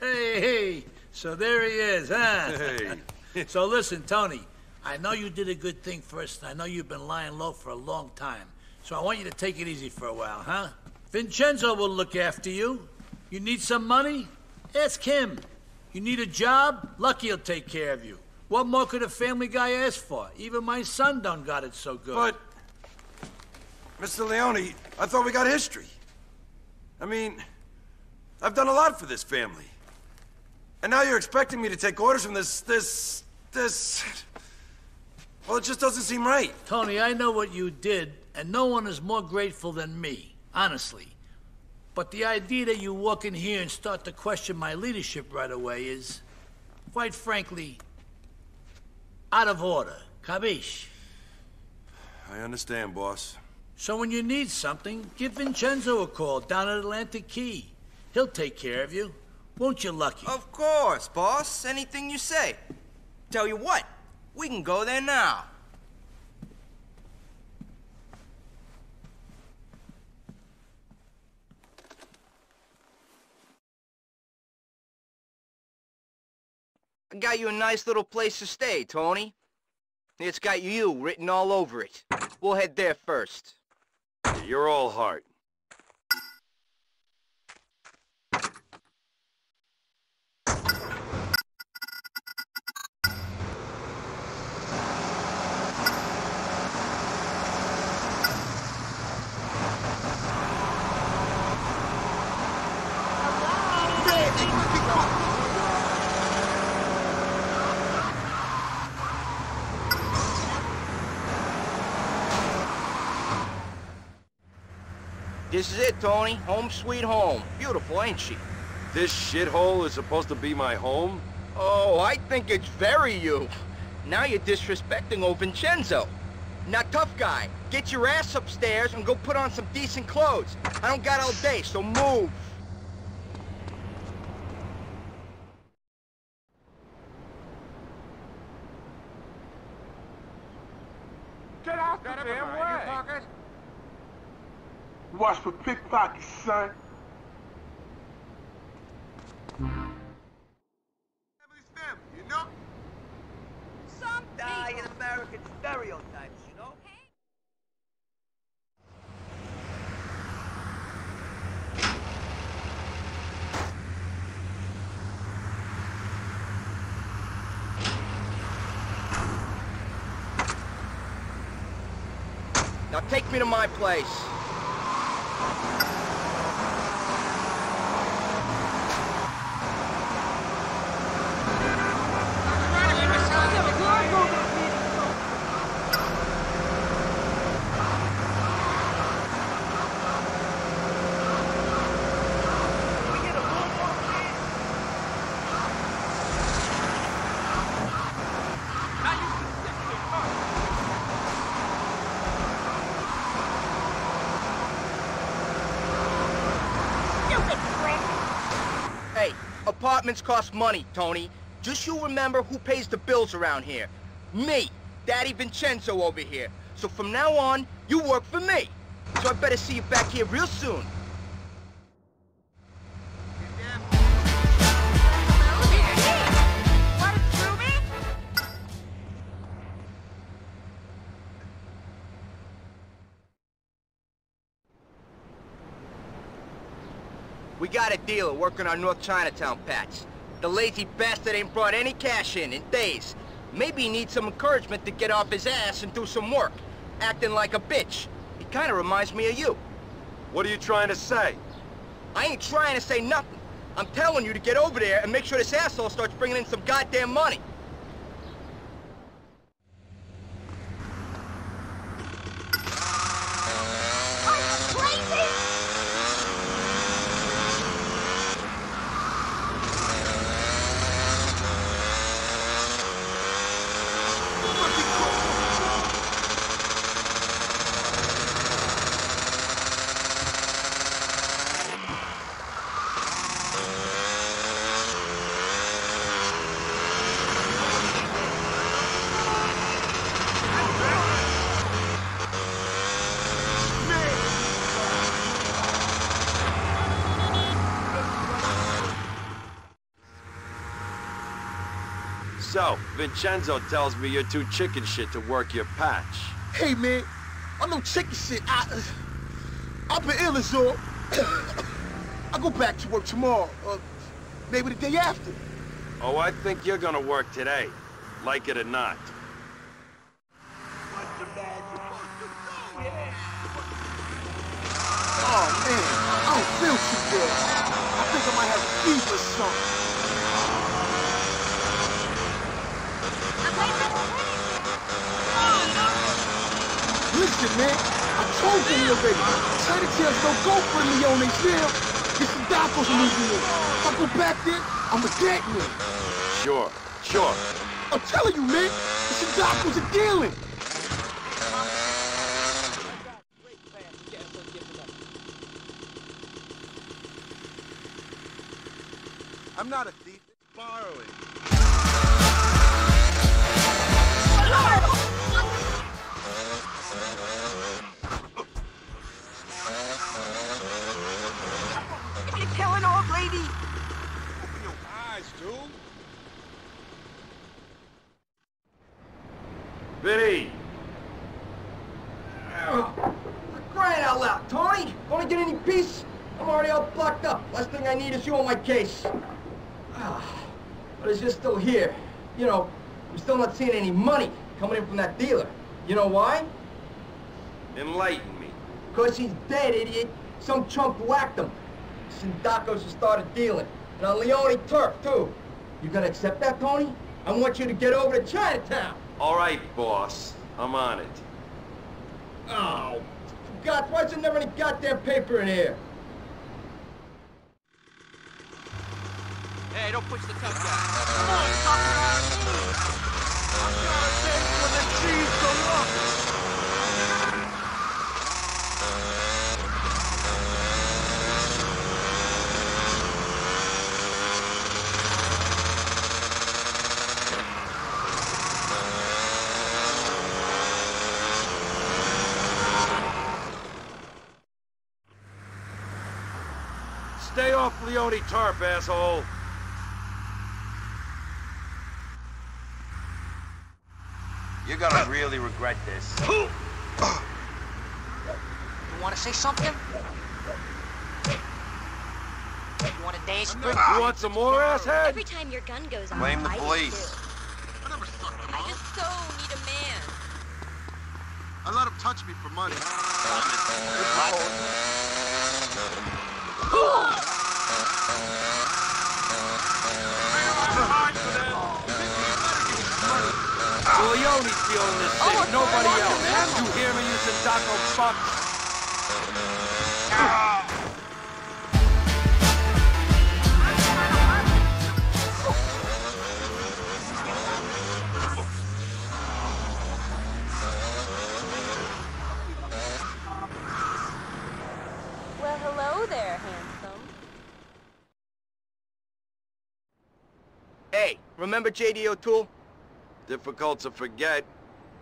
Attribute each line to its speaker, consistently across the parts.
Speaker 1: Hey, so there he is, huh?
Speaker 2: Hey.
Speaker 1: so listen, Toni, I know you did a good thing first, and I know you've been lying low for a long time. So I want you to take it easy for a while, huh? Vincenzo will look after you. You need some money? Ask him. You need a job? Lucky he'll take care of you. What more could a family guy ask for? Even my son done got it so good.
Speaker 2: But, Mr. Leone, I thought we got history. I mean, I've done a lot for this family. And now you're expecting me to take orders from this, this, this... Well, it just doesn't seem right.
Speaker 1: Toni, I know what you did, and no one is more grateful than me, honestly. But the idea that you walk in here and start to question my leadership right away is, quite frankly, out of order. Cabiche?
Speaker 2: I understand, boss.
Speaker 1: So when you need something, give Vincenzo a call down at Atlantic Quays. He'll take care of you. Won't you, Lucky?
Speaker 3: Of course, boss. Anything you say. Tell you what, we can go there now. I got you a nice little place to stay, Toni. It's got you written all over it. We'll head there first.
Speaker 2: You're all heart.
Speaker 3: This is it, Toni. Home sweet home. Beautiful, ain't she?
Speaker 2: This shithole is supposed to be my home?
Speaker 3: Oh, I think it's very you. Now you're disrespecting old Vincenzo. Now, tough guy, get your ass upstairs and go put on some decent clothes. I don't got all day, so move.
Speaker 4: Get out the damn way! Watch for pickpockets, son. Family's family, you know?
Speaker 3: Some die in American stereotypes, you know? Now take me to my place. あ。Apartments cost money, Toni. Just you remember who pays the bills around here. Me, Daddy Vincenzo over here. So from now on, you work for me. So I better see you back here real soon. We got a dealer working our North Chinatown patch. The lazy bastard ain't brought any cash in in days. Maybe he needs some encouragement to get off his ass and do some work. Acting like a bitch. He kinda reminds me of you.
Speaker 2: What are you trying to say?
Speaker 3: I ain't trying to say nothing. I'm telling you to get over there and make sure this asshole starts bringing in some goddamn money.
Speaker 2: Vincenzo tells me you're too chicken shit to work your patch.
Speaker 5: Hey, man, I'm no chicken shit. I, I've been ill as all. I go back to work tomorrow, uh, maybe the day after.
Speaker 2: Oh, I think you're gonna work today, like it or not.
Speaker 5: Oh, man, I don't feel too good. I think I might have a fever or something. Listen, man, I told you already. Chinatowns don't go for the Leone's now. Get some doctors in these If I go back there, I'm a dead man.
Speaker 2: Sure, sure.
Speaker 5: I'm telling you, man, the Sindaccos are dealing. I'm not a
Speaker 3: seeing any money coming in from that dealer. You know why?
Speaker 2: Enlighten me.
Speaker 3: Because he's dead, idiot. Some chump whacked him. Sindaccos has started dealing. And on Leone turf, too. You gonna accept that, Toni? I want you to get over to Chinatown.
Speaker 2: All right, boss. I'm on it.
Speaker 3: Oh, God, why is there never any goddamn paper in here?
Speaker 6: Hey, don't push the tough guy.
Speaker 2: Stay off Leone Tarp, asshole.
Speaker 7: You're gonna really regret this.
Speaker 6: You want to say something? You want a dance?
Speaker 2: You want some more, asshead?
Speaker 8: Every time your gun goes off,
Speaker 7: Blame the
Speaker 8: I do
Speaker 7: police.
Speaker 8: too.
Speaker 9: I just so need a man.
Speaker 5: I let him touch me for money.
Speaker 2: Leone's feeling this oh, thing, nobody else. You hear me, you Sindacco fuck?
Speaker 8: Well, hello there, handsome.
Speaker 3: Hey, remember J.D. O'Toole?
Speaker 2: Difficult to forget.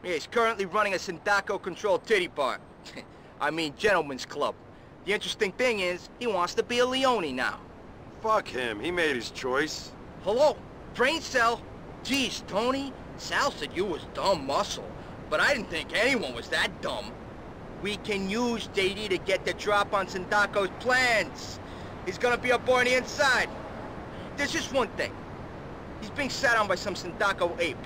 Speaker 3: Yeah, he's currently running a Sindacco-controlled titty bar. I mean, gentleman's club. The interesting thing is, he wants to be a Leone now.
Speaker 2: Fuck him. He made his choice.
Speaker 3: Hello? Brain cell? Geez, Toni, Sal said you was dumb muscle, but I didn't think anyone was that dumb. We can use JD to get the drop on Sindacco's plans. He's gonna be up on the inside. There's just one thing. He's being sat on by some Sindacco ape.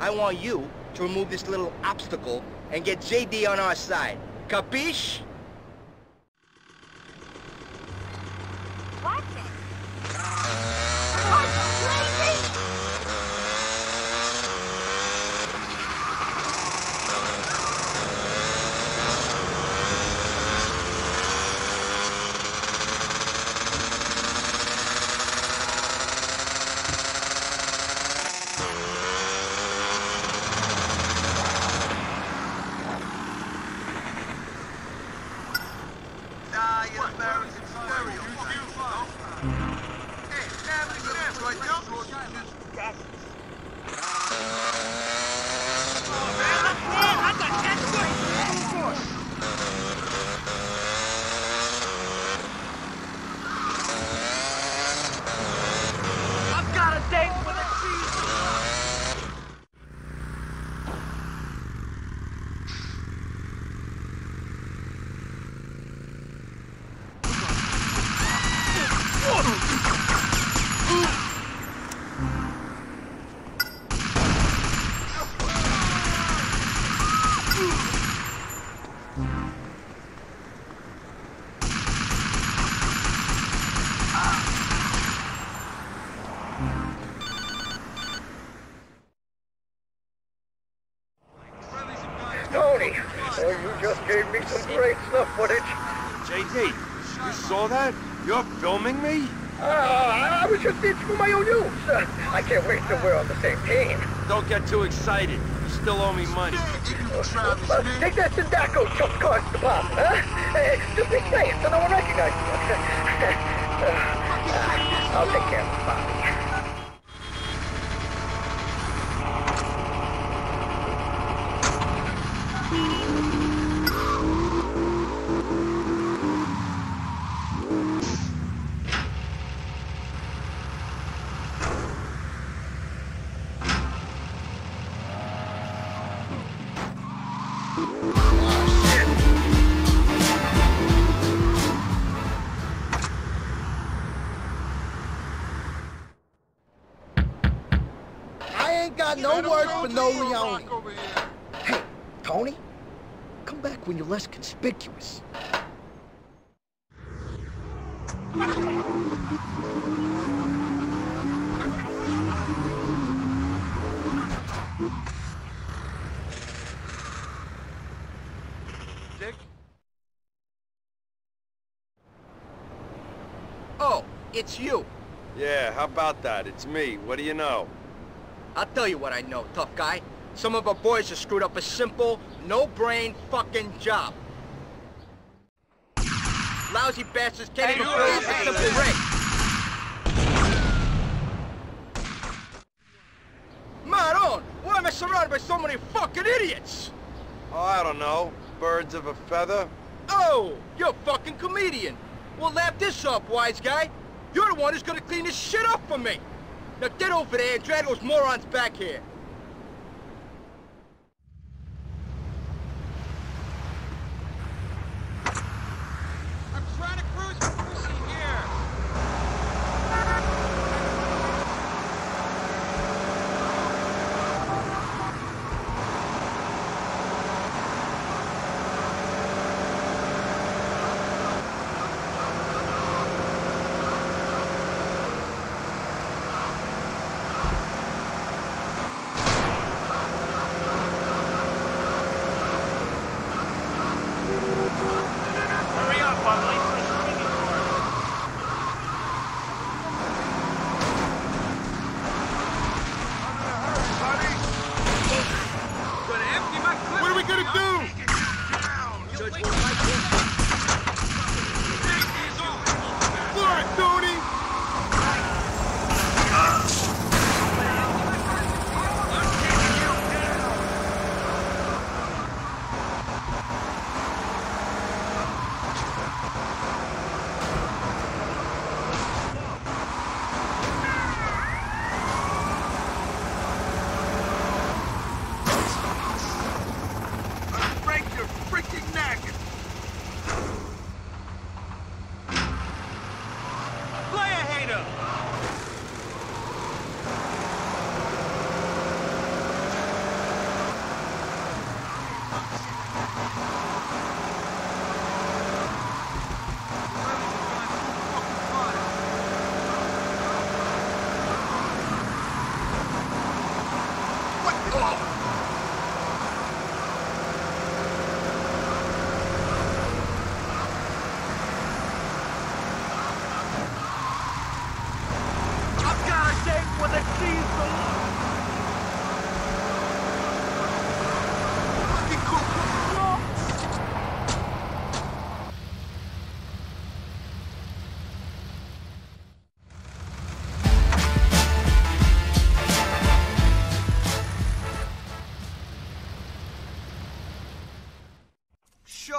Speaker 3: I want you to remove this little obstacle and get JD on our side. Capiche?
Speaker 2: Get too excited. You still owe me money.
Speaker 10: Take that Sindacco chump card
Speaker 11: conspicuous.
Speaker 4: Dick?
Speaker 3: Oh, it's you.
Speaker 2: Yeah, how about that? It's me. What do you know?
Speaker 3: I'll tell you what I know, tough guy. Some of our boys have screwed up a simple, no-brain fucking job. Lousy bastards can't even fill up a simple rig. Maron, why am I surrounded by so many fucking idiots?
Speaker 2: Oh, I don't know. Birds of a feather?
Speaker 3: Oh, you're a fucking comedian. Well, lap this up, wise guy. You're the one who's gonna clean this shit up for me. Now get over there and drag those morons back here.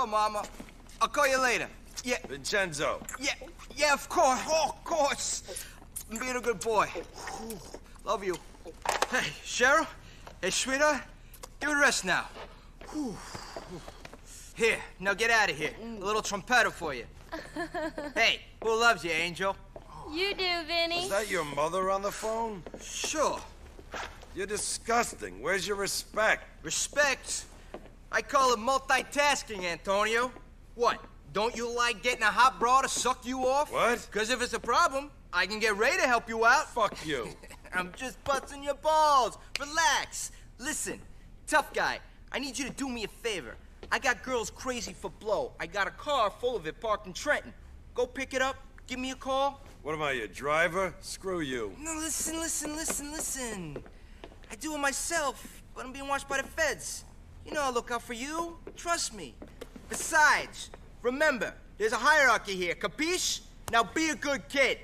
Speaker 3: Mama. I'll call you later. Yeah,
Speaker 2: Vincenzo.
Speaker 3: yeah, yeah, of course. Oh, of course. I'm being a good boy. Love you. Hey, Cheryl. Hey, sweetheart. Give it a rest now. Here, now get out of here. A little trumpeter for you. Hey, who loves you, Angel?
Speaker 8: You do, Vinny.
Speaker 2: Is that your mother on the phone?
Speaker 3: Sure.
Speaker 2: You're disgusting. Where's your respect?
Speaker 3: Respect? I call it multitasking, Antonio. What? Don't you like getting a hot bra to suck you off?
Speaker 2: What?
Speaker 3: Because if it's a problem, I can get Ray to help you out.
Speaker 2: Fuck you.
Speaker 3: I'm just busting your balls. Relax. Listen, tough guy, I need you to do me a favor.
Speaker 12: I got girls crazy for blow. I got a car full of it parked in Trenton. Go pick it up, give me a call.
Speaker 2: What am I, your driver? Screw you.
Speaker 12: No, listen, listen, listen, listen. I do it myself, but I'm being watched by the feds. You know I'll look out for you. Trust me. Besides, remember, there's a hierarchy here, capiche? Now be a good kid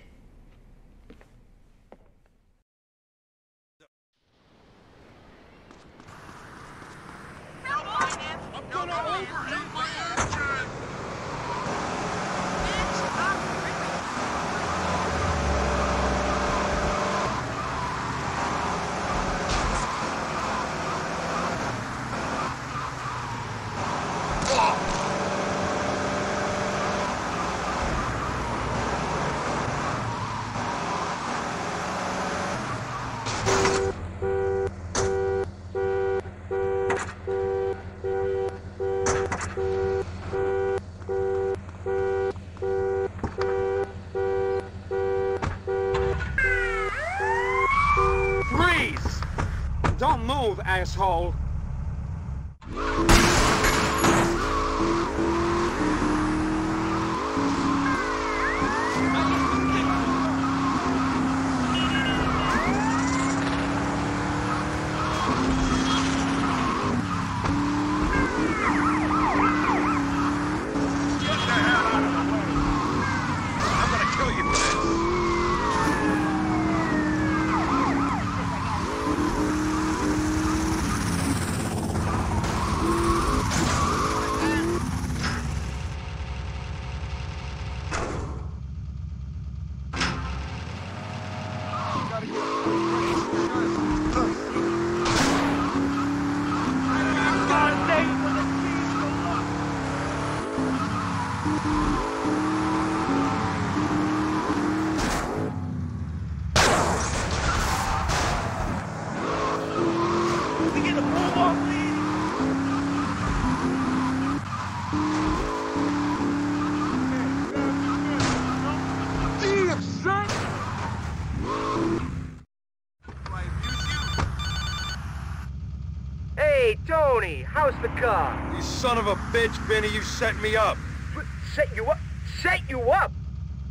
Speaker 13: my engine!
Speaker 5: Freeze! Don't move, asshole.
Speaker 3: How's the car?
Speaker 2: You son of a bitch, Benny, you set me up.
Speaker 3: Set you up? Set you up?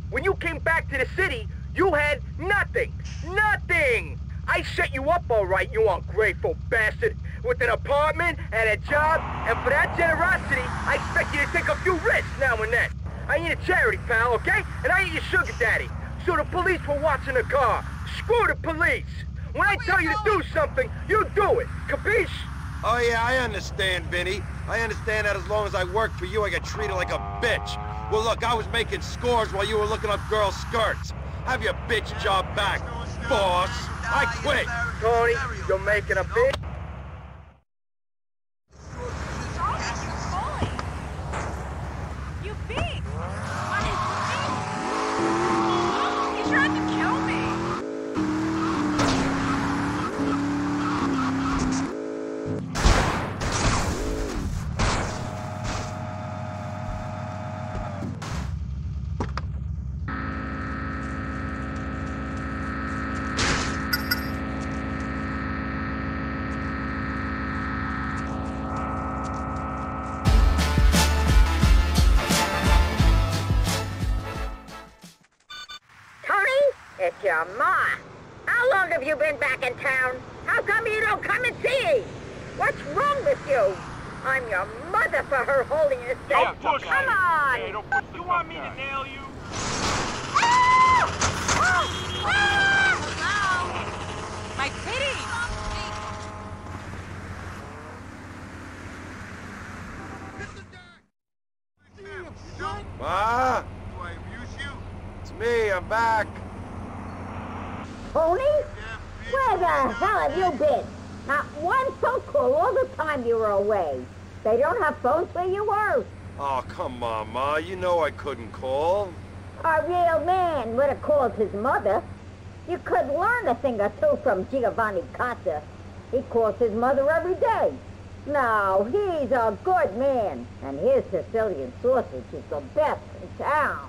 Speaker 3: When you came back to the city, you had nothing. Nothing! I set you up all right, you ungrateful bastard. With an apartment and a job, and for that generosity, I expect you to take a few risks now and then. I ain't a charity, pal, okay? And I ain't your sugar daddy. So the police were watching the car. Screw the police. When I tell you to do something, you do it. Capiche?
Speaker 2: Oh yeah, I understand, Benny. I understand that as long as I work for you, I get treated like a bitch. Well, look, I was making scores while you were looking up girls' skirts. Have your bitch job back, boss. I quit.
Speaker 3: Toni, you're making a big...
Speaker 14: from Giovanni Casa. He calls his mother every day. Now, he's a good man, and his Sicilian sausage is the best in town.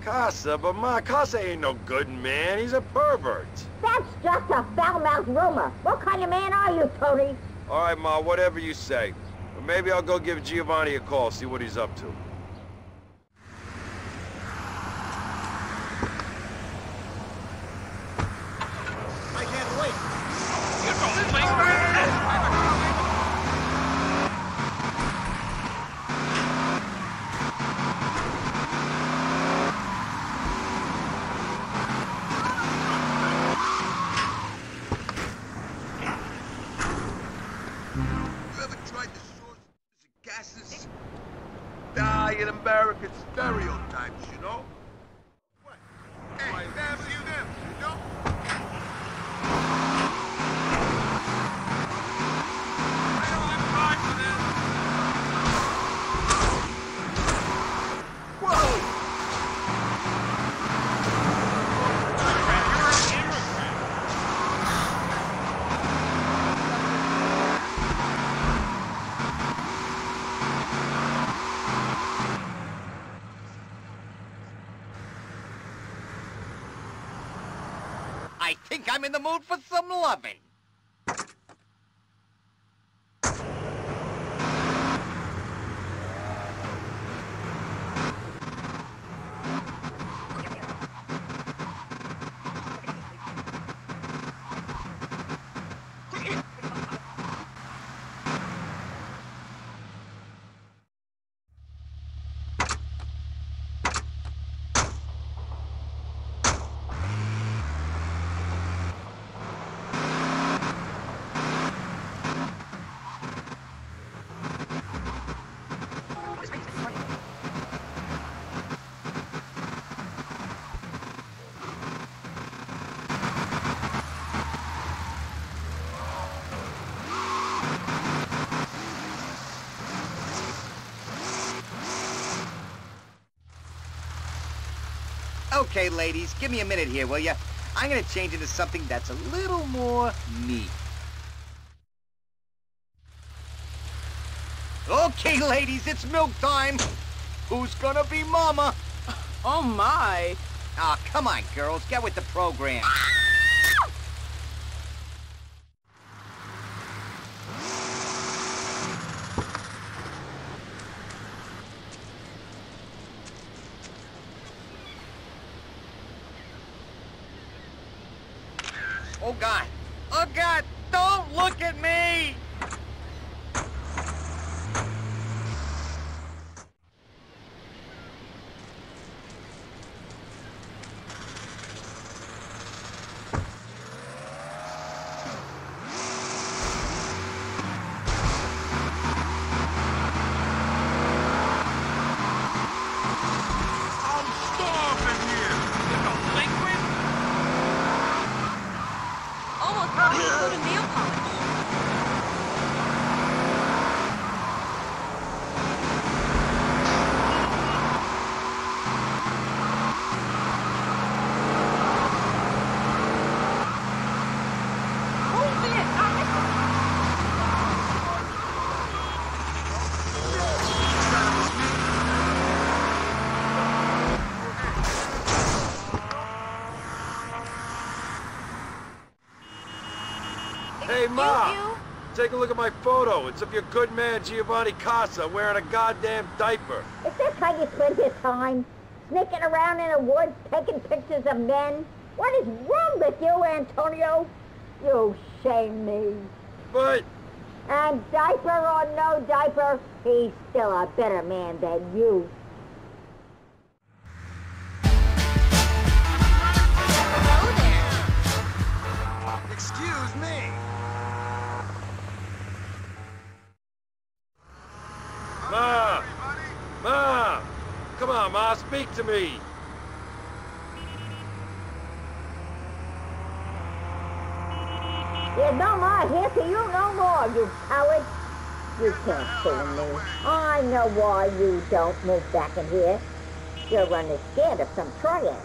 Speaker 2: Casa, but Ma, Casa ain't no good man. He's a pervert.
Speaker 14: That's just a foul-mouthed rumor. What kind of man are you, Toni?
Speaker 2: All right, Ma, whatever you say. Or maybe I'll go give Giovanni a call, see what he's up to.
Speaker 15: I can't wait.
Speaker 5: You ever tried the source of gases? Die in American stereotypes, you know? What? Hey, them, you them, you know? I don't have time for this. Whoa!
Speaker 16: I think I'm in the mood for some loving. Okay, ladies, give me a minute here, will ya? I'm gonna change into something that's a little more me. Okay, ladies, it's milk time. Who's gonna be mama?
Speaker 8: Oh my.
Speaker 16: Ah, come on, girls, get with the program. Oh, God. Oh, God, don't look at me!
Speaker 5: I'm starving here. You know, liquid?
Speaker 8: Almost brought me a load of nail polish. Who's it?
Speaker 2: Hey, Ma! Take a look at my photo. It's of your good man, Giovanni Casa, wearing a goddamn diaper.
Speaker 14: Is this how you spend your time? Sneaking around in the woods, taking pictures of men? What is wrong with you, Antonio? You shame me.
Speaker 2: But...
Speaker 14: And diaper or no diaper, he's still a better man than you.
Speaker 5: Excuse me.
Speaker 2: Ma! Ma! Come on, Ma, speak to me.
Speaker 14: There's no more here to you no more, you coward. You can't fool me. I know why you don't move back in here. You're running scared of some triad.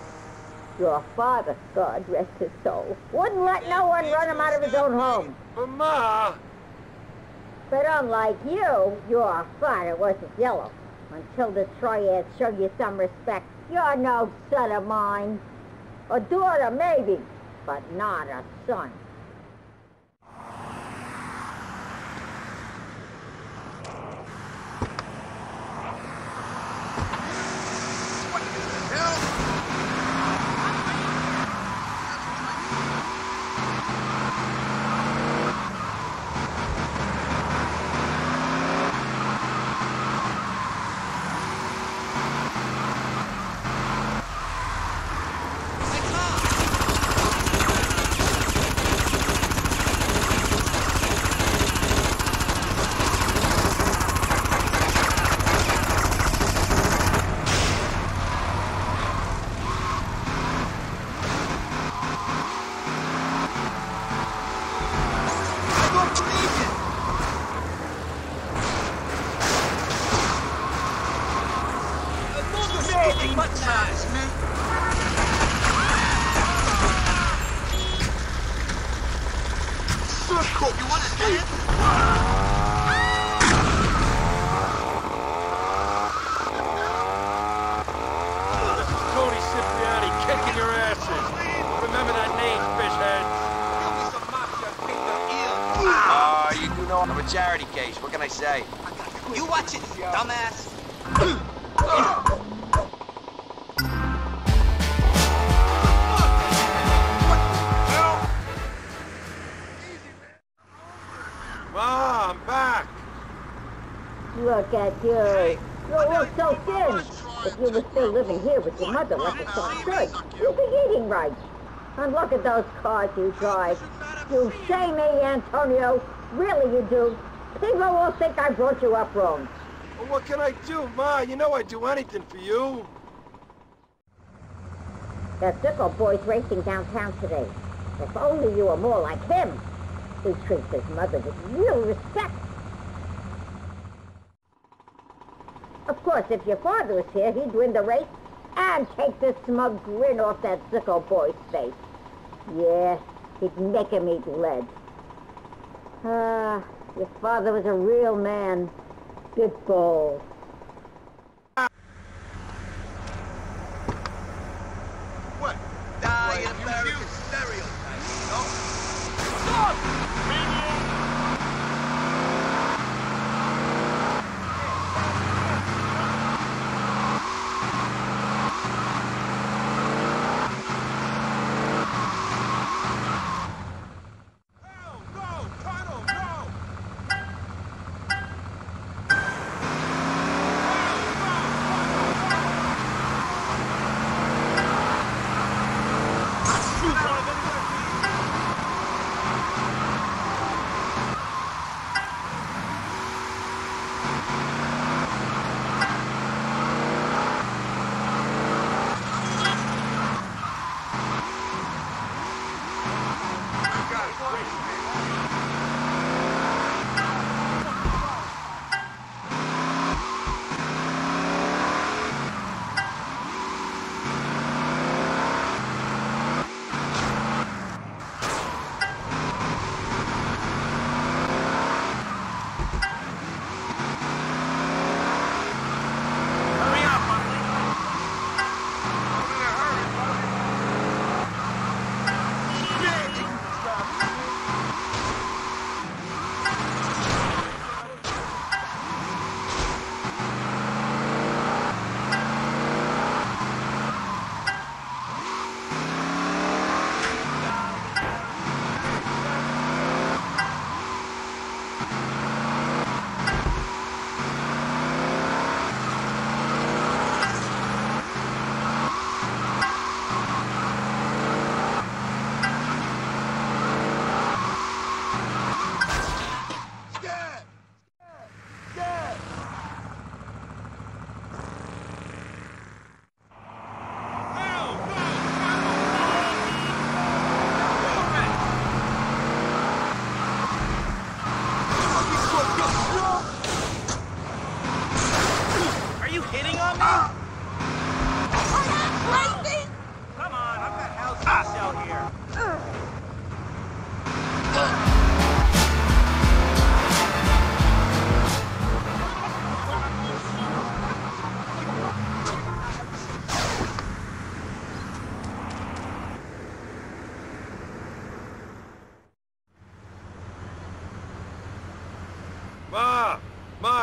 Speaker 14: Your father, God rest his soul, wouldn't let no one run him out of his own home.
Speaker 2: But Ma...
Speaker 14: But unlike you, your father wasn't yellow. Until the triads show you some respect, you're no son of mine. A daughter, maybe, but not a son.
Speaker 5: You want to dance?
Speaker 2: This is Toni Cipriani kicking your asses. Remember that name, fishheads.
Speaker 17: Uh, you do know I'm a charity case. What can I say?
Speaker 3: You watch it, dumbass.
Speaker 2: Ma, I'm back.
Speaker 14: Look at you. You look so thin. If you were still living here with your mother like a son should, you'd be eating right. And look at those cars you drive. You shame me, Antonio. Really you do. People will think I brought you up wrong.
Speaker 2: Well, what can I do, Ma? You know I'd do anything for you.
Speaker 14: That Sickle boy's racing downtown today. If only you were more like him. He treats his mother with real respect. Of course, if your father was here, he'd win the race and take the smug grin off that Sickle boy's face. Yeah, he'd make him eat lead. Ah, your father was a real man. Good bold.
Speaker 5: What? Die in American stereotype, you know?
Speaker 18: Hurry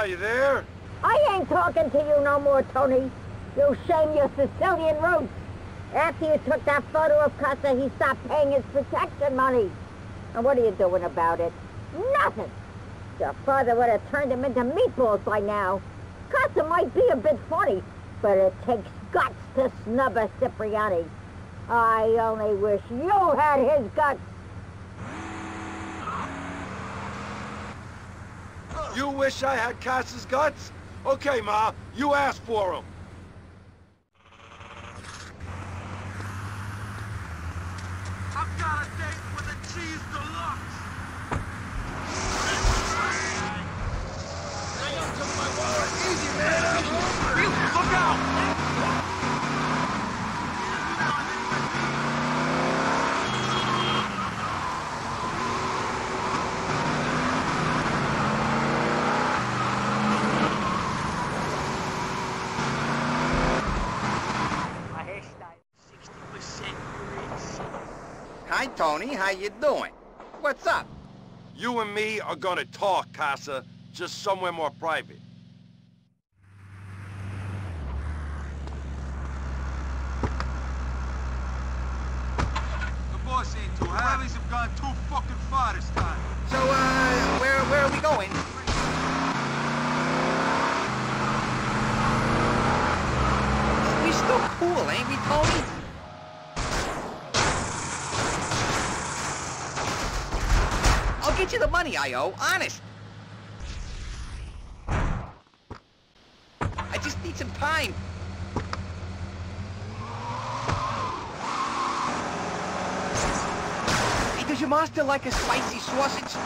Speaker 18: You
Speaker 2: there?
Speaker 14: I ain't talking to you no more, Toni. You shame your Sicilian roots. After you took that photo of Casa, he stopped paying his protection money. And what are you doing about it? Nothing. Your father would have turned him into meatballs by now. Casa might be a bit funny, but it takes guts to snub a Cipriani. I only wish you had his guts.
Speaker 2: You wish I had Cass's guts? Okay, Ma, you asked for them.
Speaker 5: I've got a date with a cheese deluxe. Easy, man. Look out!
Speaker 16: Toni. How you doing? What's up?
Speaker 2: You and me are gonna talk, Casa. Just somewhere more private.
Speaker 13: The boss ain't too happy. Rallies have gone too fucking far this time.
Speaker 16: So, uh, where, where are we going? We still cool, ain't we, Toni? I'll get honest. I just need some time. Hey, does your master like a spicy sausage?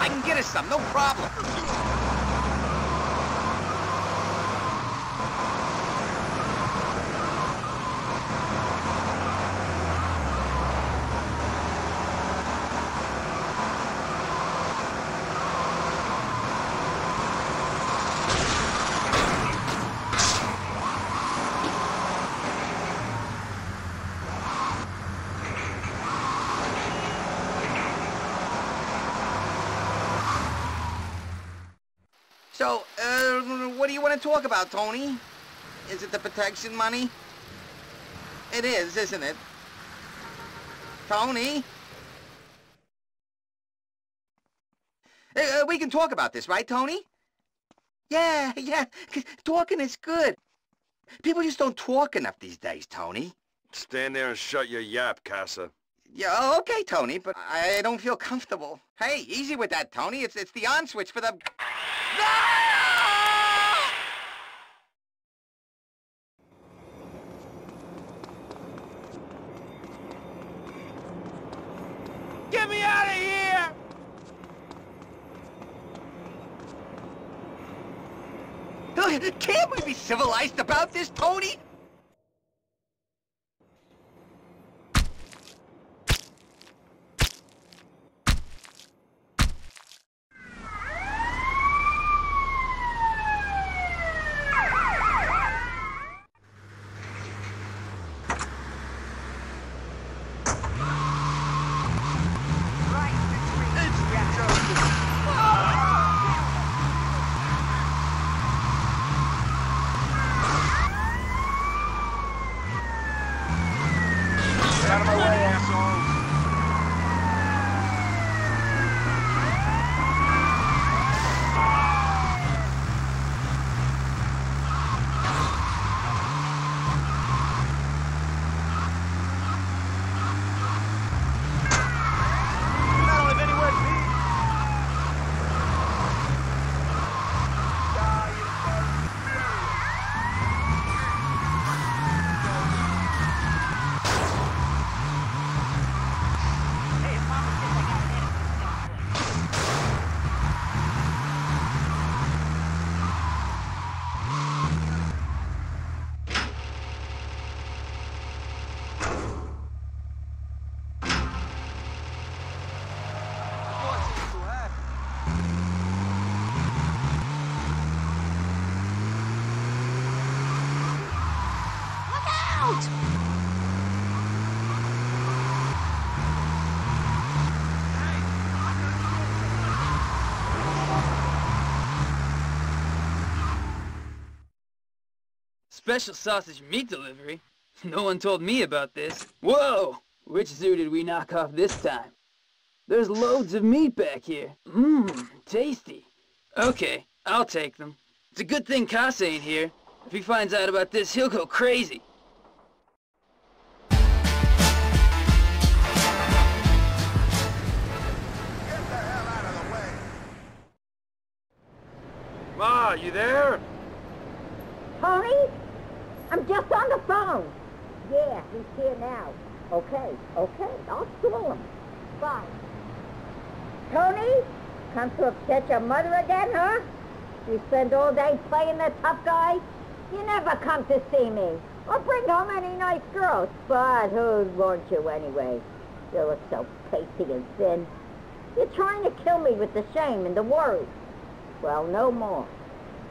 Speaker 16: I can get us some, no problem. So, uh, what do you want to talk about, Toni? Is it the protection money? It is, isn't it? Toni? Uh, uh, we can talk about this, right, Toni? Yeah, yeah, talking is good. People just don't talk enough these days, Toni.
Speaker 2: Stand there and shut your yap, Casa.
Speaker 16: Yeah, okay, Toni, but I don't feel comfortable. Hey, easy with that, Toni. It's it's the on switch for the...
Speaker 19: Get me out of here!
Speaker 16: Can't we be civilized about this,
Speaker 18: Toni?
Speaker 20: Special sausage meat delivery? No one told me about this. Whoa! Which zoo did we knock off this time? There's loads of meat back here. Mmm, tasty. Okay, I'll take them. It's a good thing Casa ain't here. If he finds out about this, he'll go crazy.
Speaker 2: Ma, you there?
Speaker 14: Toni? I'm just on the phone. Yeah, he's here now. Okay, okay, I'll stall him. Fine. Toni? Come to upset your mother again, huh? You spend all day playing the tough guy? You never come to see me. Or bring home any nice girls. But who'd want you anyway? You look so pasty and thin. You're trying to kill me with the shame and the worry. Well, no more.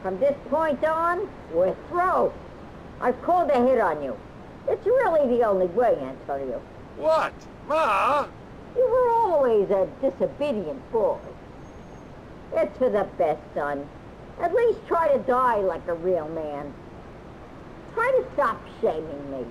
Speaker 14: From this point on, we're through. I've called a hit on you. It's really the only way, Antonio.
Speaker 2: What? Ma?
Speaker 14: You were always a disobedient boy. It's for the best, son. At least try to die like a real man. Try to stop shaming me.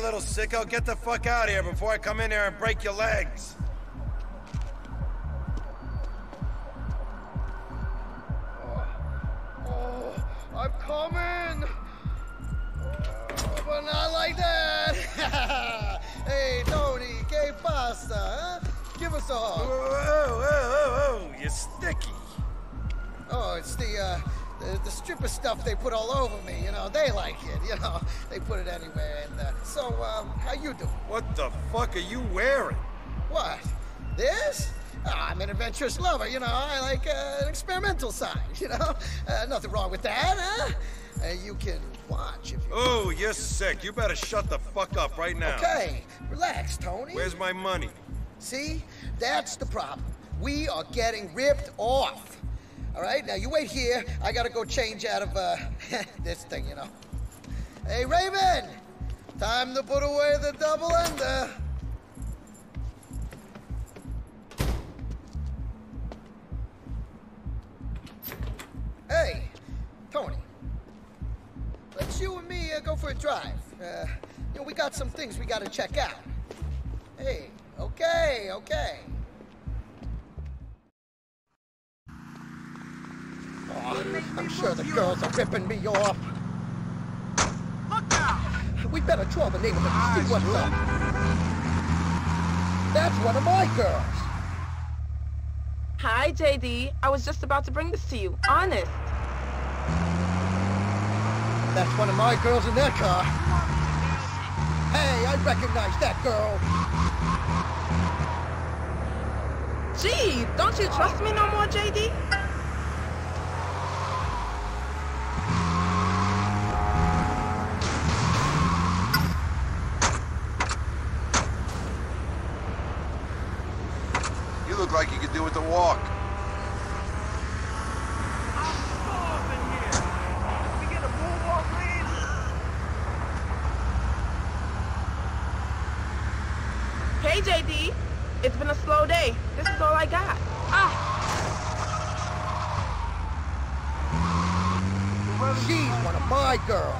Speaker 2: Little sicko, get the fuck out of here before I come in here and break your legs. You're. You better shut the fuck up right now.
Speaker 11: Okay, relax, Toni.
Speaker 2: Where's my money?
Speaker 11: See? That's the problem. We are getting ripped off. All right, now you wait here. I gotta go change out of, uh, this thing, you know. Hey, Raven! Time to put away the double ender. Hey, Toni. Let's you and me uh, go for a drive. Uh, you know, we got some things we gotta check out. Hey, okay, okay. Oh, I'm sure the girls are ripping me off.
Speaker 4: Look out!
Speaker 11: We better draw the name of them and see what's up. That's one of my girls.
Speaker 21: Hi, JD. I was just about to bring this to you. Honest.
Speaker 11: That's one of my girls in that car. Hey, I recognize that girl.
Speaker 21: Gee, don't you trust me no more, JD?
Speaker 5: You look like you could do with the walk.
Speaker 21: Hey, JD. It's been a slow day. This is all I got. Ah!
Speaker 11: She's one of my girls.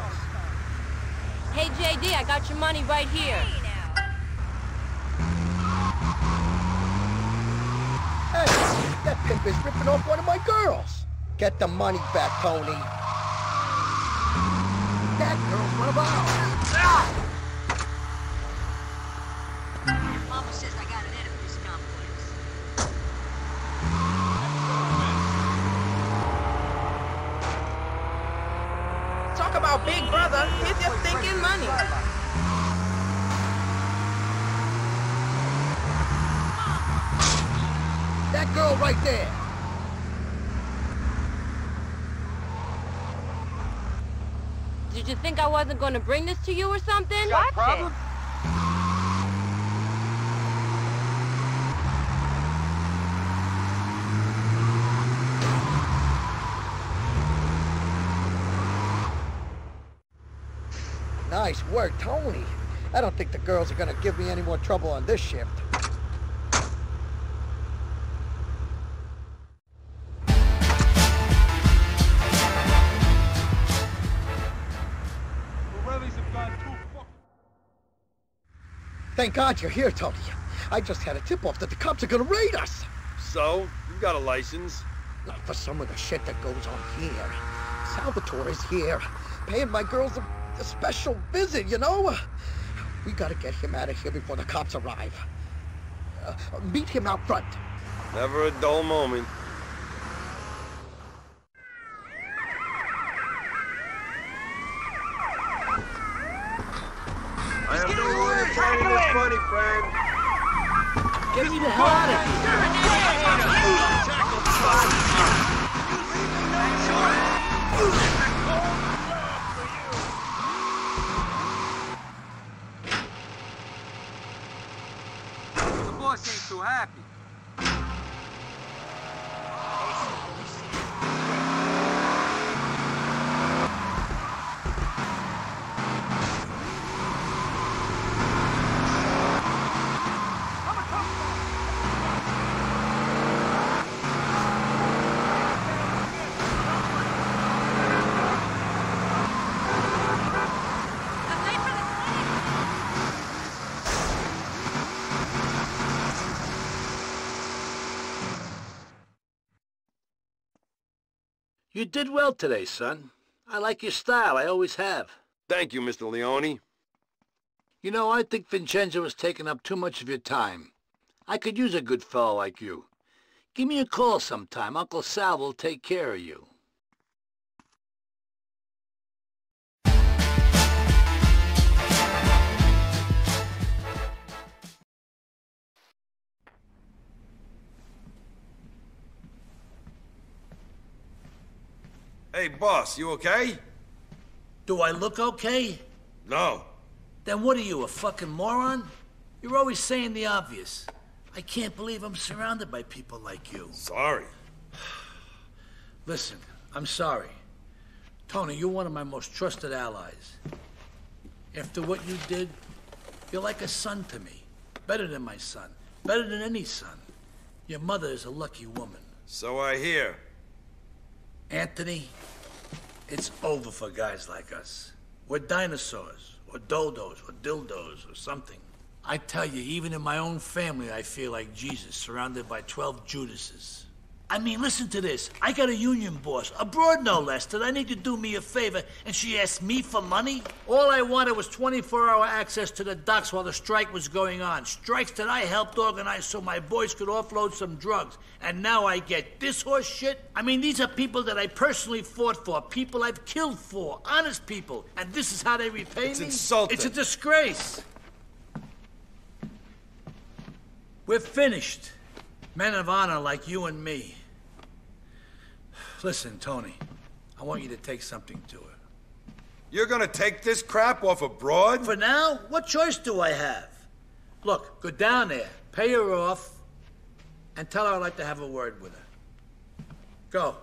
Speaker 8: Hey, JD, I got your money right here.
Speaker 11: Hey, that pimp is ripping off one of my girls. Get the money back, Toni. That girl's one of ours.
Speaker 6: Mama says I got an edit complex.
Speaker 21: Talk about big brother. Here's your stinking money.
Speaker 11: girl right there.
Speaker 8: Did you think I wasn't going to bring this to you or something?
Speaker 6: You got problem? It.
Speaker 11: Nice work, Toni. I don't think the girls are gonna give me any more trouble on this shift. Thank God you're here, Toni. I just had a tip-off that the cops are gonna raid us.
Speaker 2: So? You got a license?
Speaker 11: Not for some of the shit that goes on here. Salvatore is here, paying my girls a, a special visit, you know? We gotta get him out of here before the cops arrive. Uh, meet him out front.
Speaker 2: Never a dull moment.
Speaker 1: You did well today, son. I like your style. I always have.
Speaker 2: Thank you, Mr. Leone.
Speaker 1: You know, I think Vincenzo is taking up too much of your time. I could use a good fellow like you. Give me a call sometime. Uncle Sal will take care of you.
Speaker 2: Hey, boss, you okay?
Speaker 1: Do I look okay?
Speaker 2: No.
Speaker 1: Then what are you, a fucking moron? You're always saying the obvious. I can't believe I'm surrounded by people like you.
Speaker 2: Sorry.
Speaker 1: Listen, I'm sorry. Toni, you're one of my most trusted allies. After what you did, you're like a son to me. Better than my son. Better than any son. Your mother is a lucky woman.
Speaker 2: So I hear.
Speaker 1: Anthony, it's over for guys like us. We're dinosaurs, or dodos, or dildos, or something. I tell you, even in my own family, I feel like Jesus, surrounded by 12 Judases. I mean, listen to this. I got a union boss, abroad no less, that I need to do me a favor, and she asked me for money? All I wanted was 24-hour access to the docks while the strike was going on. Strikes that I helped organize so my boys could offload some drugs. And now I get this horse shit? I mean, these are people that I personally fought for, people I've killed for, honest people. And this is how they repay me.
Speaker 2: It's insulting.
Speaker 1: It's a disgrace. We're finished. Men of honor like you and me. Listen, Toni, I want you to take something to her.
Speaker 2: You're gonna take this crap off abroad?
Speaker 1: For now, what choice do I have? Look, go down there, pay her off, and tell her I'd like to have a word with her. Go.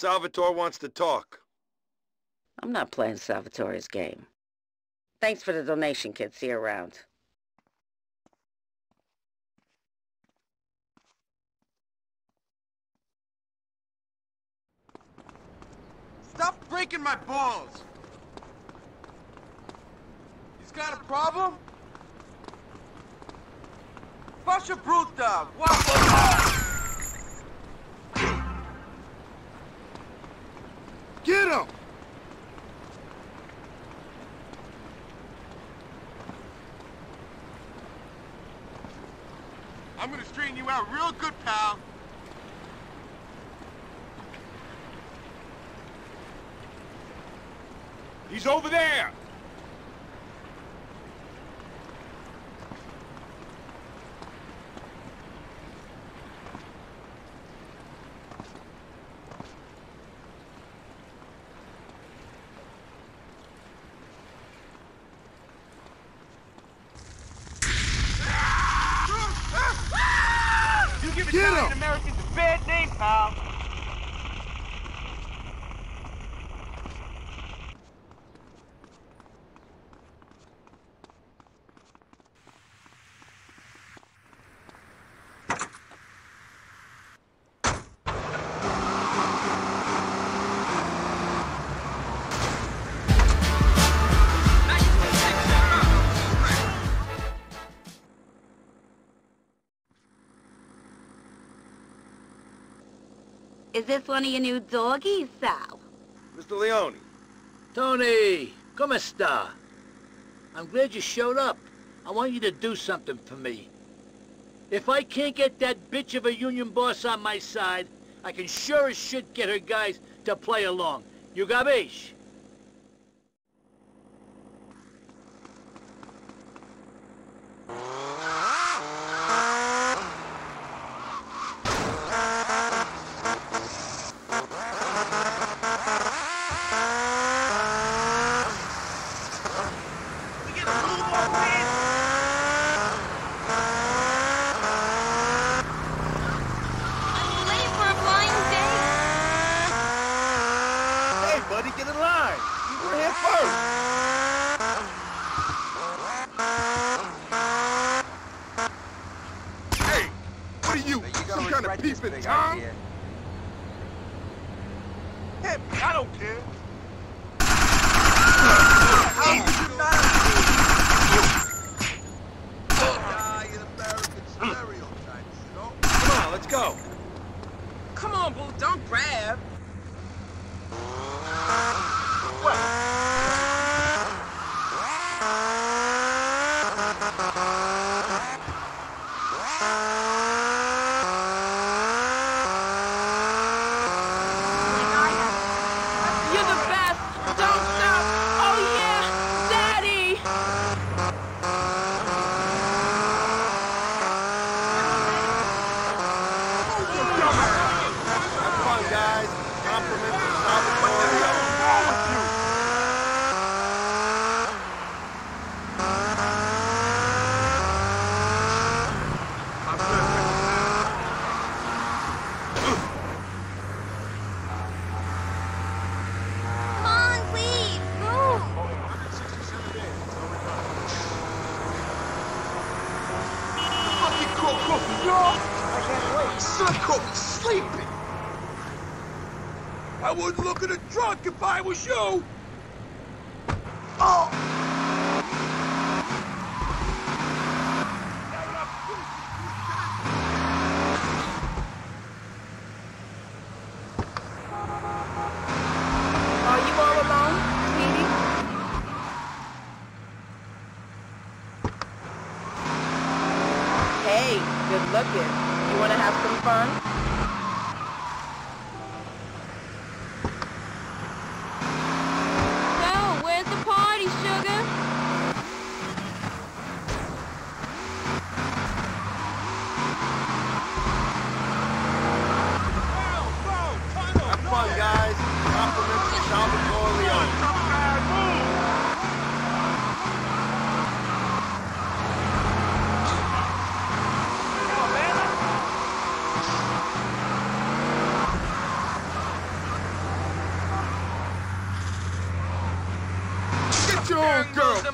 Speaker 2: Salvatore wants to talk.
Speaker 22: I'm not playing Salvatore's game. Thanks for the donation, kid. See you around.
Speaker 5: Stop breaking my balls! He's got a problem? Fascia bruta! Guapo! him!
Speaker 18: I'm gonna straighten you out real good, pal. He's over there!
Speaker 7: this one of your new doggies, Sal?
Speaker 2: Mr. Leone.
Speaker 1: Toni, come star. I'm glad you showed up. I want you to do something for me. If I can't get that bitch of a union boss on my side, I can sure as shit get her guys to play along.
Speaker 18: You
Speaker 5: got me?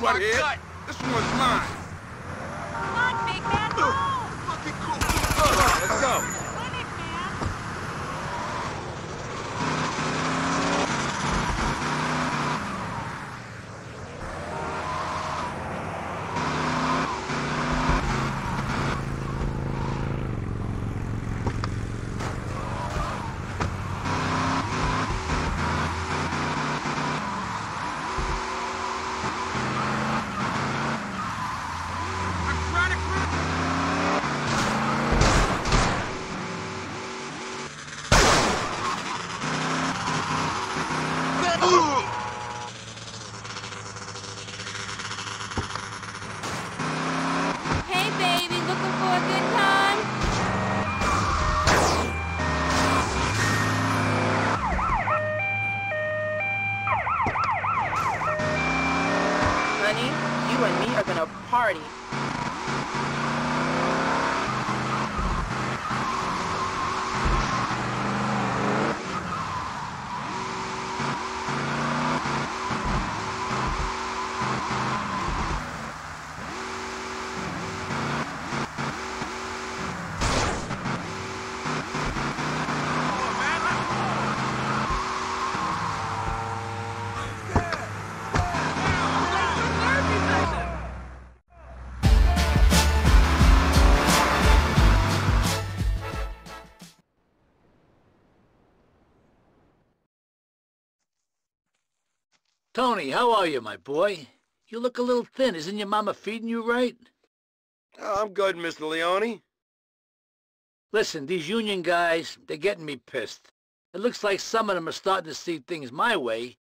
Speaker 21: quarenta
Speaker 1: Toni, how are you, my boy? You look a little thin. Isn't your mama feeding you right?
Speaker 2: Oh, I'm good, Mr. Leone.
Speaker 1: Listen, these union guys, they're getting me pissed. It looks like some of them are starting to see things my way,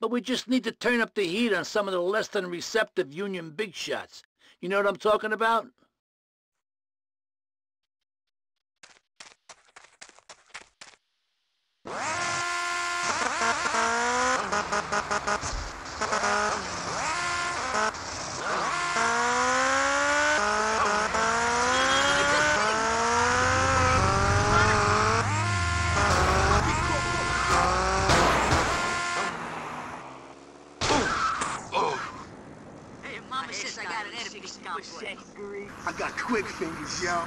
Speaker 1: but we just need to turn up the heat on some of the less than receptive union big shots. You know what I'm talking about?
Speaker 6: I got
Speaker 5: quick fingers, yo.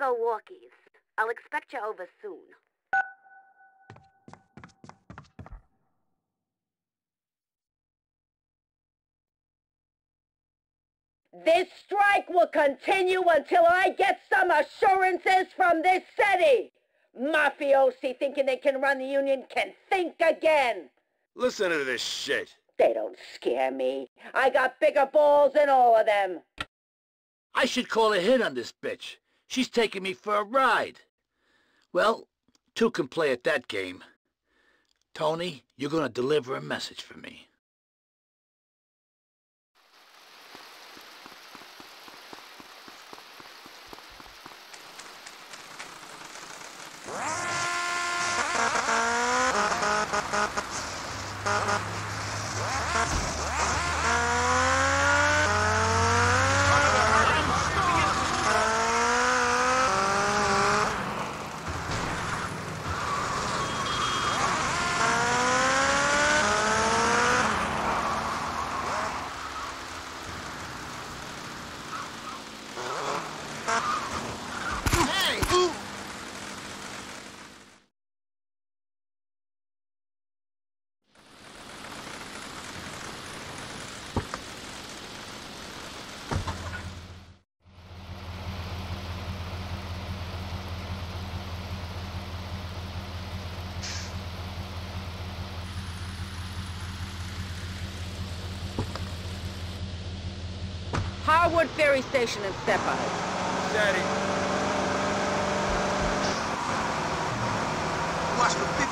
Speaker 7: Well, I want to go walkies. I'll expect you over soon.
Speaker 23: This strike will continue until I get some assurances from this city. Mafiosi thinking they can run the union can think again.
Speaker 2: Listen to this shit.
Speaker 23: They don't scare me. I got bigger balls than all of them.
Speaker 1: I should call a hit on this bitch. She's taking me for a ride. Well, two can play at that game. Toni, you're gonna deliver a message for me.
Speaker 23: Harwood Ferry Station in Stepa.
Speaker 2: Daddy.
Speaker 5: Watch the big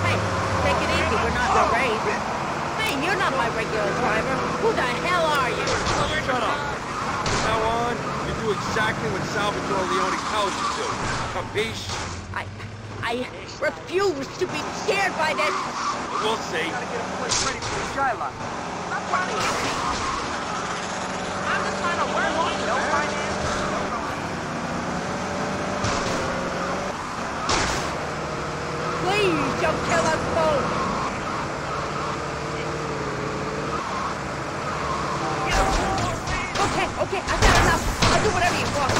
Speaker 23: Hey, take it easy. We're not in a race. Hey, you're not my regular driver. Who the hell are you?
Speaker 2: Shut up. From now on, you do exactly what Salvatore Leone tells you to. Capiche?
Speaker 23: I, I refuse to be scared by this.
Speaker 2: We'll see.
Speaker 10: Gotta get a place ready for the Shylock. Stop running at me. I'm just trying to work. No finance.
Speaker 23: Please don't kill us both. Okay, okay, I've got enough. I'll do whatever you want.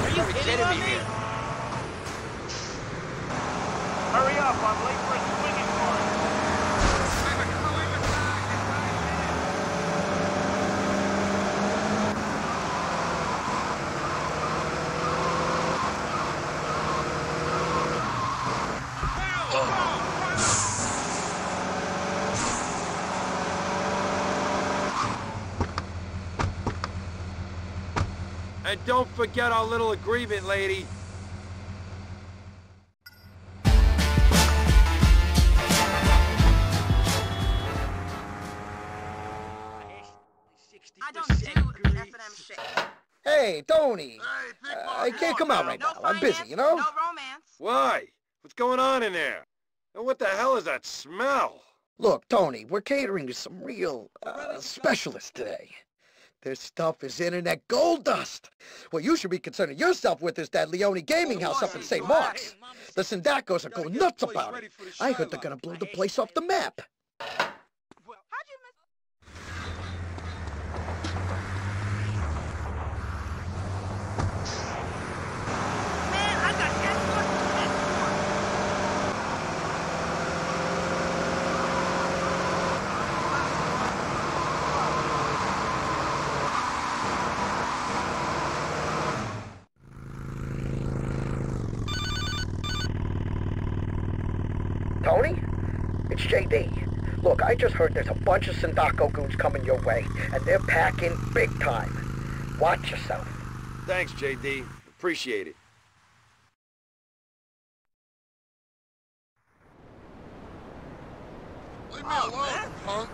Speaker 18: Are you kidding me? Hurry up, I'm late for a swinging party.
Speaker 2: And don't forget our little agreement, lady.
Speaker 21: I don't do F&M shit.
Speaker 11: Hey, Toni. Uh, I can't come out right now. I'm busy, you know?
Speaker 21: No romance.
Speaker 2: Why? What's going on in there? And what the hell is that smell?
Speaker 11: Look, Toni, we're catering to some real uh, specialists today. This stuff is internet gold dust. What you should be concerning yourself with is that Leone Gaming House up in St. Mark's. The Sindaccos are going nuts about it. I heard they're gonna blow the place off the map.
Speaker 21: Man, I got
Speaker 11: Toni? It's JD. Look, I just heard there's a bunch of Sindacco goons coming your way, and they're packing big time. Watch yourself.
Speaker 2: Thanks, JD. Appreciate it.
Speaker 5: Leave me alone, punk.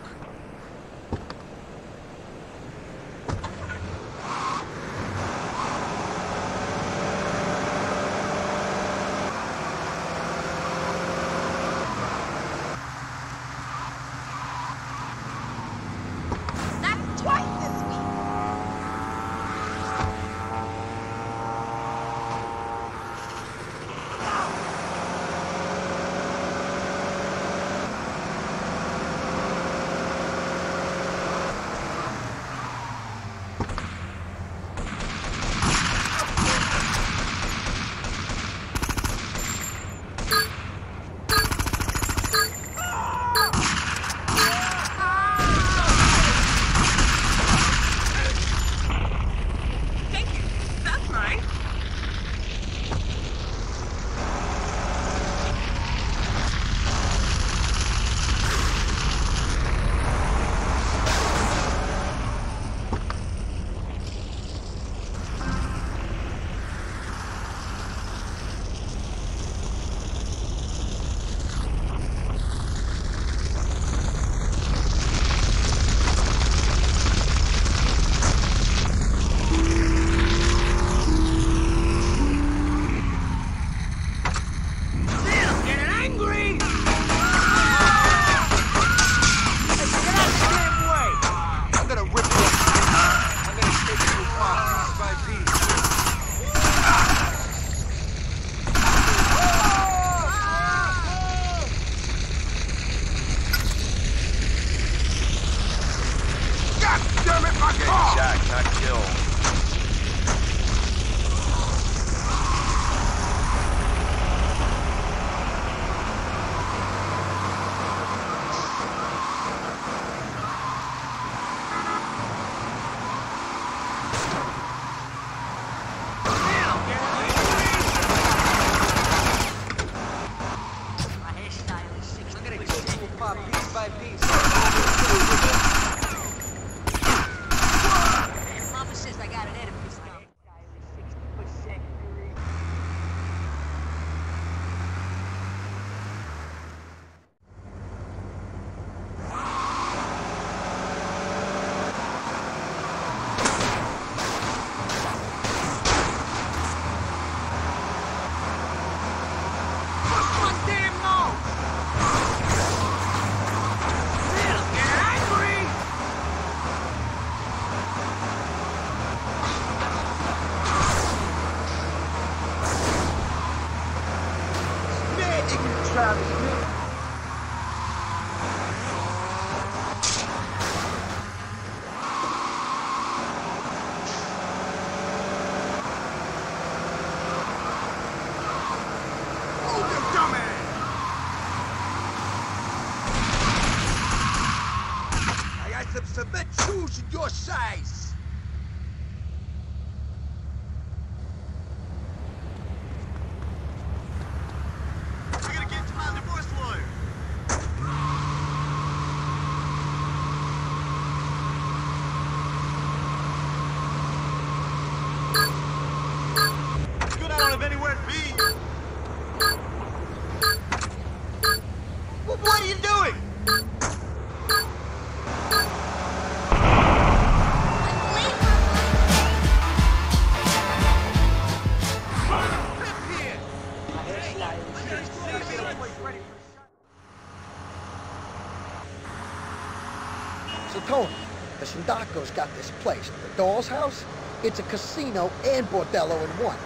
Speaker 5: Sindacco's got
Speaker 11: this place, the Doll's House. It's a casino and bordello in one.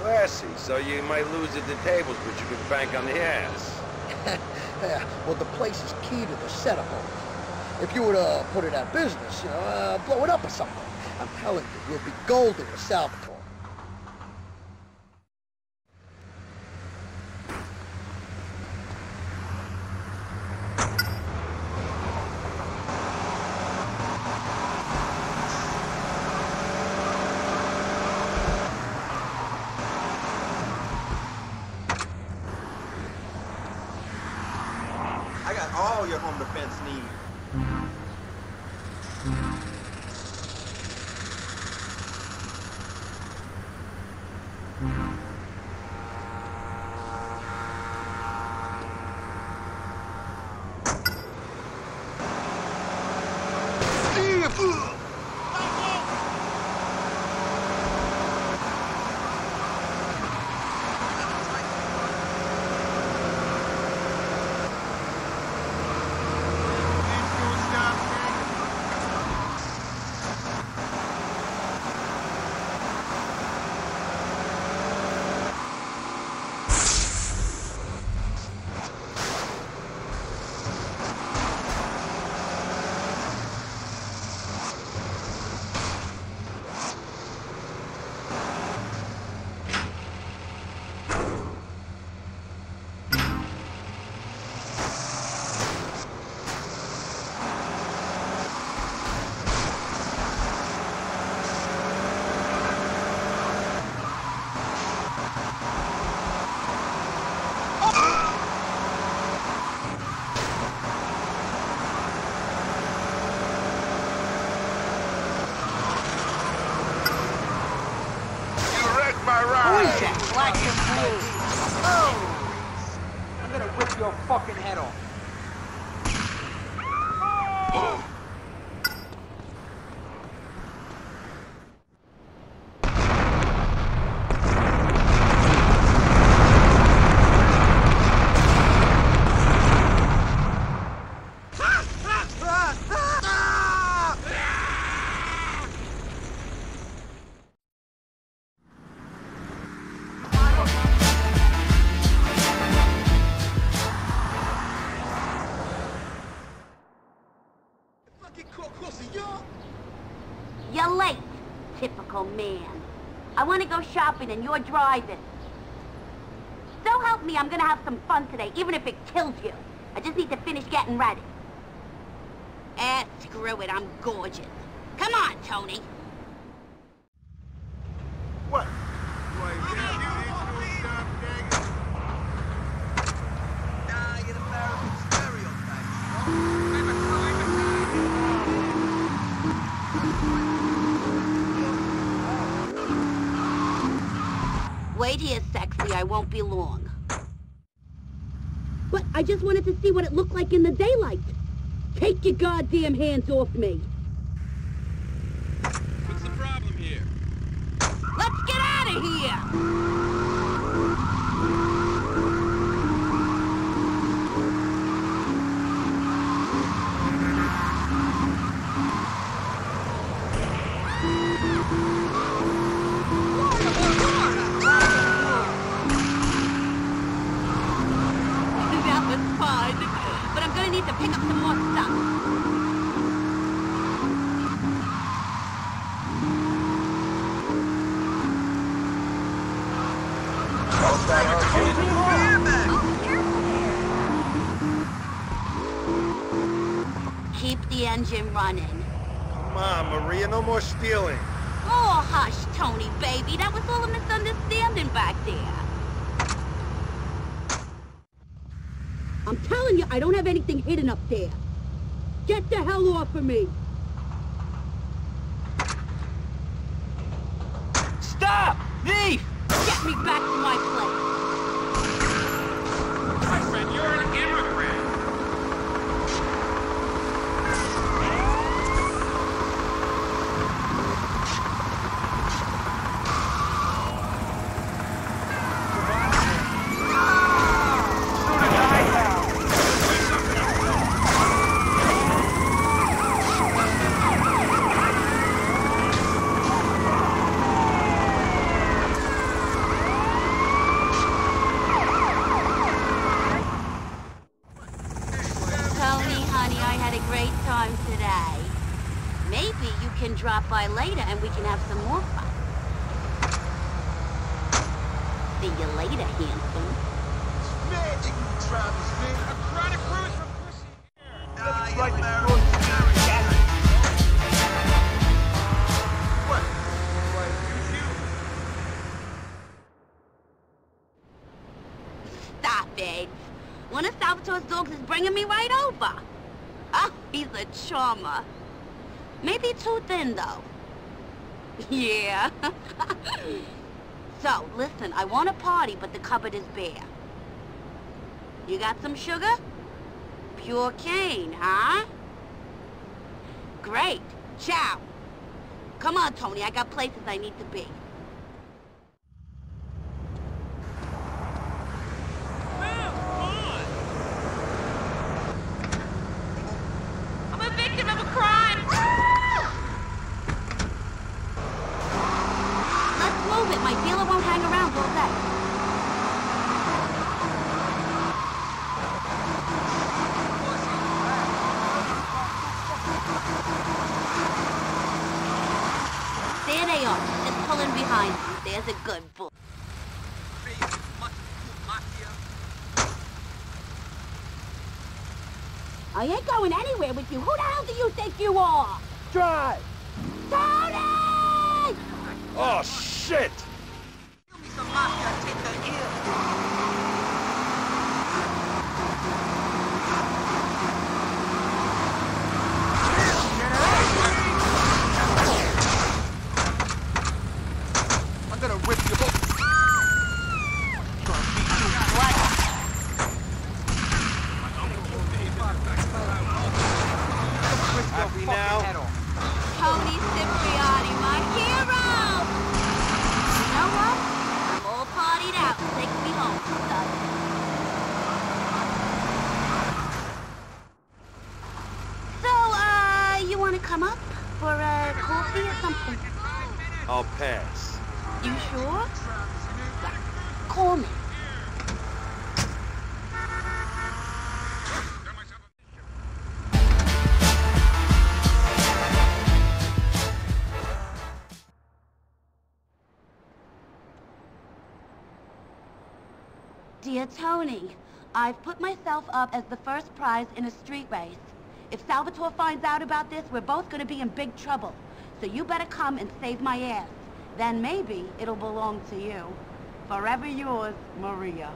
Speaker 2: Classy, so you might lose at the tables, but you can bank on the ass.
Speaker 11: yeah, well, the place is key to the setup of. If you were to put it out of business, you know, uh, blow it up or something, I'm telling you, you'll be golden with Salvatore.
Speaker 7: Typical man. I want to go shopping and you're driving. So help me, I'm gonna have some fun today, even if it kills you. I just need to finish getting ready. Ah, screw it, I'm gorgeous. Come on, Toni. I won't be long. But I just wanted to see what it looked like in the daylight. Take your goddamn hands off me.
Speaker 5: What's the problem here?
Speaker 7: Let's get out of here!
Speaker 24: I don't have anything hidden up there. Get the hell off of me!
Speaker 7: Yeah. so, listen, I want a party, but the cupboard is bare. You got some sugar? Pure cane, huh? Great. Ciao. Come on, Toni, I got places I need to be. you all. up as the first prize in a street race. If Salvatore finds out about this, we're both gonna be in big trouble. So you better come and save my ass. Then maybe it'll belong to you. Forever yours, Maria.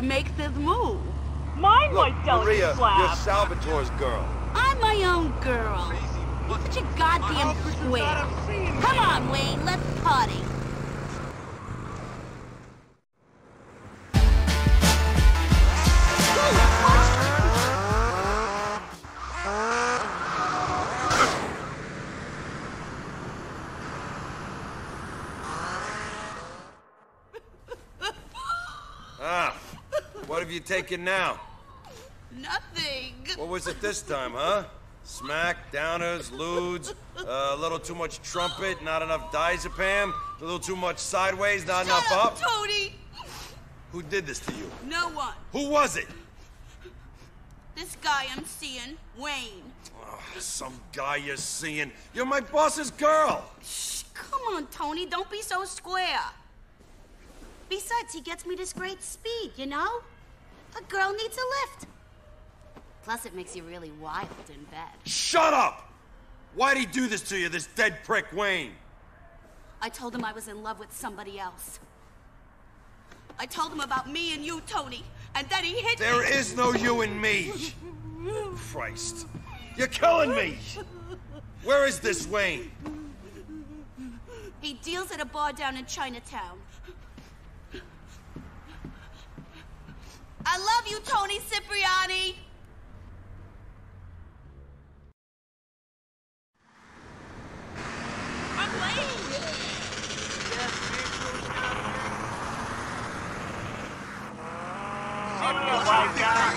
Speaker 7: Mr. Tough Guy makes his move.
Speaker 25: Mine
Speaker 2: Look, Maria, you're Salvatore's girl. What have you taken now?
Speaker 7: Nothing.
Speaker 2: What was it this time, huh? Smack, downers, ludes, uh, a little too much trumpet, not enough diazepam, a little too much sideways, not enough
Speaker 7: Shut
Speaker 2: up.
Speaker 7: up, Toni!
Speaker 2: Who did this to you?
Speaker 7: No one.
Speaker 2: Who was it?
Speaker 7: This guy I'm seeing, Wayne.
Speaker 2: Oh, some guy you're seeing. You're my boss's girl.
Speaker 7: Shh, come on, Toni, don't be so square.
Speaker 26: Besides, he gets me this great speed, you know? A girl needs a lift. Plus, it makes you really wild in bed.
Speaker 2: Shut up! Why'd he do this to you, this dead prick Wayne?
Speaker 26: I told him I was in love with somebody else.
Speaker 7: I told him about me and you, Toni, and then he hit
Speaker 2: There
Speaker 7: me.
Speaker 2: There is no you and me. Christ. You're killing me. Where is this Wayne?
Speaker 7: He deals at a bar down in Chinatown. I love you, Tony Cipriani.
Speaker 25: I'm late.
Speaker 18: Oh my god.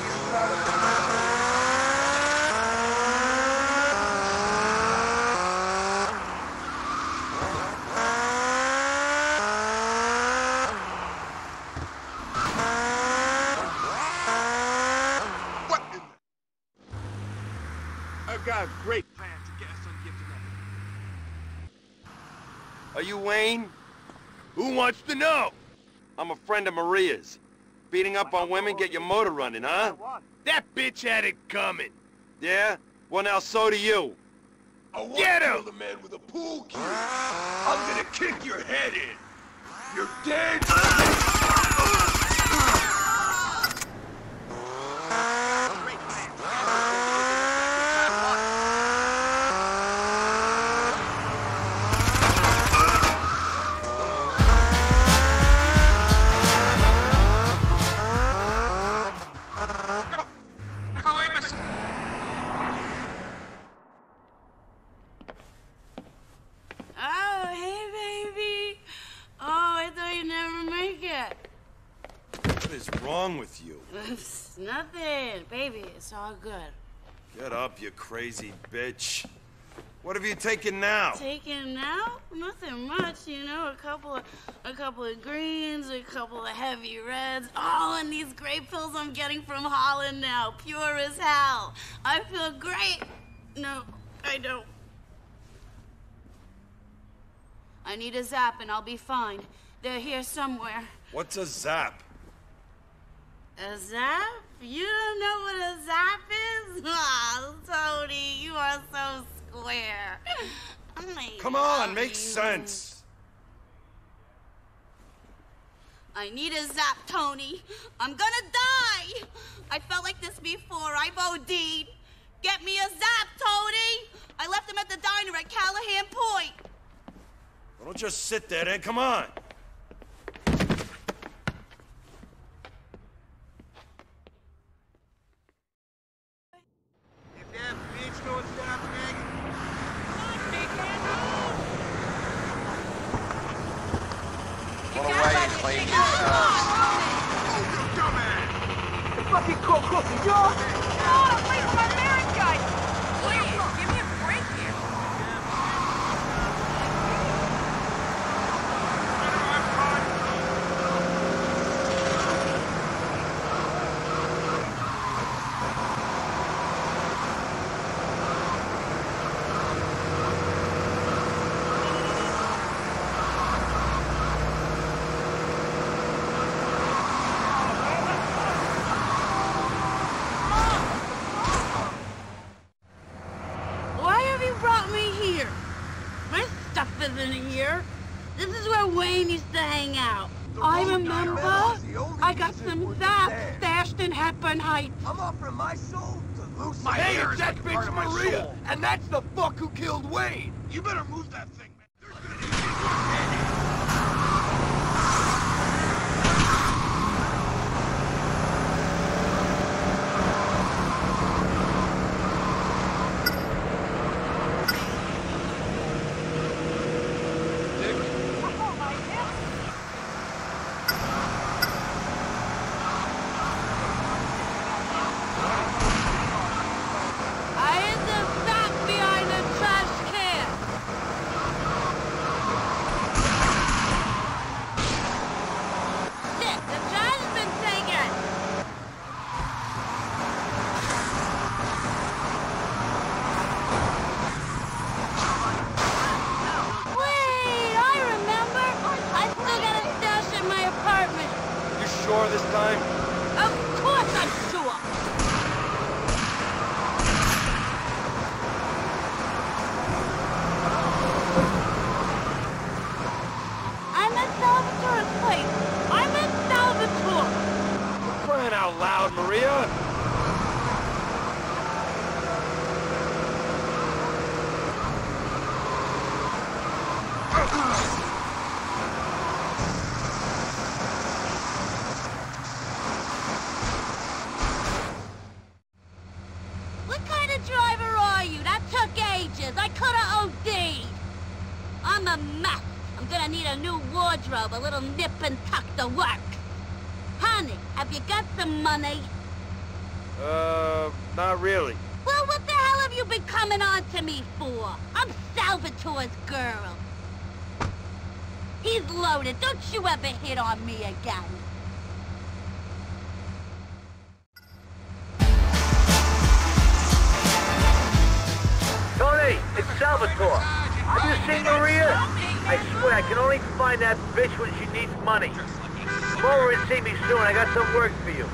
Speaker 5: What in the... I got a great plan to get us ungifted
Speaker 2: Are you Wayne? Who wants to know? I'm a friend of Maria's. Beating up on women get your motor running, huh?
Speaker 5: That bitch had it coming.
Speaker 2: Yeah? Well, now so do you.
Speaker 5: I want
Speaker 2: Get him!
Speaker 5: the man with a pool cue. I'm gonna kick your head in. You're dead.
Speaker 7: It's all good.
Speaker 2: Get up, you crazy bitch. What have you taken now?
Speaker 7: Taken now? Nothing much, you know. A couple of, a couple of greens, a couple of heavy reds. All in these great pills I'm getting from Holland now, pure as hell. I feel great. No, I don't. I need a zap and I'll be fine. They're here somewhere.
Speaker 2: What's a zap?
Speaker 7: A zap? You don't know what a zap is? Oh, Toni, you are so square. Oh I
Speaker 2: Come on, make sense.
Speaker 7: I need a zap, Toni. I'm gonna die. I felt like this before. I've OD'd. Get me a zap, Toni. I left him at the diner at Callahan Point.
Speaker 2: Well, don't just sit there then, come on.
Speaker 27: Salvatore's girl. He's loaded. Don't you ever hit on me again.
Speaker 28: Toni, it's Salvatore. Have you seen Maria? I swear, I can only find that bitch when she needs money. Come over and see me soon. I got some work for you.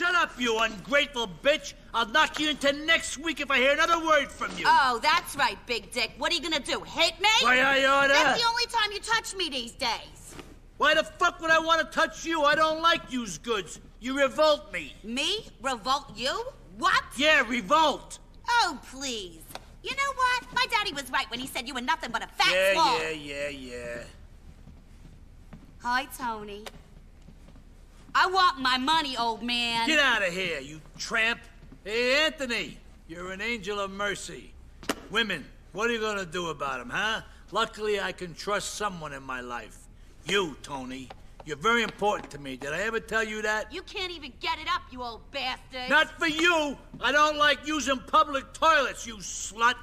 Speaker 1: Shut up, you ungrateful bitch! I'll knock you into next week if I hear another word from you.
Speaker 7: Oh, that's right, Big Dick. What are you gonna do, hit me?
Speaker 1: Why, I oughta.
Speaker 7: That's the only time you touch me these days.
Speaker 1: Why the fuck would I want to touch you? I don't like used goods. You revolt me.
Speaker 7: Me? Revolt you? What?
Speaker 1: Yeah, revolt.
Speaker 7: Oh, please. You know what? My daddy was right when he said you were nothing but a fat
Speaker 1: Yeah,
Speaker 7: slob.
Speaker 1: yeah, yeah, yeah.
Speaker 7: Hi, Toni. I want my money, old man.
Speaker 1: Get out of here, you tramp. Hey, Anthony, you're an angel of mercy. Women, what are you gonna do about them, huh? Luckily, I can trust someone in my life. You, Toni. You're very important to me. Did I ever tell you that?
Speaker 7: You can't even get it up, you old bastard.
Speaker 1: Not for you! I don't like using public toilets, you slut!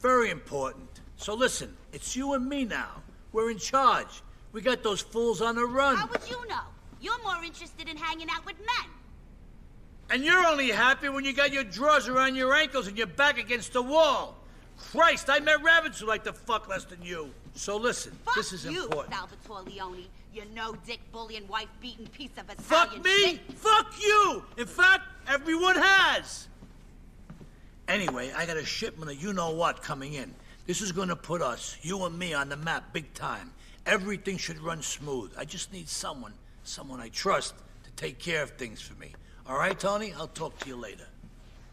Speaker 1: Very important. So listen, it's you and me now. We're in charge. We got those fools on the run.
Speaker 7: How would you know? You're more interested in hanging out with men.
Speaker 1: And you're only happy when you got your drawers around your ankles and your back against the wall. Christ, I met rabbits who like to fuck less than you. So listen,
Speaker 7: Fuck
Speaker 1: this is
Speaker 7: you,
Speaker 1: important.
Speaker 7: Salvatore Leone. You no dick bullying wife beating piece of Italian
Speaker 1: Fuck me?
Speaker 7: shit.
Speaker 1: Fuck you! In fact, everyone has. Anyway, I got a shipment of you know what coming in. This is gonna put us, you and me, on the map big time. Everything should run smooth. I just need someone, someone I trust, to take care of things for me. All right, Toni? I'll talk to you later.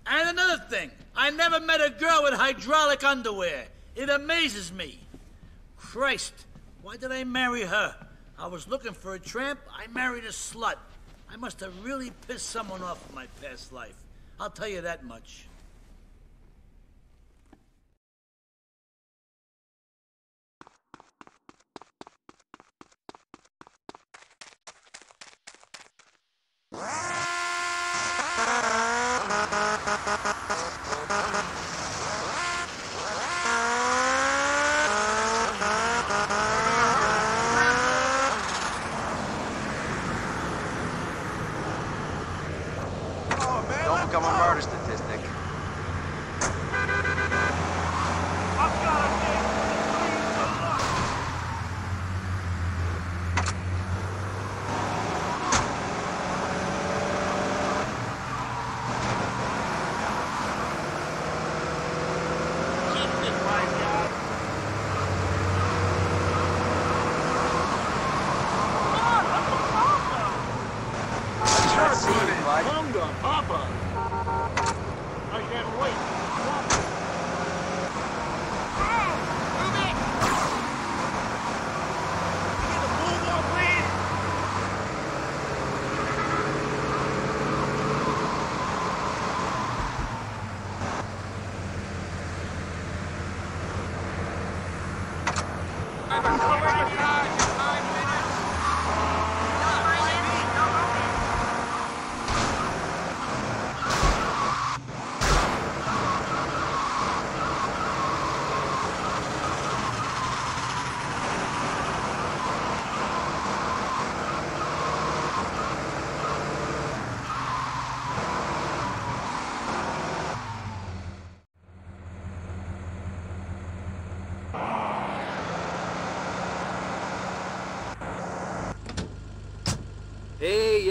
Speaker 1: And another thing, I never met a girl with hydraulic underwear. It amazes me. Christ, why did I marry her? I was looking for a tramp, I married a slut. I must have really pissed someone off in my past life. I'll tell you that much.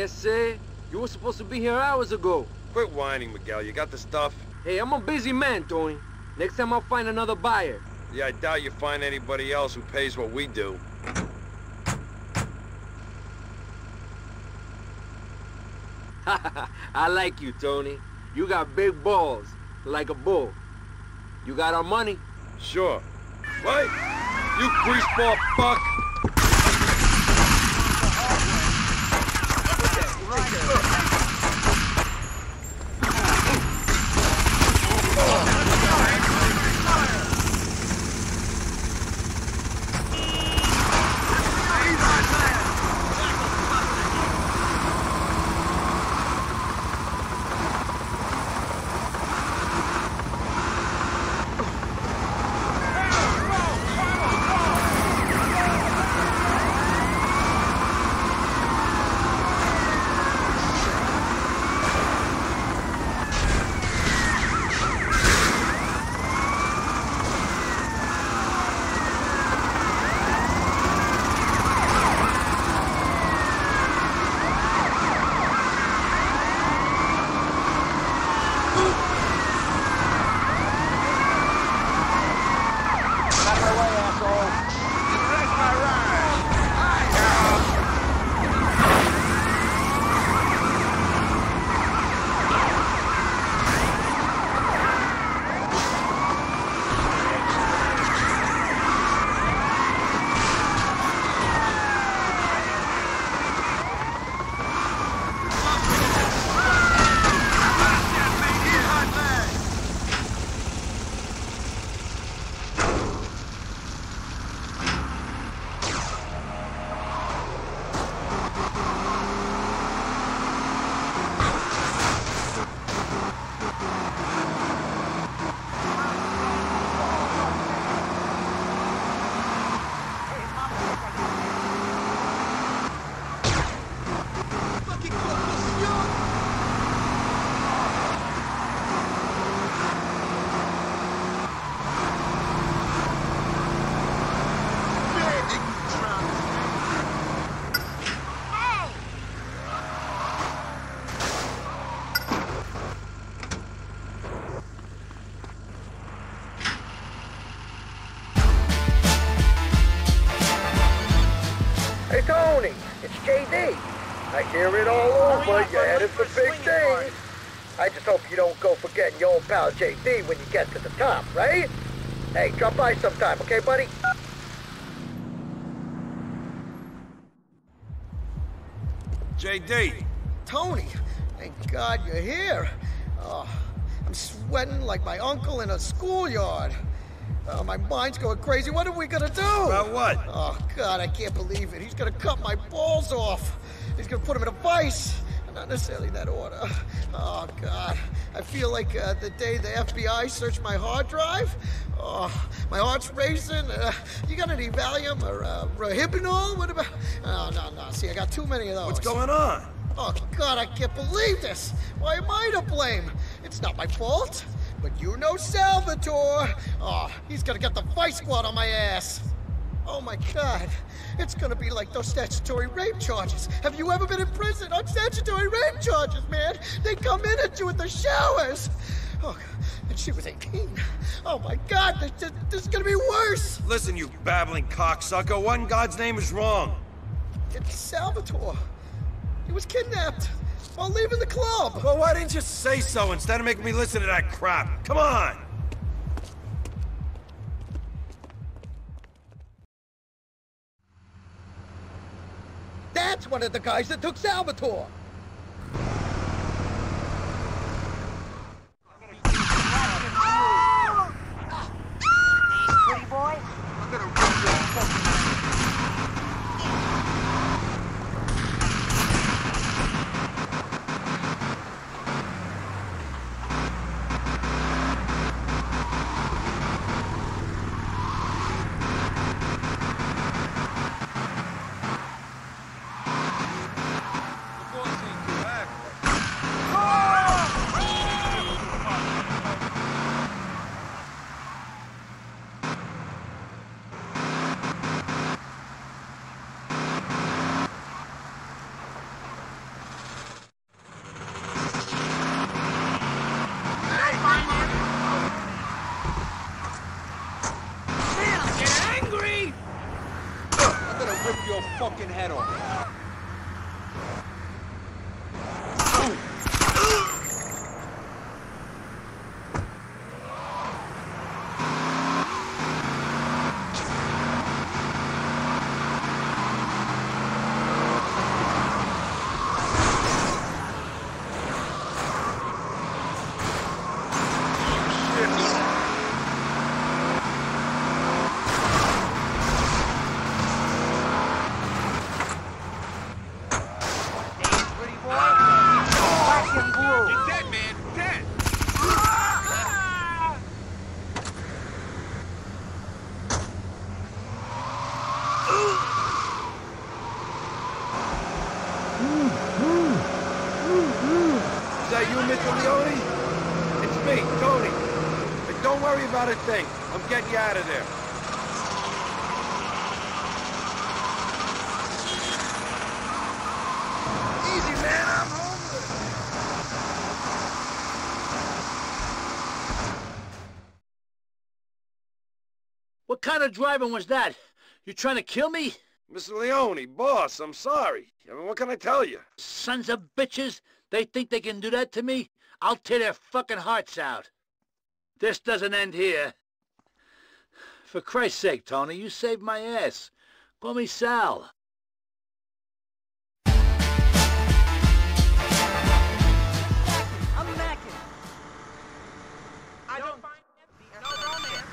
Speaker 13: Sir. You were supposed to be here hours ago.
Speaker 2: Quit whining, Miguel. You got the stuff?
Speaker 13: Hey, I'm a busy man, Toni. Next time I'll find another buyer.
Speaker 2: Yeah, I doubt you find anybody else who pays what we do.
Speaker 13: I like you, Toni. You got big balls, like a bull. You got our money?
Speaker 2: Sure. What? You greaseball fuck!
Speaker 10: All over. You're headed for big things. I just hope you don't go forgetting your old pal JD when you get to the top, right? Hey, drop by sometime, okay, buddy?
Speaker 2: JD!
Speaker 11: Toni, thank God you're here. Oh, I'm sweating like my uncle in a schoolyard. Oh, my mind's going crazy. What are we gonna do?
Speaker 2: About what?
Speaker 11: Oh, God, I can't believe it. He's gonna cut my balls off. He's gonna put them in a vice. Not necessarily that order. Oh, God. I feel like uh, the day the FBI searched my hard drive. Oh, my heart's racing. Uh, you got any Valium or uh, Rohypnol? What about... Oh, no, no. See, I got too many of those.
Speaker 2: What's going on?
Speaker 11: Oh, God, I can't believe this. Why am I to blame? It's not my fault. But you know Salvatore. Oh, he's gonna get the vice squad on my ass. Oh my god. It's gonna be like those statutory rape charges. Have you ever been in prison on statutory rape charges, man? They come in at you in the showers. Oh, and she was 18. Oh my god, this, this, this is gonna be worse.
Speaker 2: Listen, you babbling cocksucker. What in God's name is wrong?
Speaker 11: It's Salvatore. He was kidnapped while leaving the club.
Speaker 2: Well, why didn't you say so instead of making me listen to that crap? Come on!
Speaker 11: One of the guys that took Salvatore.
Speaker 4: Pretty your fucking
Speaker 13: rip your fucking head off.
Speaker 2: Is that you, Mr. Leone? It's me, Toni. But worry a thing. I'm getting you out of there. Easy, man. I'm homeless.
Speaker 1: What kind of driving was that? You trying to kill me?
Speaker 2: Mr. Leone, boss, I'm sorry. I mean, what can I tell you?
Speaker 1: Sons of bitches! They think they can do that to me? I'll tear their fucking hearts out. This doesn't end here. For Christ's sake, Toni, you saved my ass. Call me Sal.
Speaker 21: I'm macking. I don't find no romance.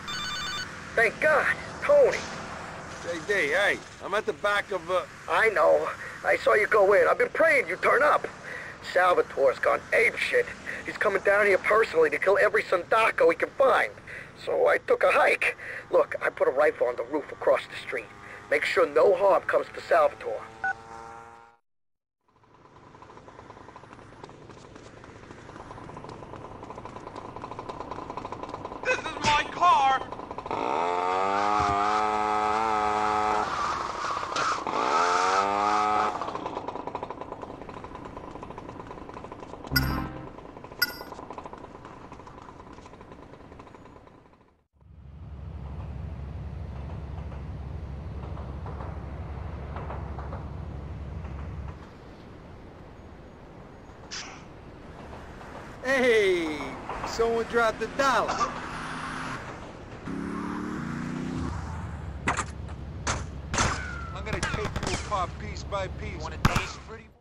Speaker 2: Thank God. Toni. JD, hey, I'm at the back of, uh...
Speaker 11: I know. I saw you go in. I've been praying you turn up. Salvatore's gone ape shit. He's coming down here personally to kill every Sindacco he can find. So I took a hike. Look, I put a rifle on the roof across the street. Make sure no harm comes to Salvatore.
Speaker 4: This is my car!
Speaker 13: Hey, someone dropped a dollar. I'm gonna take you apart piece by piece. Want a taste, pretty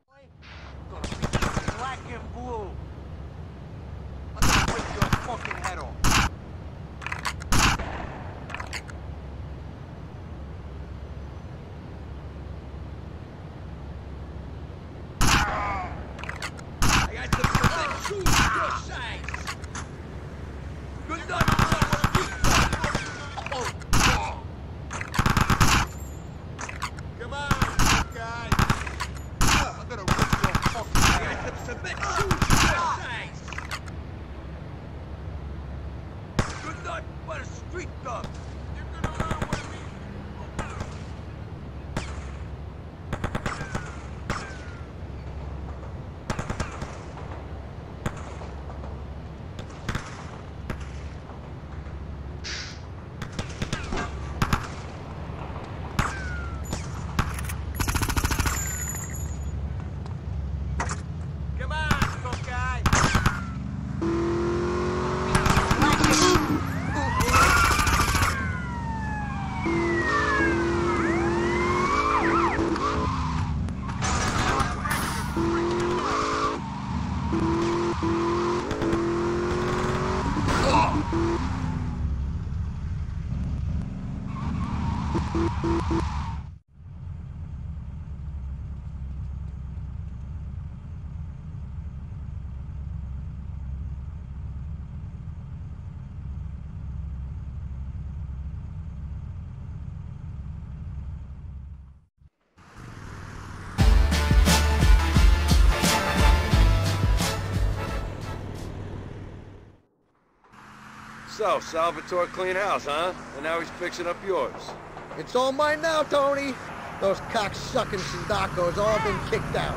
Speaker 2: So, Salvatore clean house, huh? And now he's fixing up yours.
Speaker 11: It's all mine now, Toni. Those cocksucking Sindaccos all been kicked out.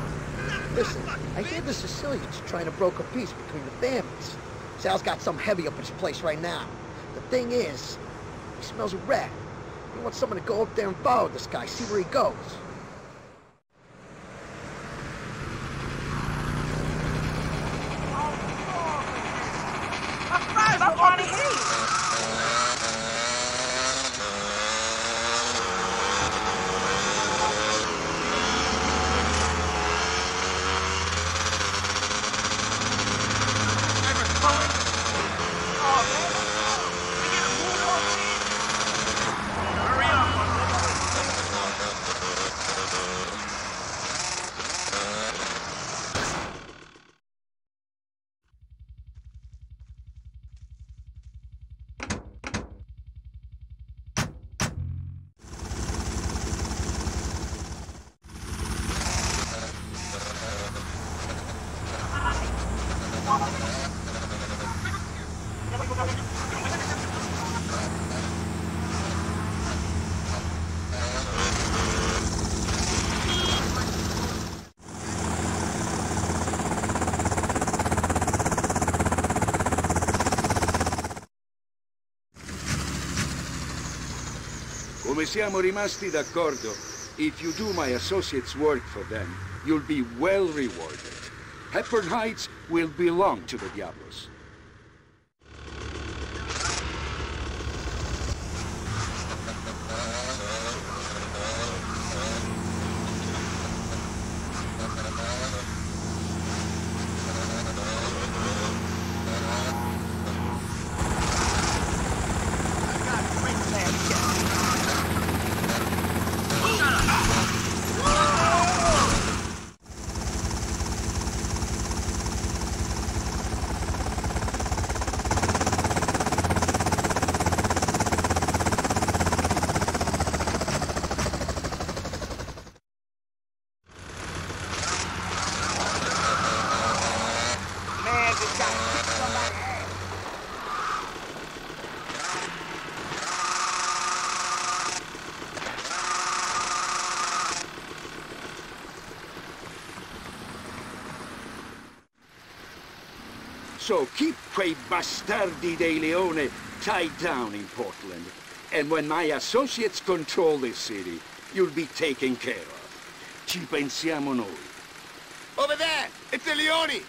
Speaker 11: Listen, I hear the Sicilians trying to broker a peace between the families. Sal's got some heavy up his place right now. The thing is, he smells a rat. We want someone to go up there and follow this guy, see where he goes.
Speaker 18: Stop trying to hit.
Speaker 29: Come siamo rimasti d'accordo, if you do my associates' work for them, you'll be well rewarded. Hepburn Heights will belong to the Diablos. So keep quei bastardi dei Leone tied down in Portland. And when my associates control this city, you'll be taken care of. Ci pensiamo noi.
Speaker 7: Over there! It's the Leone!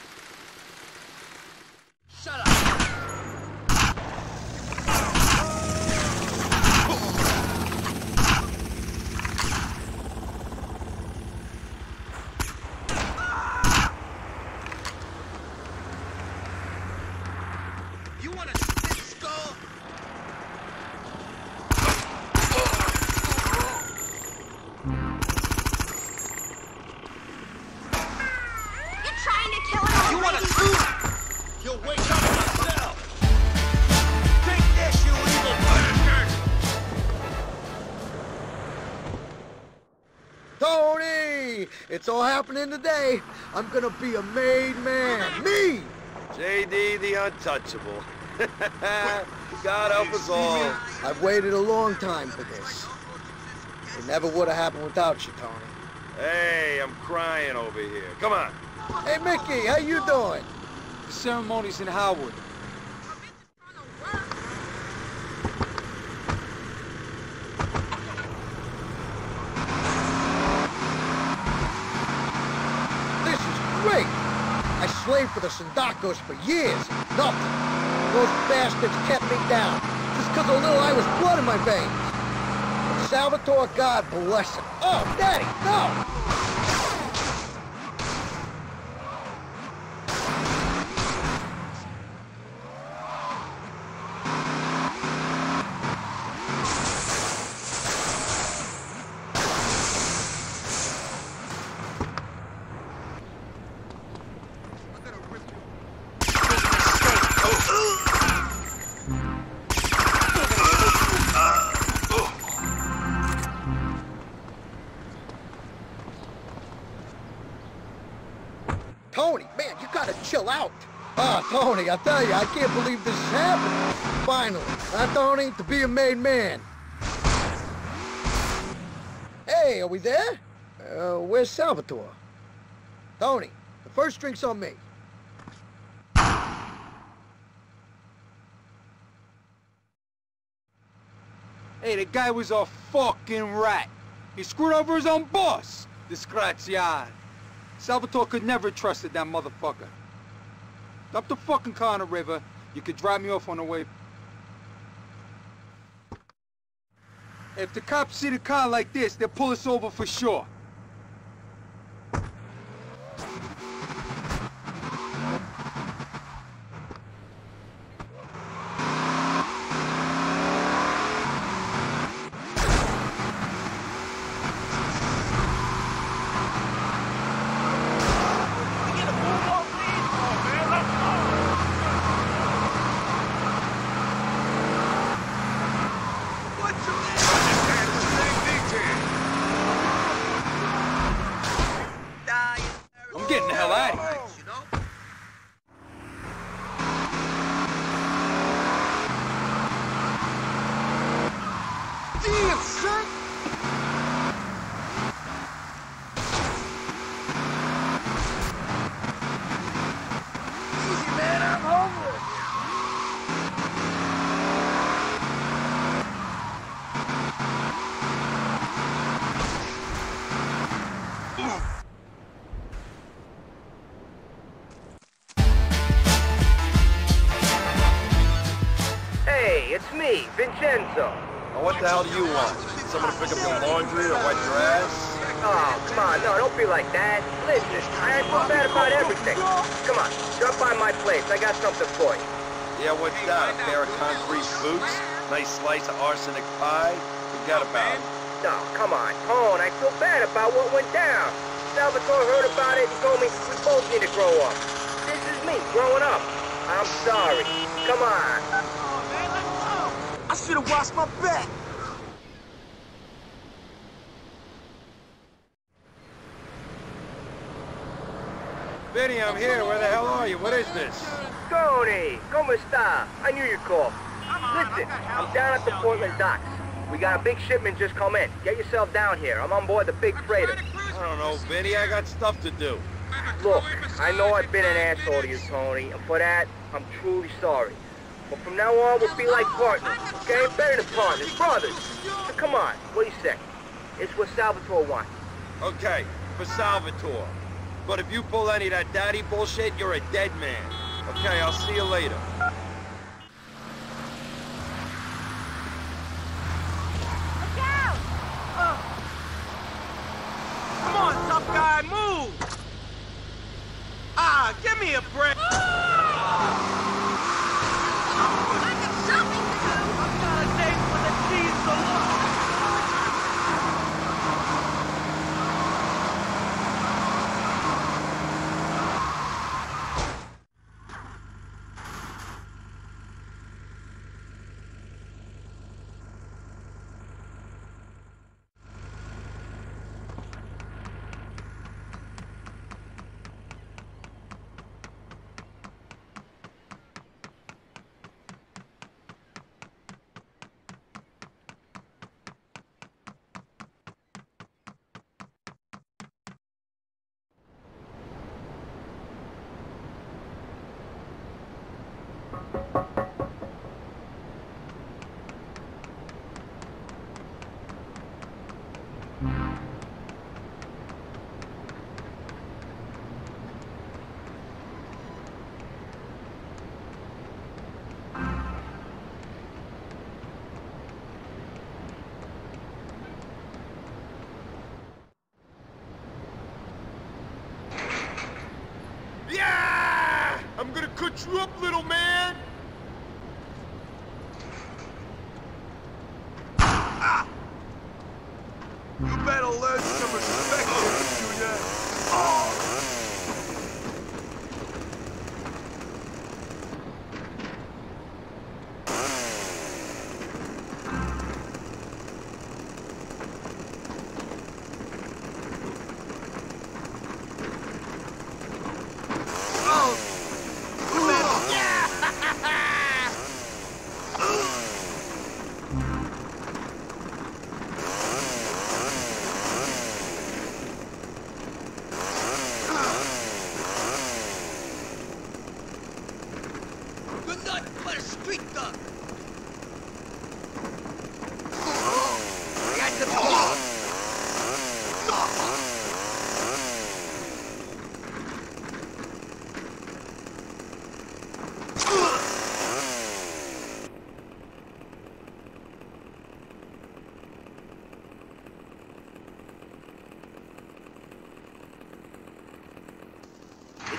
Speaker 11: It's all happening today. I'm gonna be a made man. Me!
Speaker 2: JD the Untouchable. God help us all.
Speaker 11: I've waited a long time for this. It never would have happened without you, Toni.
Speaker 2: Hey, I'm crying over here. Come on.
Speaker 11: Hey, Mickey, how you doing?
Speaker 13: The ceremony's in Howard.
Speaker 11: This is great. I slaved for the Sindaccos for years. Nothing. Those bastards kept me down. Just because a little I was blood in my veins. Salvatore, God bless him. Oh, Daddy, no! Toni, man, you gotta chill out. Ah, Toni, I tell you, I can't believe this is happening. Finally. Huh, Toni? To be a made man. Hey, are we there? Uh, where's Salvatore? Toni, the first drink's on me.
Speaker 13: Hey, the guy was a fucking rat. He screwed over his own boss. Disgraziad. Salvatore could never have trusted that motherfucker. Dump the fucking the river. You could drive me off on the way. If the cops see the car like this, they'll pull us over for sure.
Speaker 3: We got a big shipment just come in. Get yourself down here. I'm on board the big freighter.
Speaker 2: I don't know, Vinny. I got stuff to do.
Speaker 3: Look, I know I've been an asshole to you, Toni, and for that, I'm truly sorry. But from now on, we'll be like partners, okay? Better than partners, brothers. So come on, what do you say? It's what Salvatore wants.
Speaker 2: Okay, for Salvatore. But if you pull any of that daddy bullshit, you're a dead man. Okay, I'll see you later.
Speaker 7: Come on, tough guy, move! Ah, give me a break! I've got a date with the cheese salon!
Speaker 2: Yeah! You up, little man!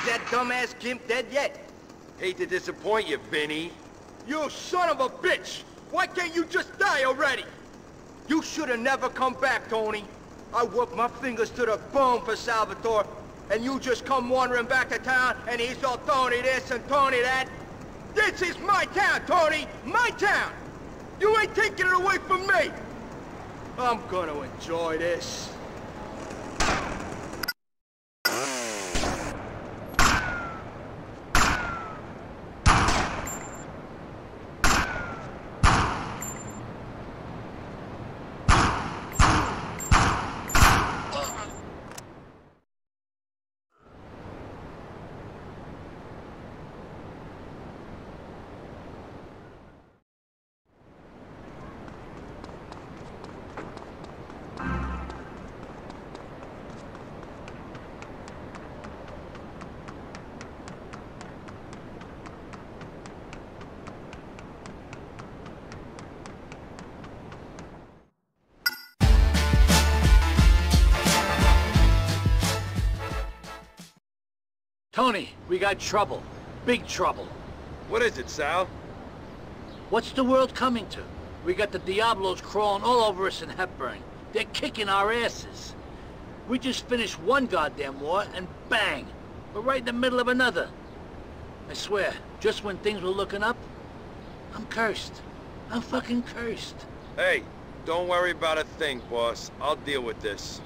Speaker 3: That dumbass Gimp dead yet?
Speaker 5: Hate to disappoint you, Vinny.
Speaker 3: You son of a bitch! Why can't you just die already? You should have never come back, Toni. I worked my fingers to the bone for Salvatore, and you just come wandering back to town, and he's all Toni this and Toni that. This is my town, Toni! My town! You ain't taking it away from me! I'm gonna enjoy this.
Speaker 1: We got trouble. Big trouble.
Speaker 5: What is it, Sal?
Speaker 1: What's the world coming to? We got the Diablos crawling all over us in Hepburn. They're kicking our asses. We just finished one goddamn war, and bang! We're right in the middle of another. I swear, just when things were looking up, I'm cursed. I'm fucking cursed.
Speaker 5: Hey, don't worry about a thing, boss. I'll deal with this.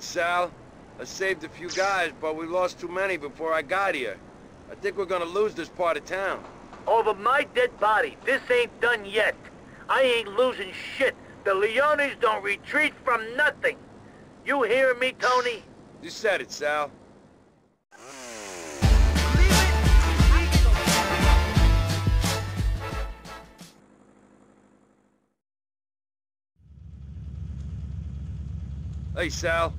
Speaker 2: Good, Sal. I saved a few guys, but we lost too many before I got here. I think we're gonna lose this part of town.
Speaker 1: Over my dead body. This ain't done yet. I ain't losing shit. The Leones don't retreat from nothing. You hear me, Toni?
Speaker 2: You said it, Sal. Hey, Sal.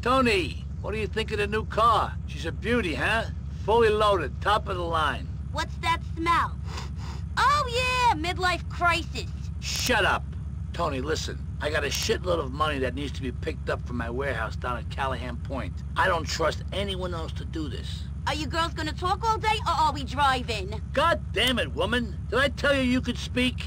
Speaker 1: Toni, what do you think of the new car? She's a beauty, huh? Fully loaded, top of the line.
Speaker 23: What's that smell? Oh, yeah, midlife crisis.
Speaker 1: Shut up. Toni, listen. I got a shitload of money that needs to be picked up from my warehouse down at Callahan Point. I don't trust anyone else to do this.
Speaker 23: Are you girls gonna talk all day, or are we driving?
Speaker 1: God damn it, woman! Did I tell you you could speak?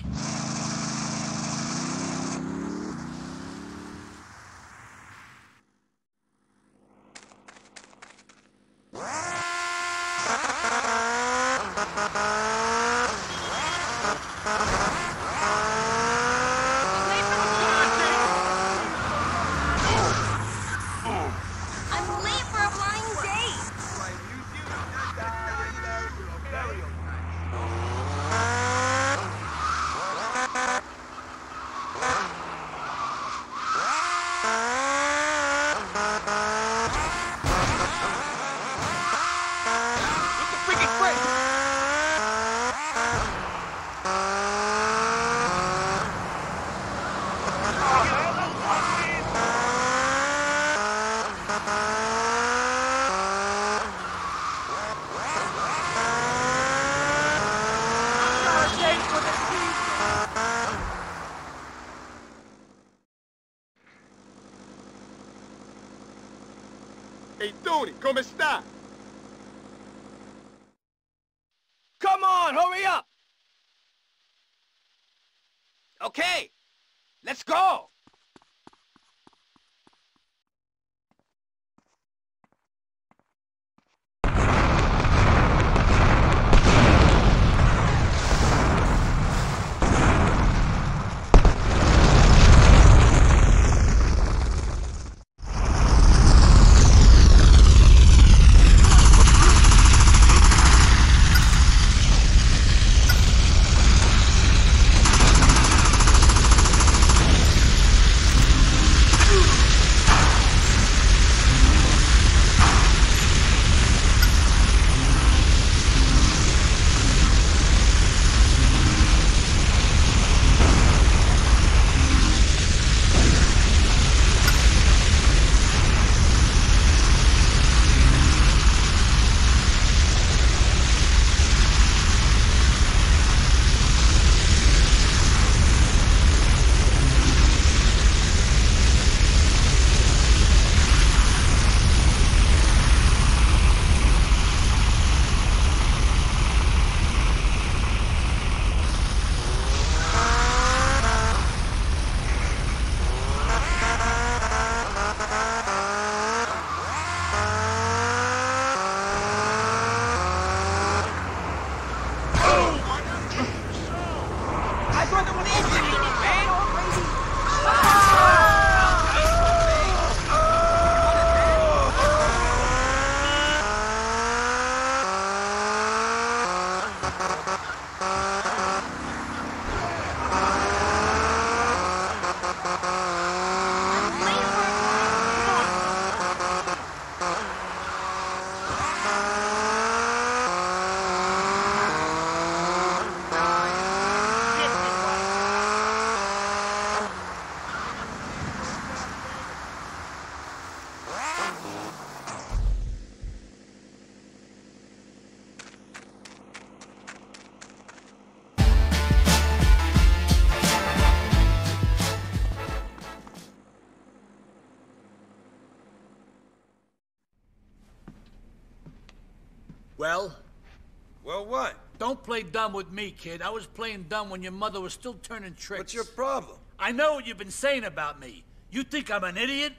Speaker 1: Kid. I was playing dumb when your mother was still turning tricks.
Speaker 2: What's your problem?
Speaker 1: I know what you've been saying about me. You think I'm an idiot?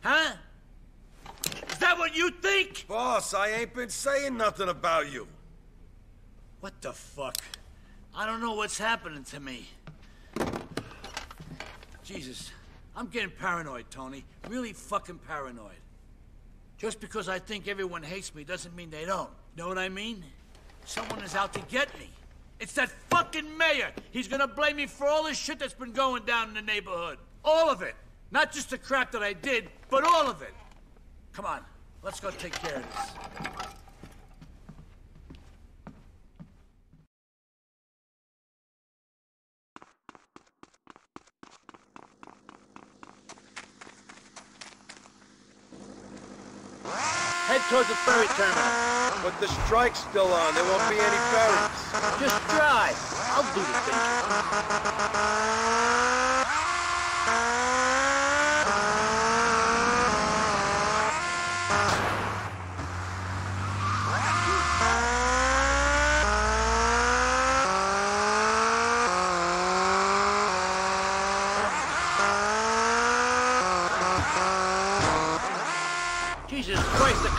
Speaker 1: Huh? Is that what you think?
Speaker 2: Boss, I ain't been saying nothing about you.
Speaker 1: What the fuck? I don't know what's happening to me. Jesus, I'm getting paranoid, Toni. Really fucking paranoid. Just because I think everyone hates me doesn't mean they don't. Know what I mean? Someone is out to get me. It's that fucking mayor. He's gonna blame me for all the shit that's been going down in the neighborhood. All of it. Not just the crap that I did, but all of it. Come on, let's go take care of this. Head towards the ferry terminal.
Speaker 2: But the strike's still on. There won't be any ferries.
Speaker 1: Just drive. I'll do the thinking.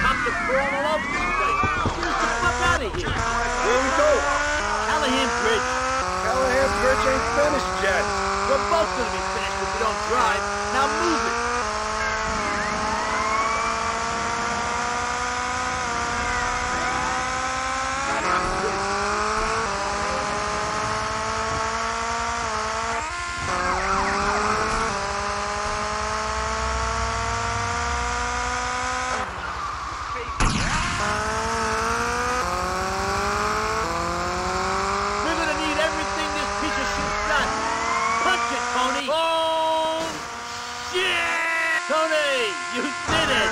Speaker 1: Cops are crawling all over this place. Get us the fuck out of here.
Speaker 2: Where we go?
Speaker 1: Callahan Bridge.
Speaker 2: Callahan Bridge ain't finished yet.
Speaker 1: We're both gonna be finished if we don't drive. Now move it. We're gonna need everything this piece of shit's done. Punch it, Toni! Oh, shit! Toni, you did it!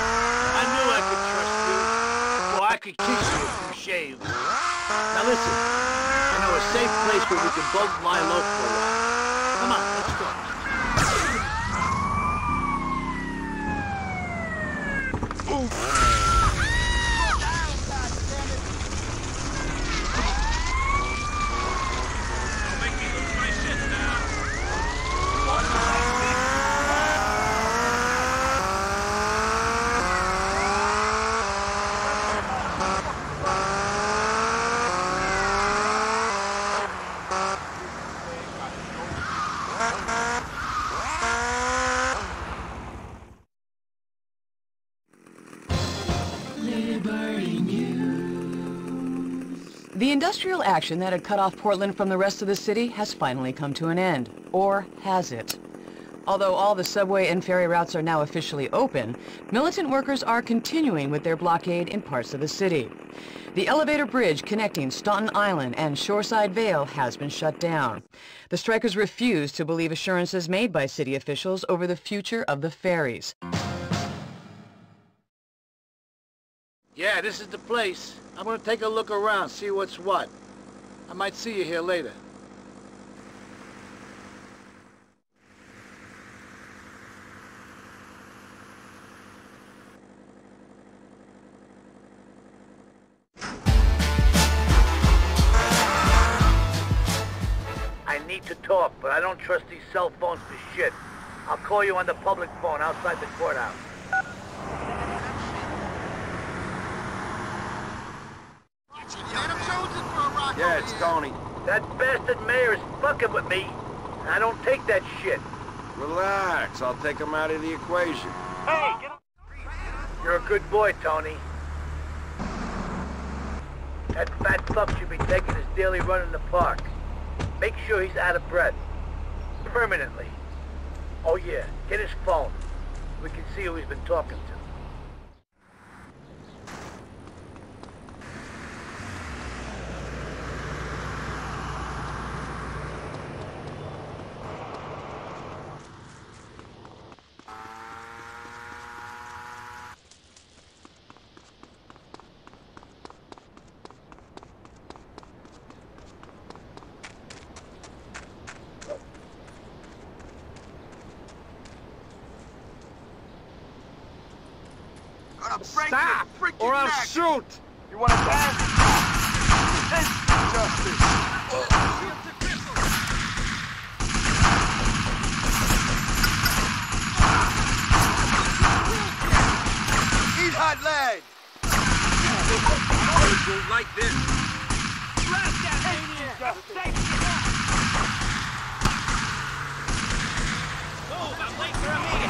Speaker 1: I knew I could trust you. Well, I could kiss you if you shaved. Now listen, I know a where we can both lie low for a while.
Speaker 30: Action that had cut off Portland from the rest of the city has finally come to an end. Or has it? Although all the subway and ferry routes are now officially open, militant workers are continuing with their blockade in parts of the city. The elevator bridge connecting Staunton Island and Shoreside Vale has been shut down. The strikers refuse to believe assurances made by city officials over the future of the ferries.
Speaker 1: Yeah, this is the place. I'm gonna take a look around, see what's what. I might see you here later.
Speaker 28: I need to talk, but I don't trust these cell phones for shit. I'll call you on the public phone outside the courthouse.
Speaker 2: Yeah, it's Toni.
Speaker 28: That bastard mayor is fucking with me, I don't take that shit.
Speaker 2: Relax. I'll take him out of the equation.
Speaker 28: Hey, get You're a good boy, Toni. That fat fuck should be taking his daily run in the park. Make sure he's out of breath. Permanently. Oh yeah, get his phone. We can see who he's been talking to.
Speaker 5: Stop,
Speaker 28: or I'll
Speaker 5: shoot! You want to dance? Justice! Eat hot lead!
Speaker 2: Don't like this.
Speaker 18: I'm oh, late for a meeting.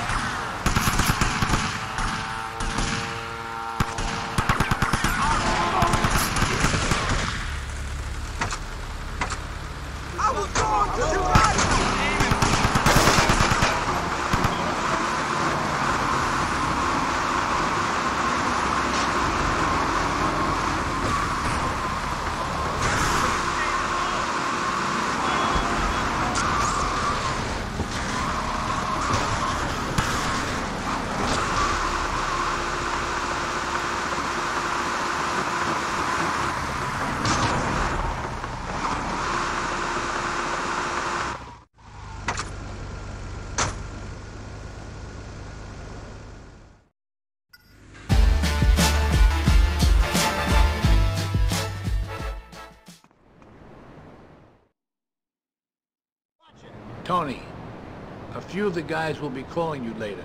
Speaker 1: Few of the guys will be calling you later.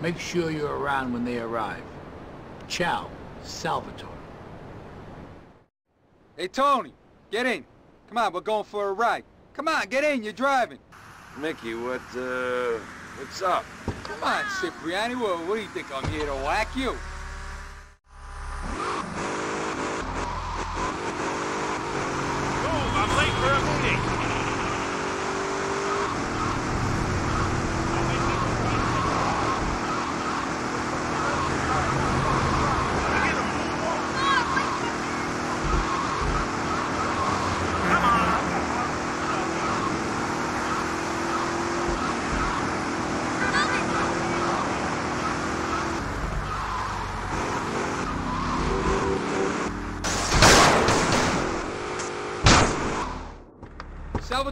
Speaker 1: Make sure you're around when they arrive. Ciao, Salvatore.
Speaker 13: Hey, Toni, get in. Come on, we're going for a ride. Come on, get in, you're driving.
Speaker 2: Mickey, what, uh, what's up?
Speaker 13: Come on, Cipriani, what, what do you think, I'm here to whack you?
Speaker 18: Move, I'm late for a meeting.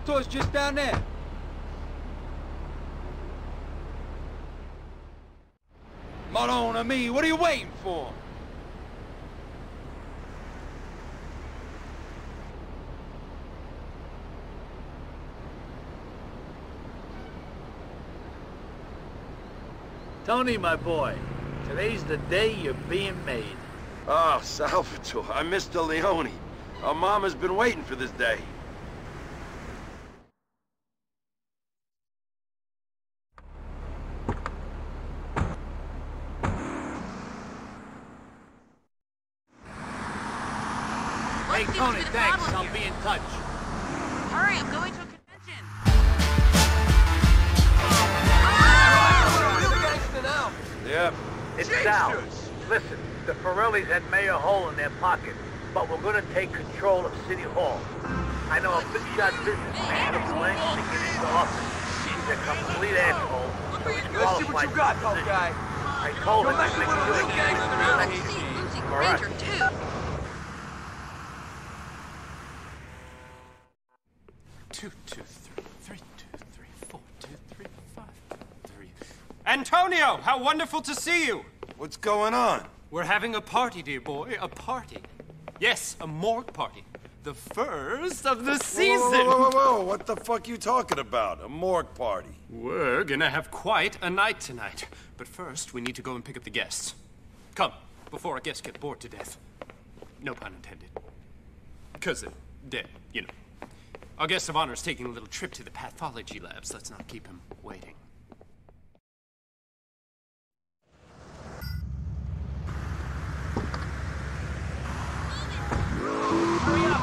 Speaker 13: Salvatore's just down there. Madonna me, what are you waiting for?
Speaker 1: Toni, my boy, today's the day you're being made.
Speaker 2: Oh, Salvatore, I'm Mr. Leone. Our mama's been waiting for this day.
Speaker 31: Wonderful to see you!
Speaker 2: What's going on?
Speaker 31: We're having a party, dear boy, a party. Yes, a morgue party. The first of the season!
Speaker 2: Whoa, whoa, whoa, whoa, whoa, what the fuck are you talking about? A morgue party?
Speaker 31: We're gonna have quite a night tonight. But first, we need to go and pick up the guests. Come, before our guests get bored to death. No pun intended. Because they're dead, you know. Our guest of honor is taking a little trip to the pathology labs. Let's not keep him waiting.
Speaker 18: Hurry up,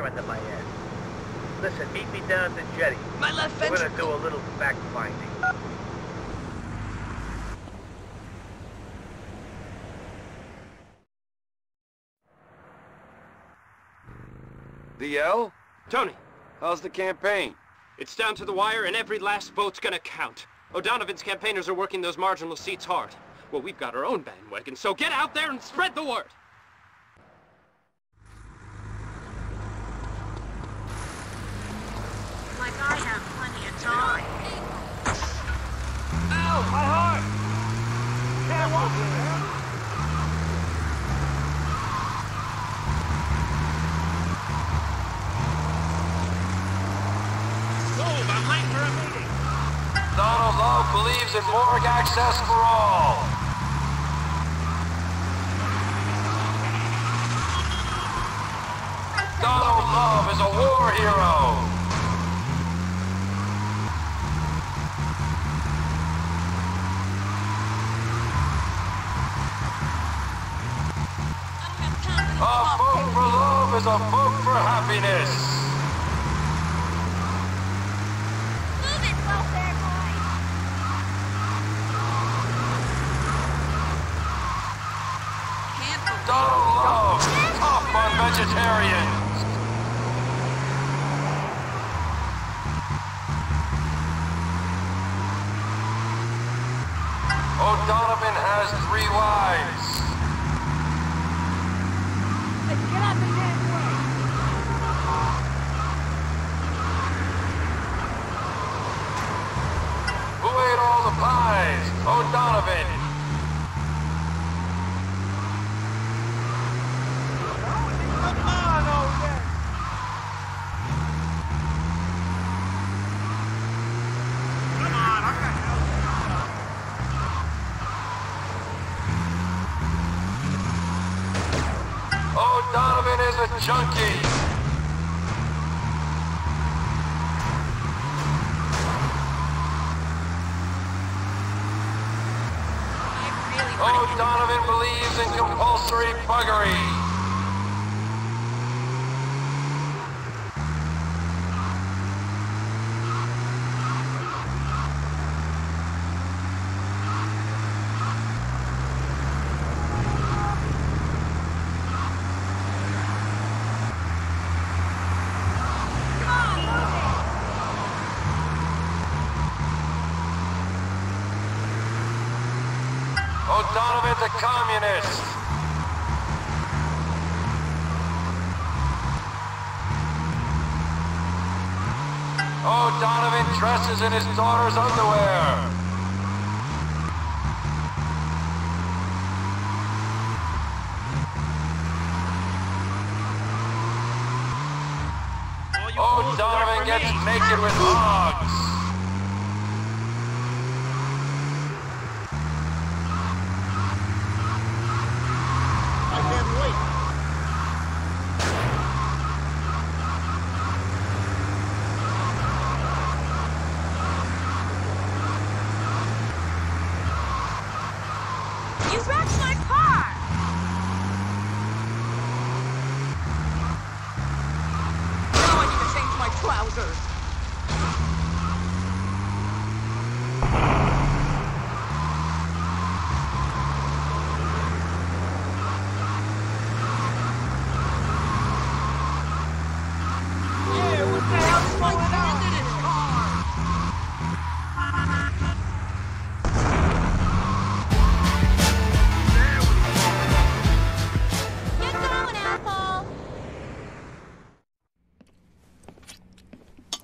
Speaker 28: light a fire under my ass? Listen, meet me down at the jetty.
Speaker 12: My left
Speaker 28: We're gonna
Speaker 12: ventricle.
Speaker 28: do a little fact-finding.
Speaker 32: DL?
Speaker 31: Toni.
Speaker 32: How's the campaign?
Speaker 31: It's down to the wire and every last vote's gonna count. O'Donovan's campaigners are working those marginal seats hard. Well, we've got our own bandwagon, so get out there and spread the word!
Speaker 12: Like I have plenty of time.
Speaker 18: Ow, my heart!
Speaker 32: Donald Love believes in morgue access for all. Donald Love is a war hero. A vote for love is a vote for happiness.
Speaker 7: Move it, welfare boy!
Speaker 32: Donald Love, tough on vegetarians. Oh, O'Donovan has three wives.
Speaker 7: Get out the damn way!
Speaker 32: Who ate all the pies? O'Donovan.
Speaker 18: Come on, Odin! Come on, I got
Speaker 32: O'Donovan is a junkie. O'Donovan believes in compulsory buggery. O'Donovan's a O'Donovan in his daughter's underwear. Oh, O'Donovan gets naked with hogs.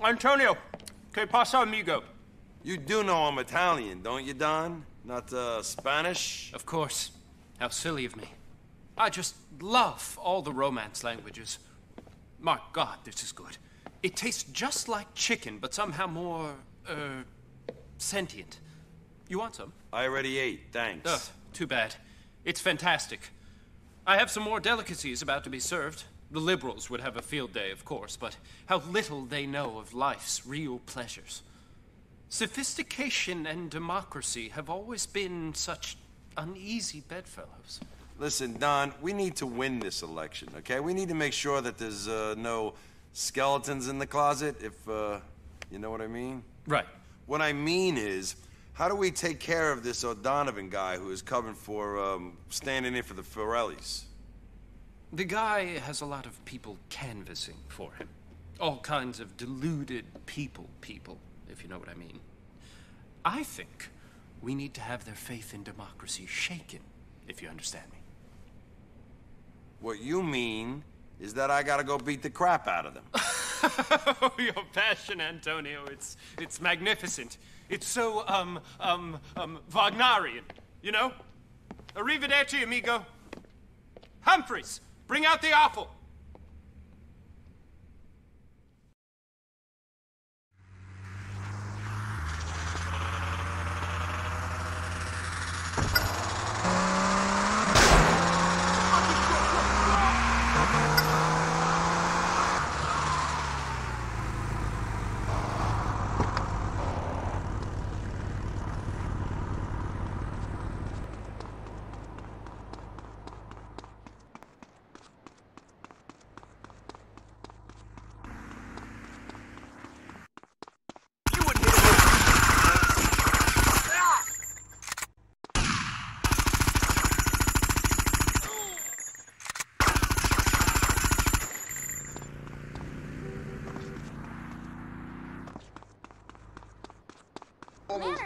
Speaker 31: Antonio, que pasa, amigo?
Speaker 32: You do know I'm Italian, don't you, Don? Not uh, Spanish?
Speaker 31: Of course. How silly of me. I just love all the Romance languages. My God, this is good. It tastes just like chicken, but somehow more, uh, sentient. You want some?
Speaker 32: I already ate, thanks.
Speaker 31: Ugh, too bad. It's fantastic. I have some more delicacies about to be served. The liberals would have a field day, of course, but how little they know of life's real pleasures. Sophistication and democracy have always been such uneasy bedfellows.
Speaker 2: Listen, Don, we need to win this election, okay? We need to make sure that there's uh, no skeletons in the closet, if, uh, you know what I mean?
Speaker 31: Right.
Speaker 2: What I mean is, how do we take care of this O'Donovan guy who is covering for, um, standing in for the Forellis?
Speaker 31: The guy has a lot of people canvassing for him. All kinds of deluded people people, if you know what I mean. I think we need to have their faith in democracy shaken, if you understand me.
Speaker 2: What you mean is that I gotta go beat the crap out of them.
Speaker 31: oh, your passion, Antonio. It's it's magnificent. It's so um um um Wagnerian, you know? Arrivederci, amigo. Humphreys, bring out the offal.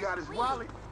Speaker 5: Got his wallet.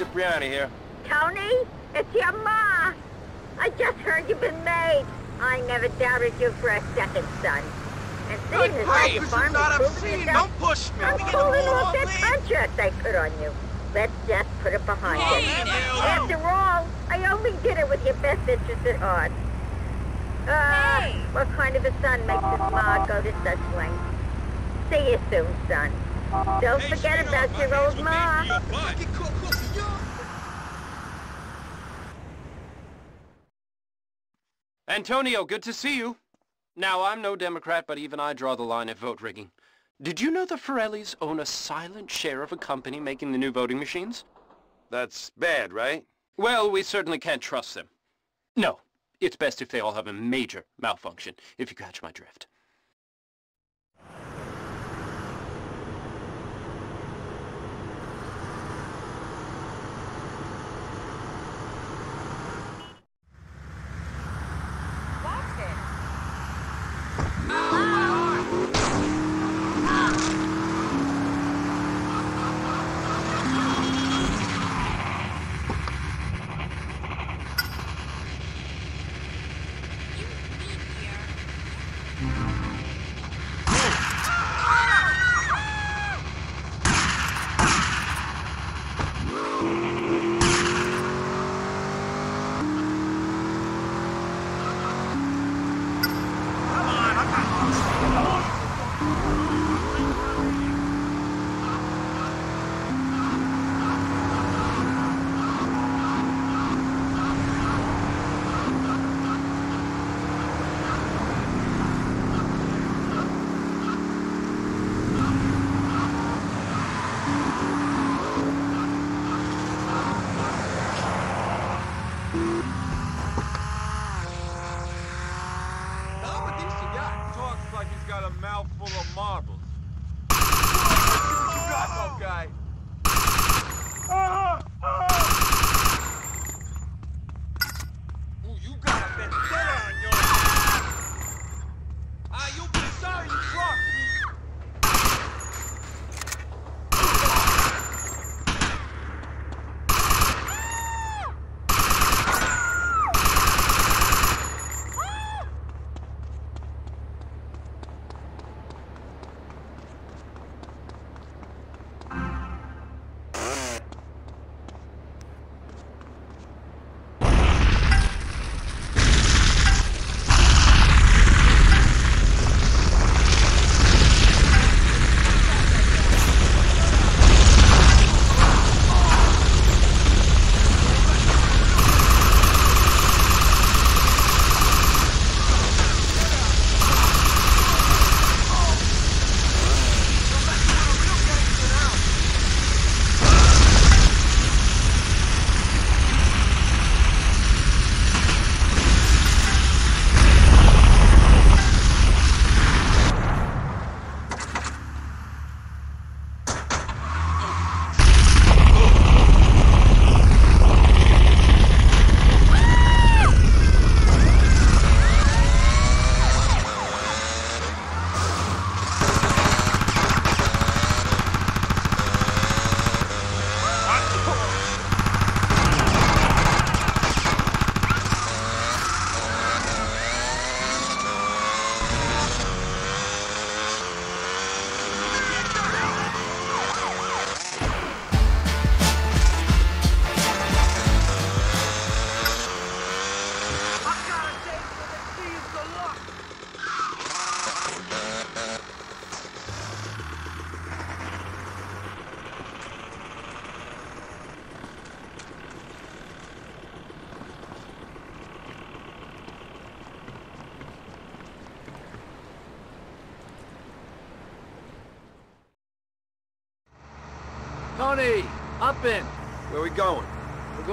Speaker 33: Cipriani here.
Speaker 14: Toni, it's your ma. I just heard you've been made. I never doubted you for a second, son. And seeing as how you farm
Speaker 33: not
Speaker 14: proven
Speaker 33: obscene. Don't push me.
Speaker 14: I'm
Speaker 33: Let me get
Speaker 14: calling
Speaker 33: a
Speaker 14: off
Speaker 33: move
Speaker 14: that
Speaker 33: on,
Speaker 14: contract I put on you. Let's just put it behind us. After all, I only did it with your best interest at heart. Ah, what kind of a son makes his ma go to such lengths? See you soon, son. Don't forget about your old ma.
Speaker 31: Antonio, good to see you. Now, I'm no Democrat, but even I draw the line at vote rigging. Did you know the Forellis own a silent share of a company making the new voting machines?
Speaker 2: That's bad, right?
Speaker 31: Well, we certainly can't trust them. No, it's best if they all have a major malfunction, if you catch my drift.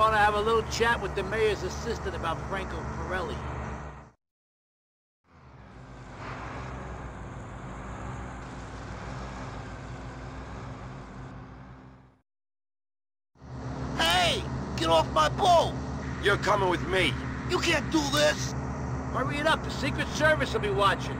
Speaker 1: want to have a little chat with the mayor's assistant about Franco Forelli.
Speaker 34: Hey! Get off my boat!
Speaker 2: You're coming with me.
Speaker 34: You can't do this!
Speaker 1: Hurry it up, the Secret Service will be watching.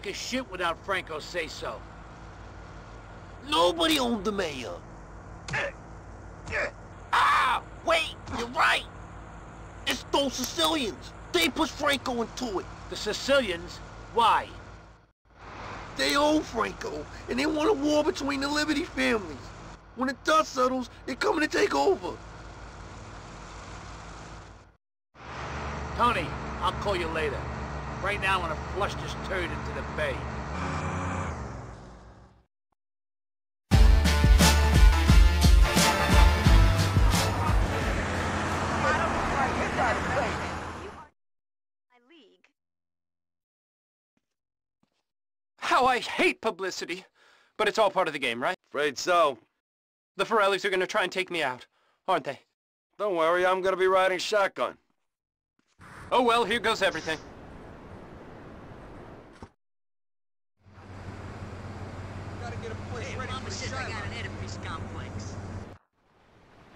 Speaker 1: take a shit without Franco say so.
Speaker 34: Nobody owned the mayor. ah, wait, you're right. It's those Sicilians. They pushed Franco into it.
Speaker 1: The Sicilians? Why?
Speaker 34: They own Franco, and they want a war between the Liberty families. When the dust settles, they're coming to take over.
Speaker 1: Toni, I'll call you later. Right now, I want to flush this turd into the bay.
Speaker 31: How I hate publicity. But it's all part of the game, right?
Speaker 2: Afraid so.
Speaker 31: The Forellis are gonna try and take me out, aren't they?
Speaker 2: Don't worry, I'm gonna be riding shotgun.
Speaker 31: Oh well, here goes everything.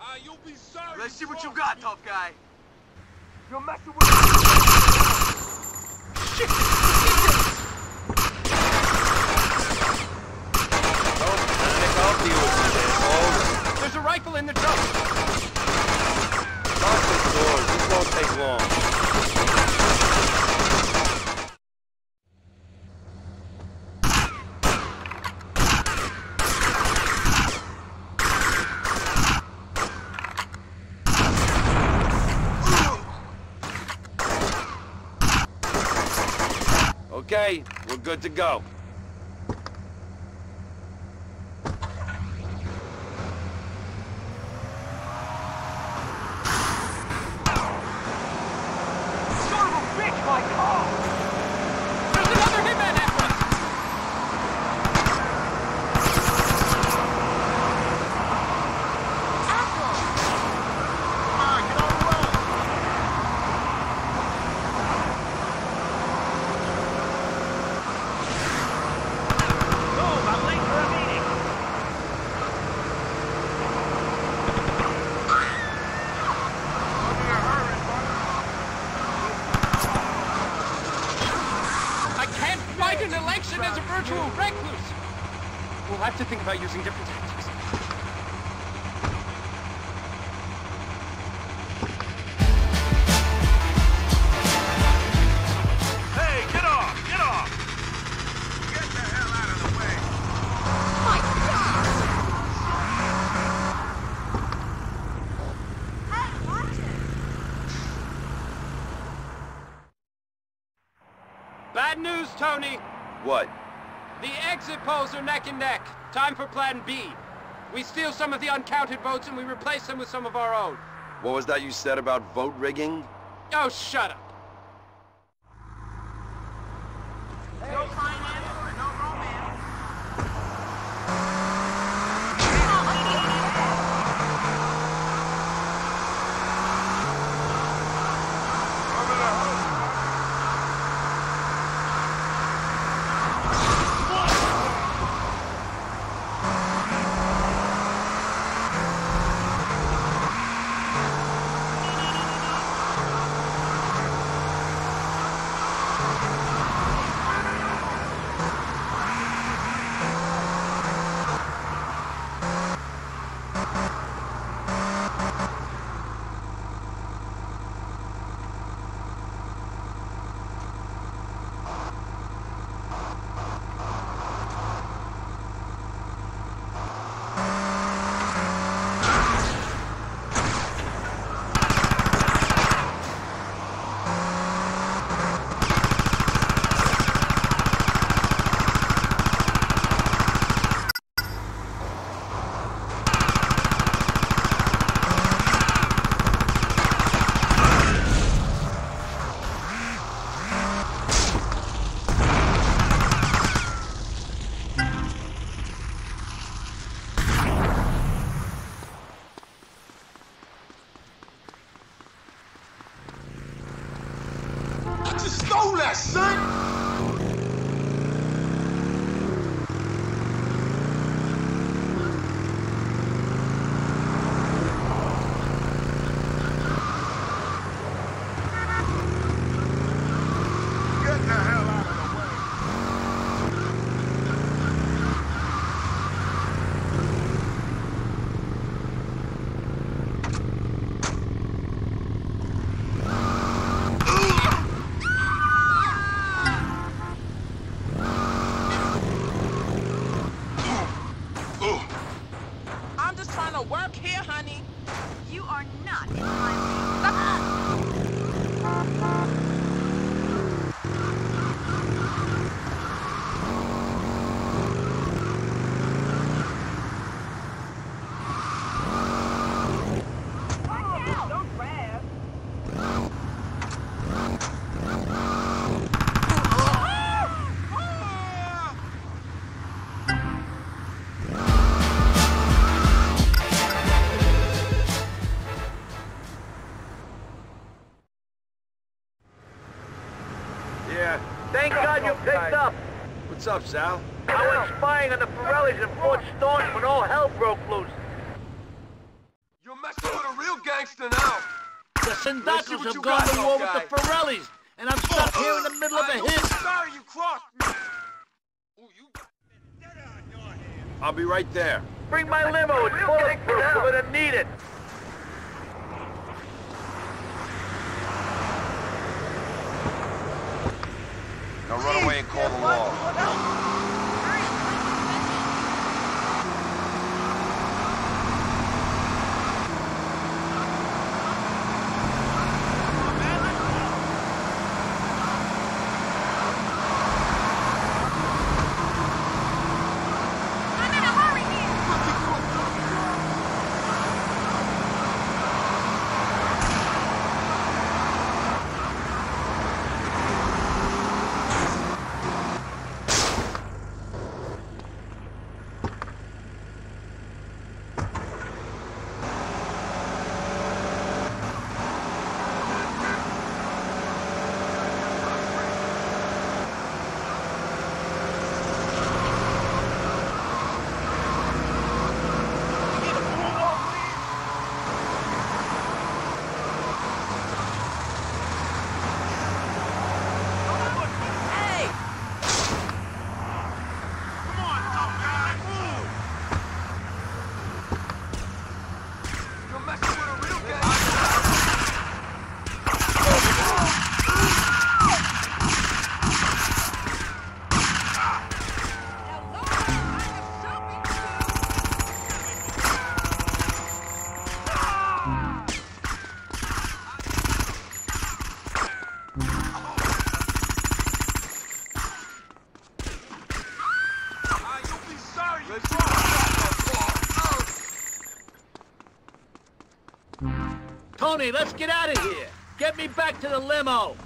Speaker 5: Ah, you'll be sorry.
Speaker 4: Let's see what you got, tough guy.
Speaker 5: You're messing with
Speaker 31: There's a rifle in the truck.
Speaker 2: Lock the doors. This won't take long. Okay, we're good to go.
Speaker 31: Polls are neck and neck. Time for Plan B. We steal some of the uncounted votes and we replace them with some of our own.
Speaker 2: What was that you said about vote rigging?
Speaker 31: Oh, shut up.
Speaker 2: What's up, Sal?
Speaker 28: I was spying on the Forellis in Fort Staunton when all hell broke loose.
Speaker 5: You're messing with a real gangster now.
Speaker 1: The
Speaker 5: Let's Sindaccos
Speaker 1: have gone to war with the Forellis, and I'm stuck oh, here in the middle of a
Speaker 5: I'm
Speaker 1: hit.
Speaker 5: sorry you crossed me.
Speaker 2: I'll be right there.
Speaker 28: Bring my limo.
Speaker 1: Toni, let's get out of here. Get me back to the limo.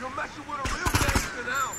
Speaker 5: You're messing with a real gangster now.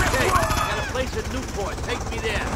Speaker 1: Okay, got a place in Newport. Take me there.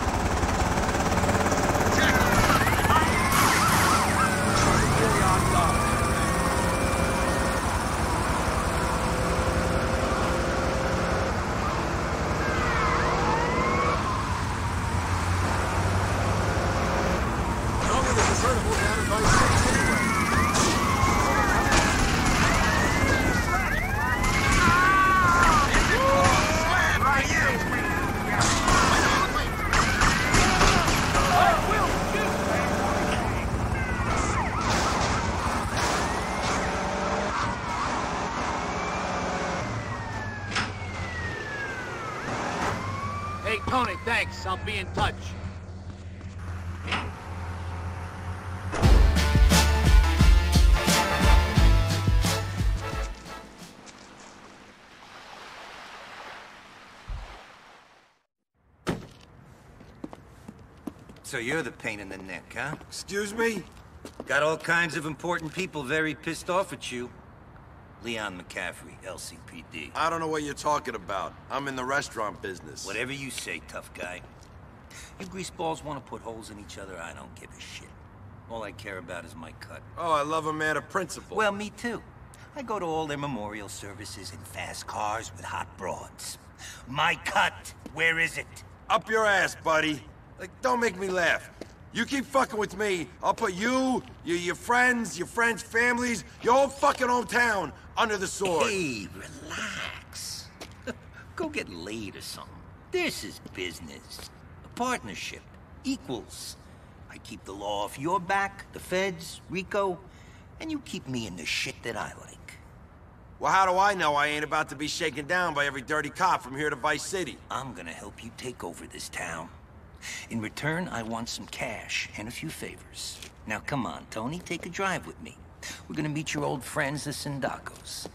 Speaker 1: Hey, Toni, thanks. I'll be in touch.
Speaker 35: So you're the pain in the neck, huh?
Speaker 2: Excuse me?
Speaker 35: Got all kinds of important people very pissed off at you. Leon McCaffrey, LCPD.
Speaker 2: I don't know what you're talking about. I'm in the restaurant business.
Speaker 35: Whatever you say, tough guy. You greaseballs want to put holes in each other, I don't give a shit. All I care about is my cut.
Speaker 2: Oh, I love a man of principle.
Speaker 35: Well, me too. I go to all their memorial services in fast cars with hot broads. My cut, where is it?
Speaker 2: Up your ass, buddy. Like, don't make me laugh. You keep fucking with me, I'll put you, your, your friends, your friends' families, your whole fucking hometown under the sword.
Speaker 35: Hey, relax. Go get laid or something. This is business. A partnership. Equals. I keep the law off your back, the feds, Rico, and you keep me in the shit that I like.
Speaker 2: Well, how do I know I ain't about to be shaken down by every dirty cop from here to Vice City?
Speaker 35: I'm gonna help you take over this town. In return, I want some cash and a few favors. Now come on, Toni, take a drive with me. We're gonna meet your old friends, the Sindaccos.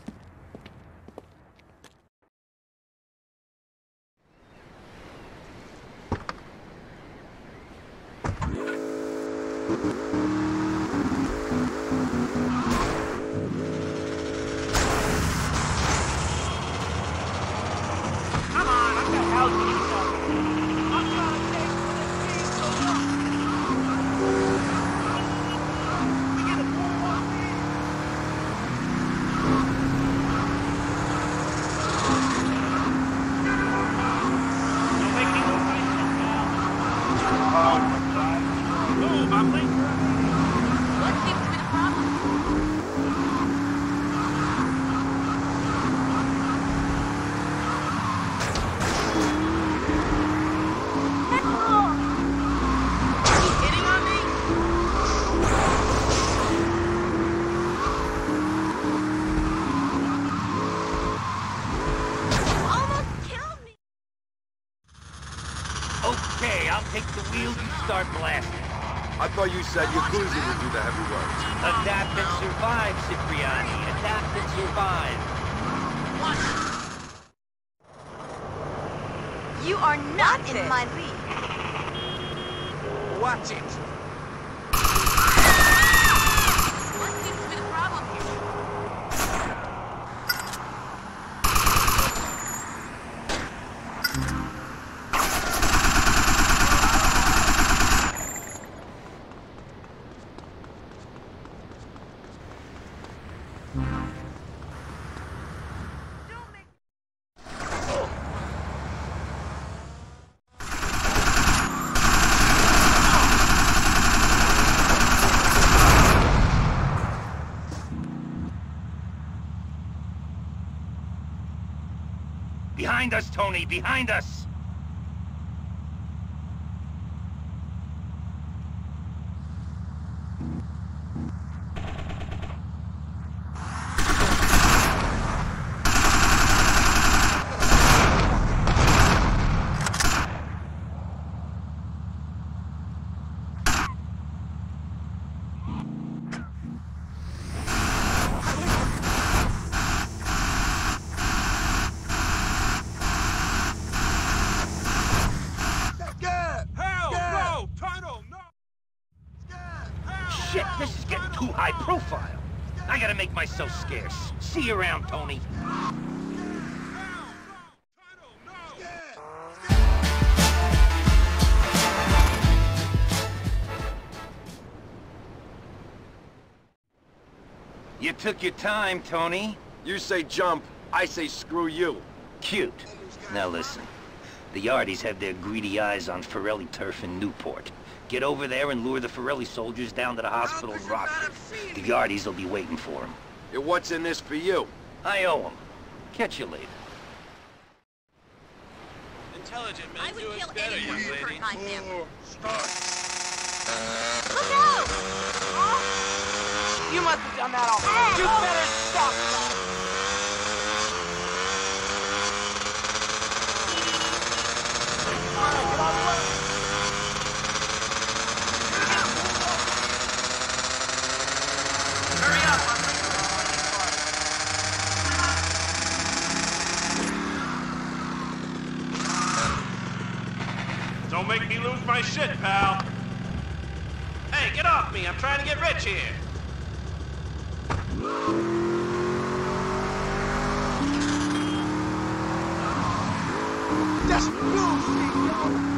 Speaker 2: I thought you said Yakuza would do the heavy work.
Speaker 35: Adapt and survive, Cipriani. Adapt and survive.
Speaker 12: You are not in my league.
Speaker 4: Watch it.
Speaker 12: What seems to be the problem here?
Speaker 35: Behind us, behind us!
Speaker 4: Hell no! Tunnel, no!
Speaker 35: Shit, this is getting too high profile. I gotta make myself scarce. See you around, Toni. You took your time, Toni.
Speaker 2: You say jump, I say screw you.
Speaker 35: Cute. Now listen. The Yardies have their greedy eyes on Forelli turf in Newport. Get over there and lure the Forelli soldiers down to the hospital in Rockford. The Yardies will be waiting for them.
Speaker 2: Yeah, what's in this for you?
Speaker 35: I owe him. Catch you later.
Speaker 18: Intelligent men
Speaker 12: I would
Speaker 18: do it
Speaker 12: kill
Speaker 18: better,
Speaker 12: anyone
Speaker 18: young lady.
Speaker 12: my family.
Speaker 18: Look out! You must have done that already. You better stop that. Hurry up! I'm late for the wedding party. Don't make me lose my shit, pal. Hey, get off me. I'm trying to get rich here.
Speaker 34: That's bullshit, yo.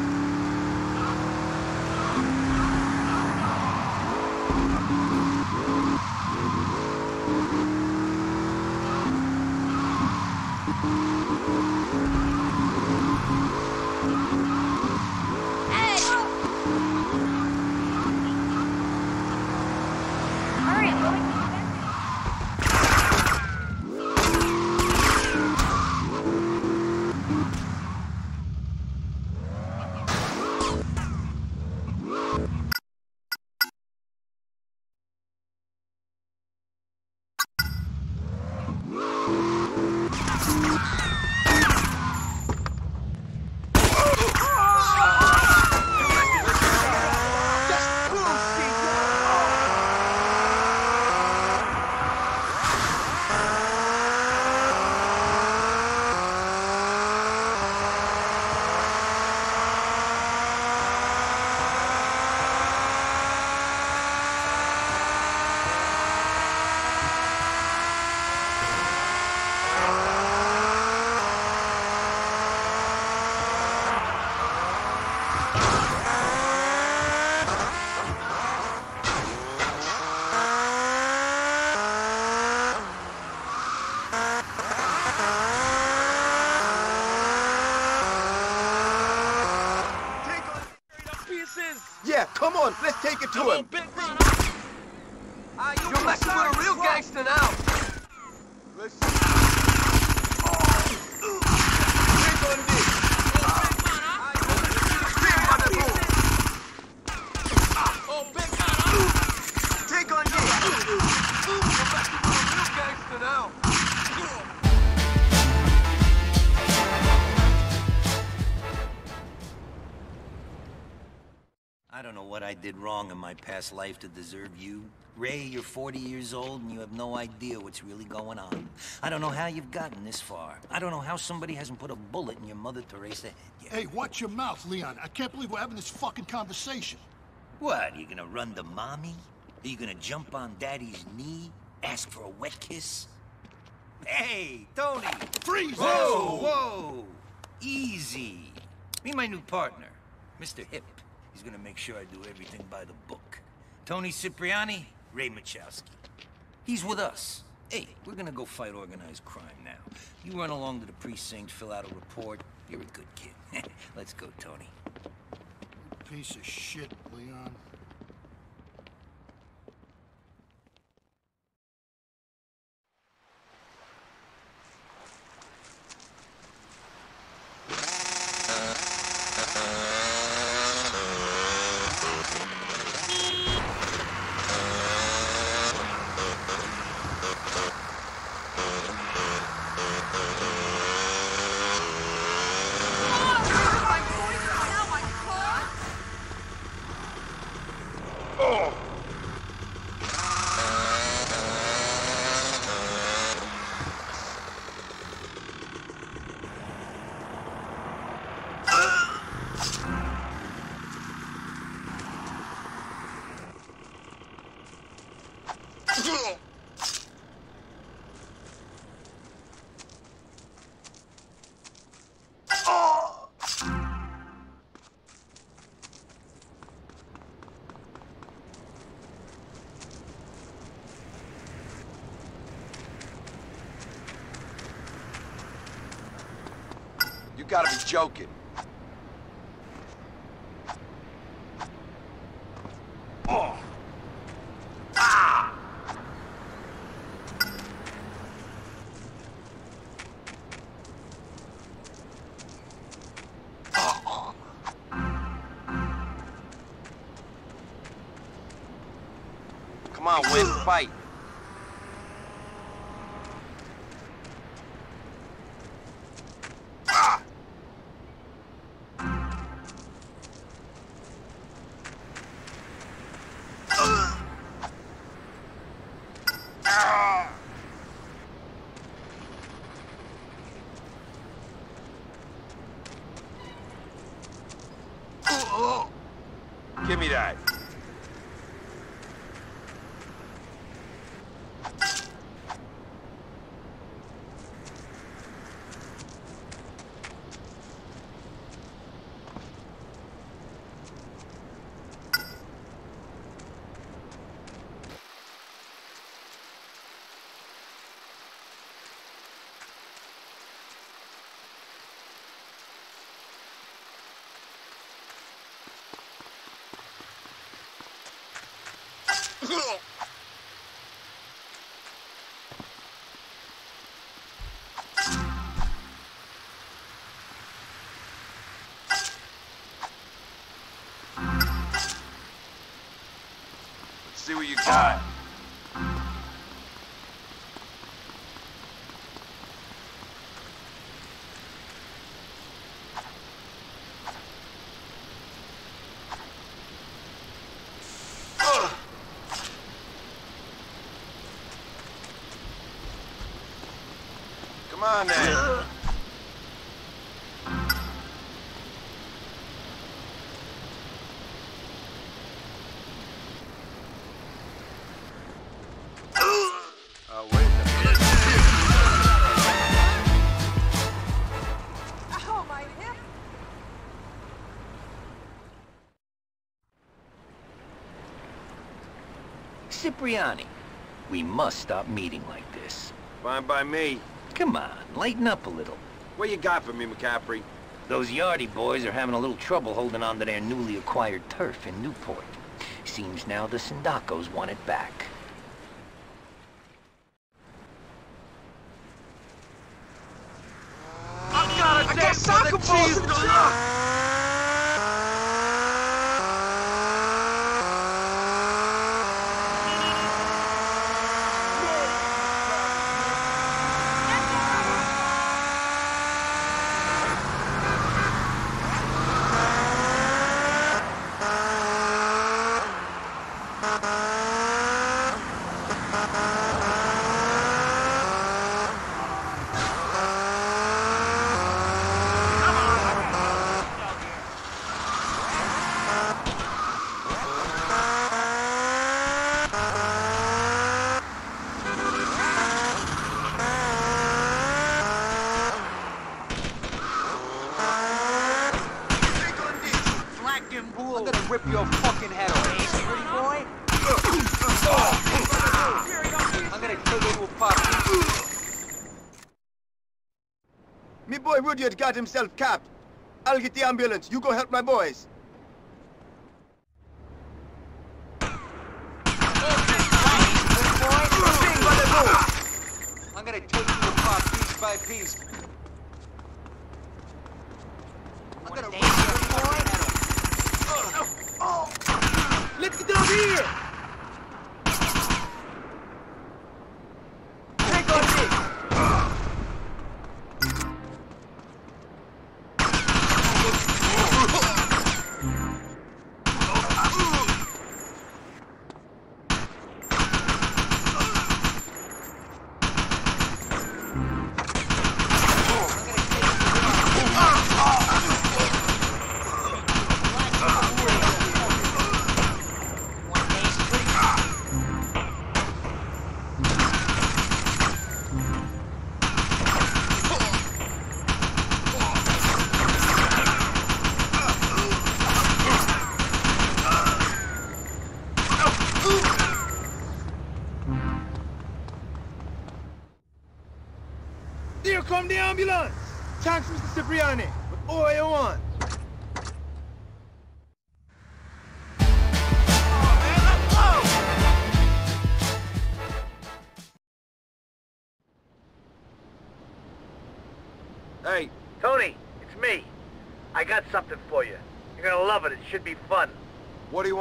Speaker 35: Past life to deserve you. Ray, you're 40 years old and you have no idea what's really going on. I don't know how you've gotten this far. I don't know how somebody hasn't put a bullet in your Mother Teresa head yet.
Speaker 36: Hey, watch your mouth, Leon. I can't believe we're having this fucking conversation.
Speaker 35: What, are you gonna run to mommy? Are you gonna jump on daddy's knee? Ask for a wet kiss? Hey, Toni!
Speaker 36: Freeze!
Speaker 35: Whoa, whoa! Easy. Meet my new partner, Mr. Hip. He's gonna make sure I do everything by the book. Toni Cipriani, Ray Machowski. He's with us. Hey, we're gonna go fight organized crime now. You run along to the precinct, fill out a report. You're a good kid. Let's go, Toni.
Speaker 36: Piece of shit, Leon.
Speaker 2: You gotta be joking. Come on, win, fight. Ah! Ah! Oh, oh. Give me that. Let's see what you got.
Speaker 35: Cipriani, we must stop meeting like this.
Speaker 2: Fine by me.
Speaker 35: Come on, lighten up a little.
Speaker 2: What you got for me, McCaffrey?
Speaker 35: Those Yardie boys are having a little trouble holding on to their newly acquired turf in Newport. Seems now the Sindaccos want it back.
Speaker 5: I got soccer balls in the trunk!
Speaker 16: Black and blue. I'm gonna rip your fucking head off. Hey, pretty boy. I'm gonna take you to a pub.
Speaker 13: Me boy Rudyard got himself capped. I'll get the ambulance. You go help my boys.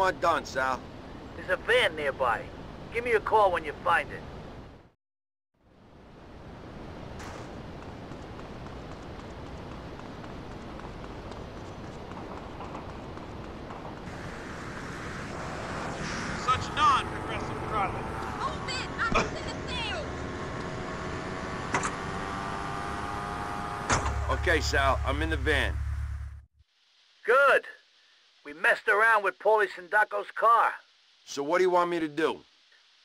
Speaker 2: What do want done, Sal?
Speaker 28: There's a van nearby. Give me a call when you find it.
Speaker 18: Such non-progressive product.
Speaker 12: Move it! I'm losing the sale!
Speaker 2: Okay, Sal, I'm in the van.
Speaker 28: Good. We messed around with Paulie Sindacco's car.
Speaker 2: So what do you want me to do?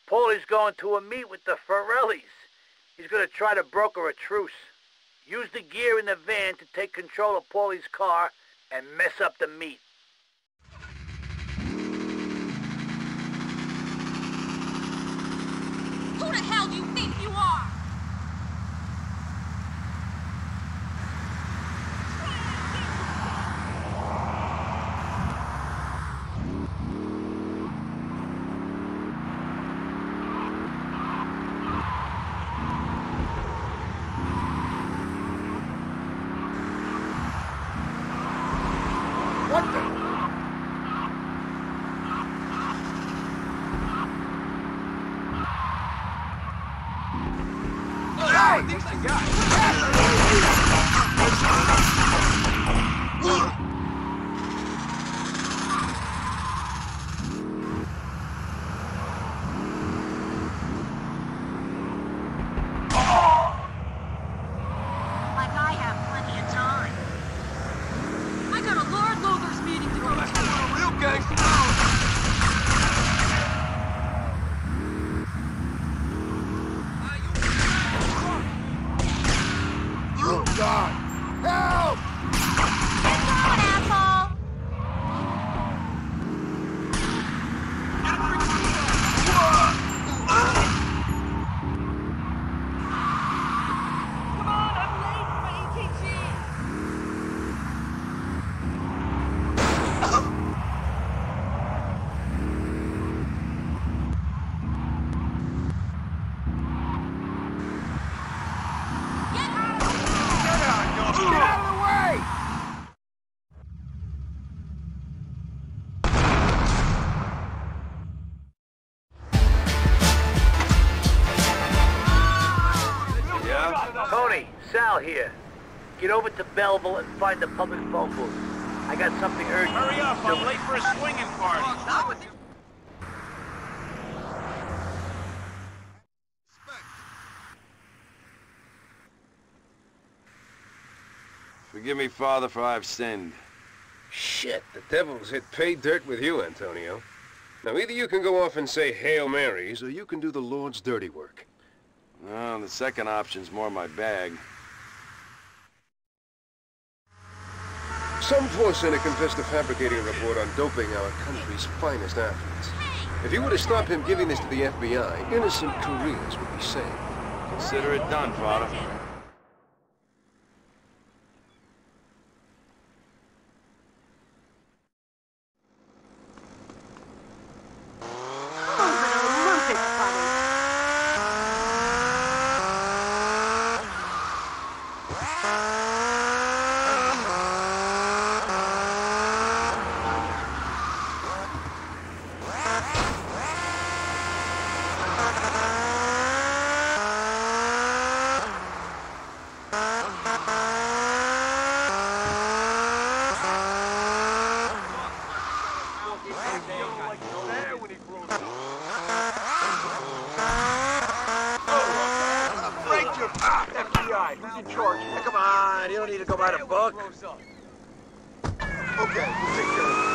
Speaker 28: Paulie's going to a meet with the Forellis. He's gonna try to broker a truce. Use the gear in the van to take control of Paulie's car and mess up the meet. Get over to Belleville and find the public phone booth. I got something urgent.
Speaker 18: Hurry up,
Speaker 28: to.
Speaker 18: I'm late for a swinging party.
Speaker 2: Forgive me, Father, for I've sinned.
Speaker 37: Shit, the devil's hit pay dirt with you, Antonio. Now, either you can go off and say Hail Marys, or you can do the Lord's dirty work.
Speaker 2: Well, the second option's more my bag.
Speaker 37: Some poor sinner confessed to fabricating a report on doping our country's finest athletes. If you were to stop him giving this to the FBI, innocent careers would be saved.
Speaker 2: Consider it done, Father.
Speaker 5: Frank, you FBI. Who's in charge?
Speaker 38: Come on, you don't need to go by the book.
Speaker 5: Okay, we'll take care of it.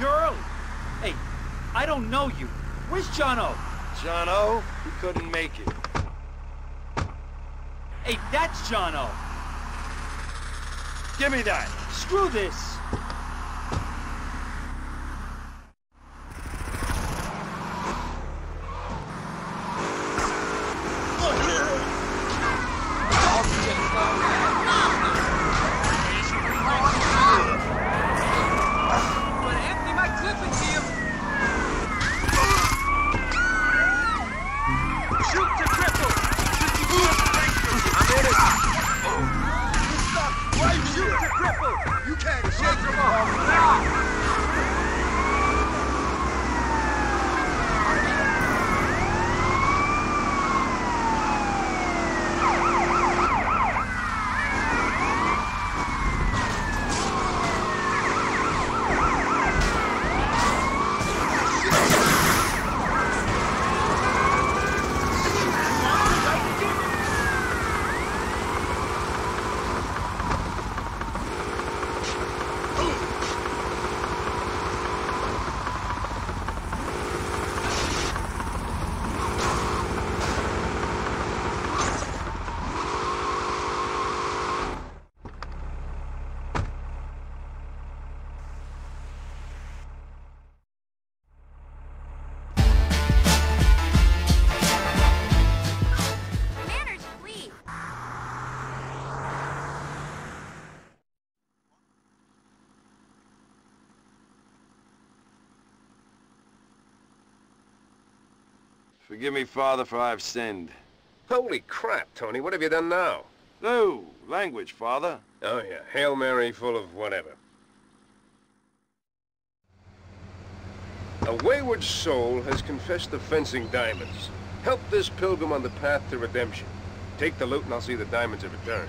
Speaker 39: You're early. Hey, I don't know you. Where's John O?
Speaker 2: John O? He couldn't make it.
Speaker 39: Hey, that's John O.
Speaker 2: Give me that.
Speaker 39: Screw this.
Speaker 2: Forgive me, Father, for I've sinned.
Speaker 37: Holy crap, Toni, what have you done now?
Speaker 2: No, language, Father.
Speaker 37: Oh, yeah, Hail Mary full of whatever. A wayward soul has confessed to fencing diamonds. Help this pilgrim on the path to redemption. Take the loot and I'll see the diamonds are returned.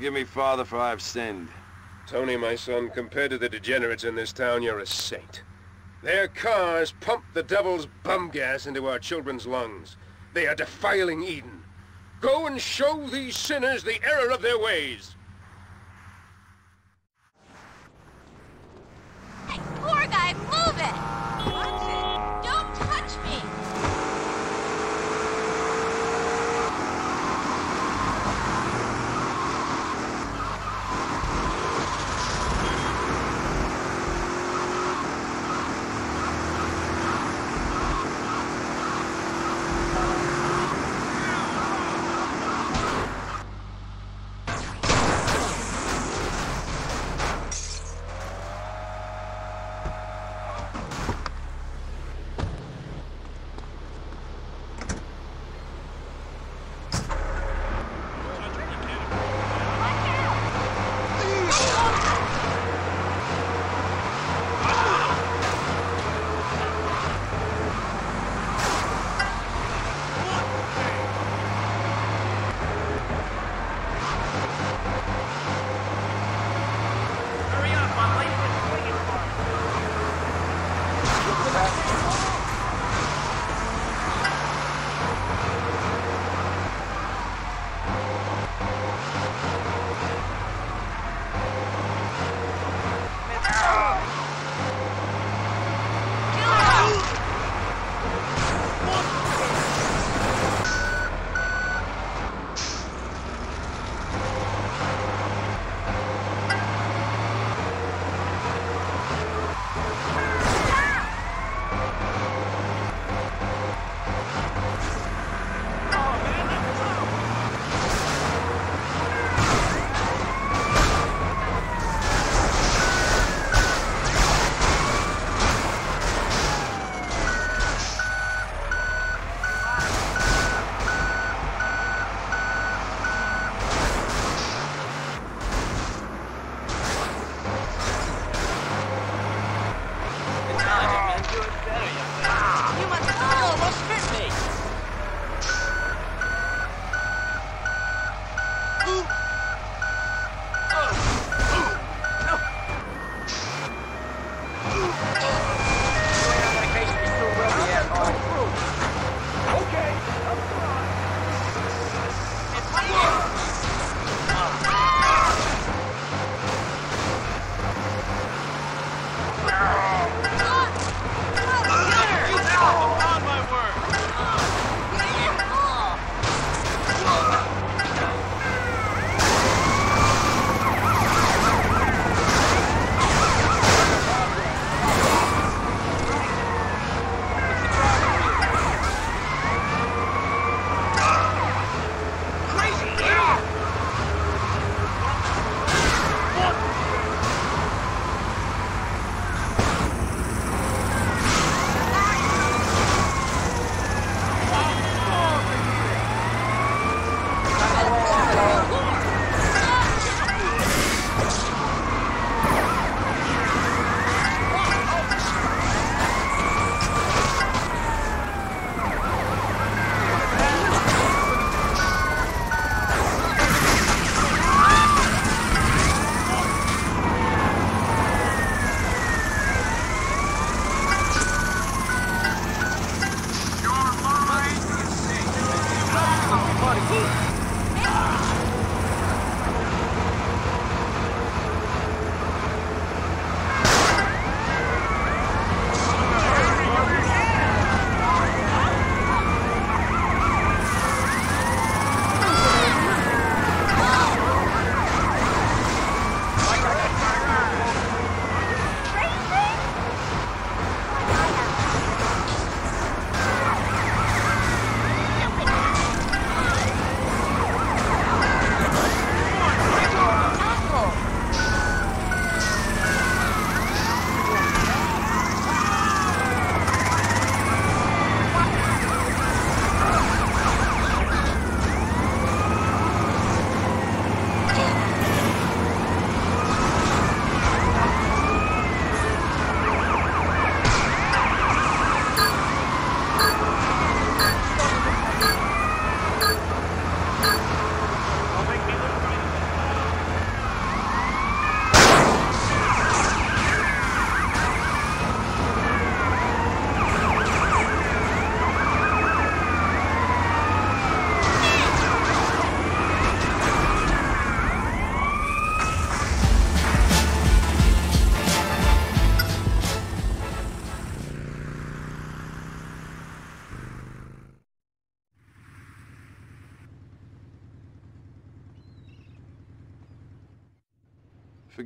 Speaker 2: Forgive me, Father, for I have sinned.
Speaker 37: Toni, my son, compared to the degenerates in this town, you're a saint. Their cars pump the devil's bum gas into our children's lungs. They are defiling Eden. Go and show these sinners the error of their ways.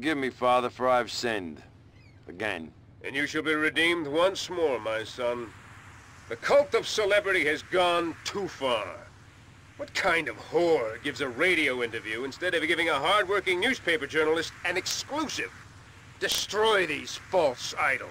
Speaker 2: Forgive me, Father, for I've sinned. Again.
Speaker 37: And you shall be redeemed once more, my son. The cult of celebrity has gone too far. What kind of whore gives a radio interview instead of giving a hard-working newspaper journalist an exclusive? Destroy these false idols.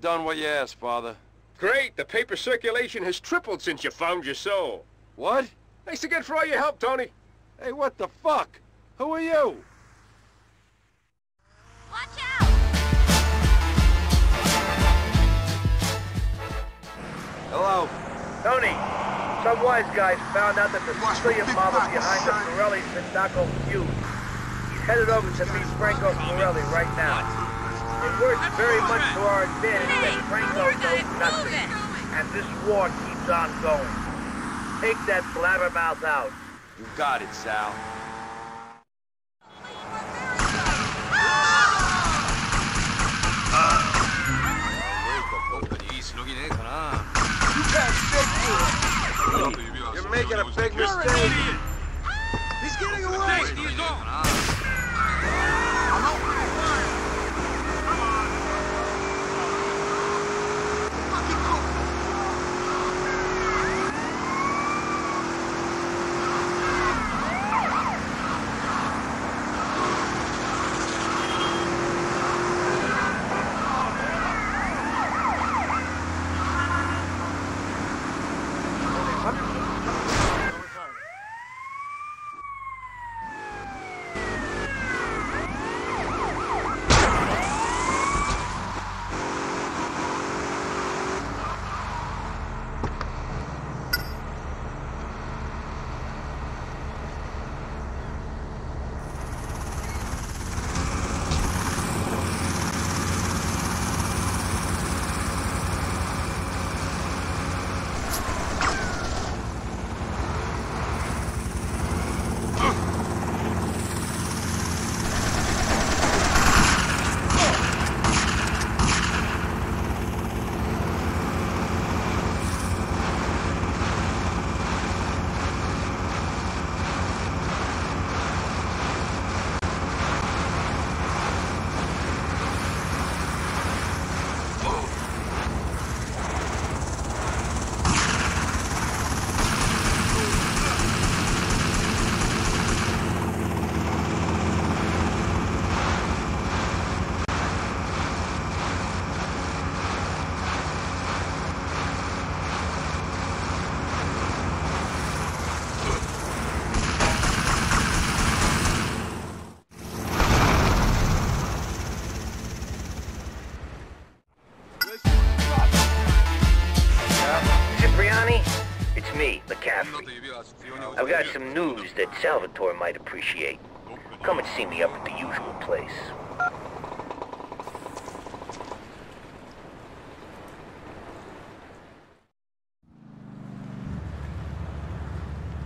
Speaker 2: I've done what you asked, Father.
Speaker 37: Great! The paper circulation has tripled since you found your soul.
Speaker 2: What?
Speaker 37: Thanks again for all your help, Toni.
Speaker 2: Hey, what the fuck? Who are you? Watch out! Hello.
Speaker 28: Toni, some wise guys found out that the Sicilian mob is behind the Forelli Sindacco feud. He's headed over to meet Franco Forelli right now. It works very much to our advantage that Franco knows nothing, and this war keeps on going. Take that blabbermouth out.
Speaker 2: You got it, Sal.
Speaker 5: You're making a big mistake.
Speaker 35: That Salvatore might appreciate. Come and see me up at the usual place.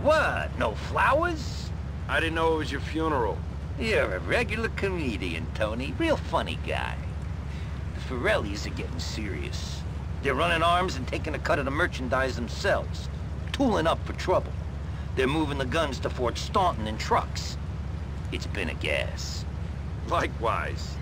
Speaker 35: What? No flowers?
Speaker 2: I didn't know it was your funeral.
Speaker 35: You're a regular comedian, Toni. Real funny guy. The Forellis are getting serious. They're running arms and taking a cut of the merchandise themselves. Tooling up for trouble. They're moving the guns to Fort Staunton in trucks. It's been a gas.
Speaker 2: Likewise.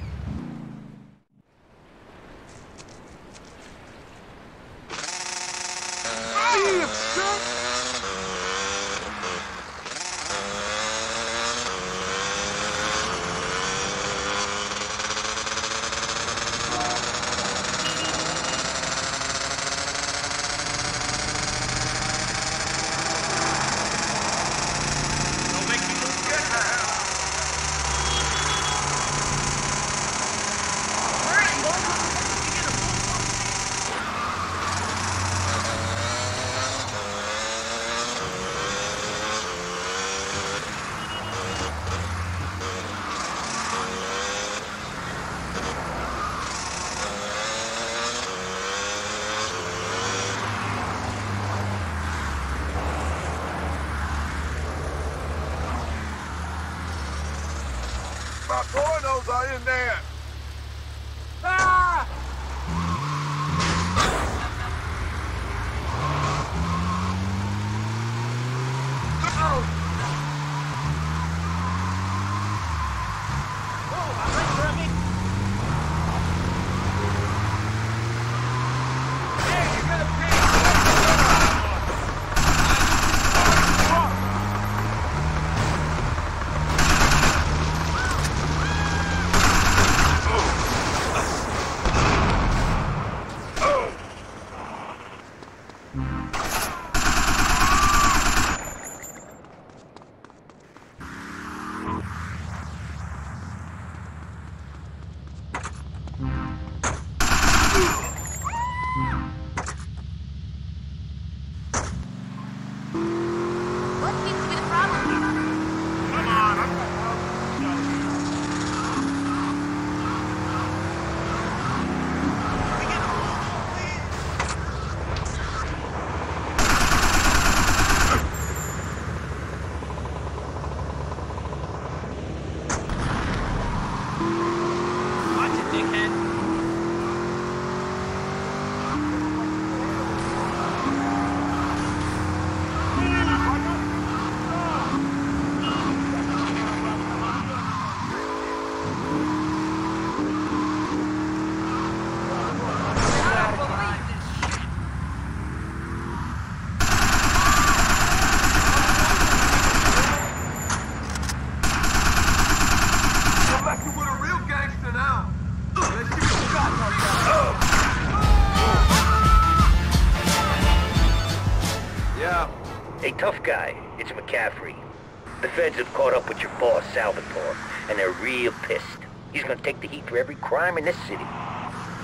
Speaker 35: Caught up with your boss, Salvatore, and they're real pissed. He's gonna take the heat for every crime in this city.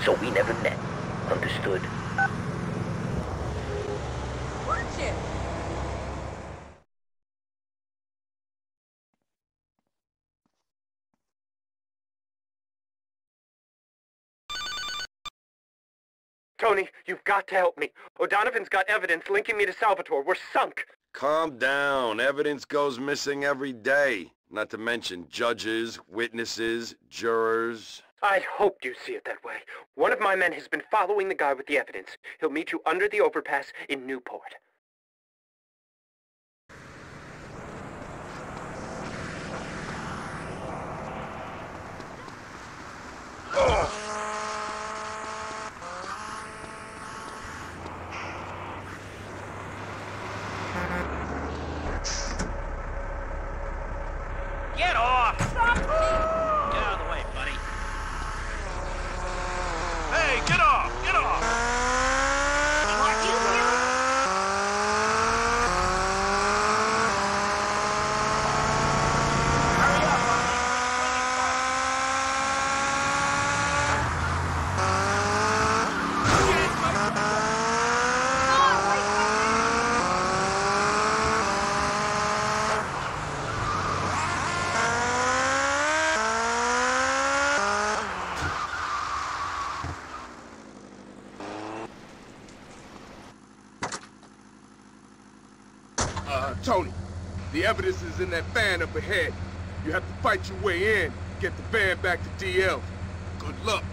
Speaker 35: So we never met. Understood?
Speaker 18: Watch it.
Speaker 38: Toni, you've got to help me. O'Donovan's got evidence linking me to Salvatore. We're sunk.
Speaker 2: Calm down. Evidence goes missing every day. Not to mention judges, witnesses, jurors.
Speaker 38: I hoped you see it that way. One of my men has been following the guy with the evidence. He'll meet you under the overpass in Newport.
Speaker 16: Get off! Stop! Get out of the way, buddy.
Speaker 40: Hey, get off! Get off!
Speaker 18: Are you here?
Speaker 5: Toni, the evidence is in that van up ahead. You have to fight your way in, get the van back to DL. Good luck.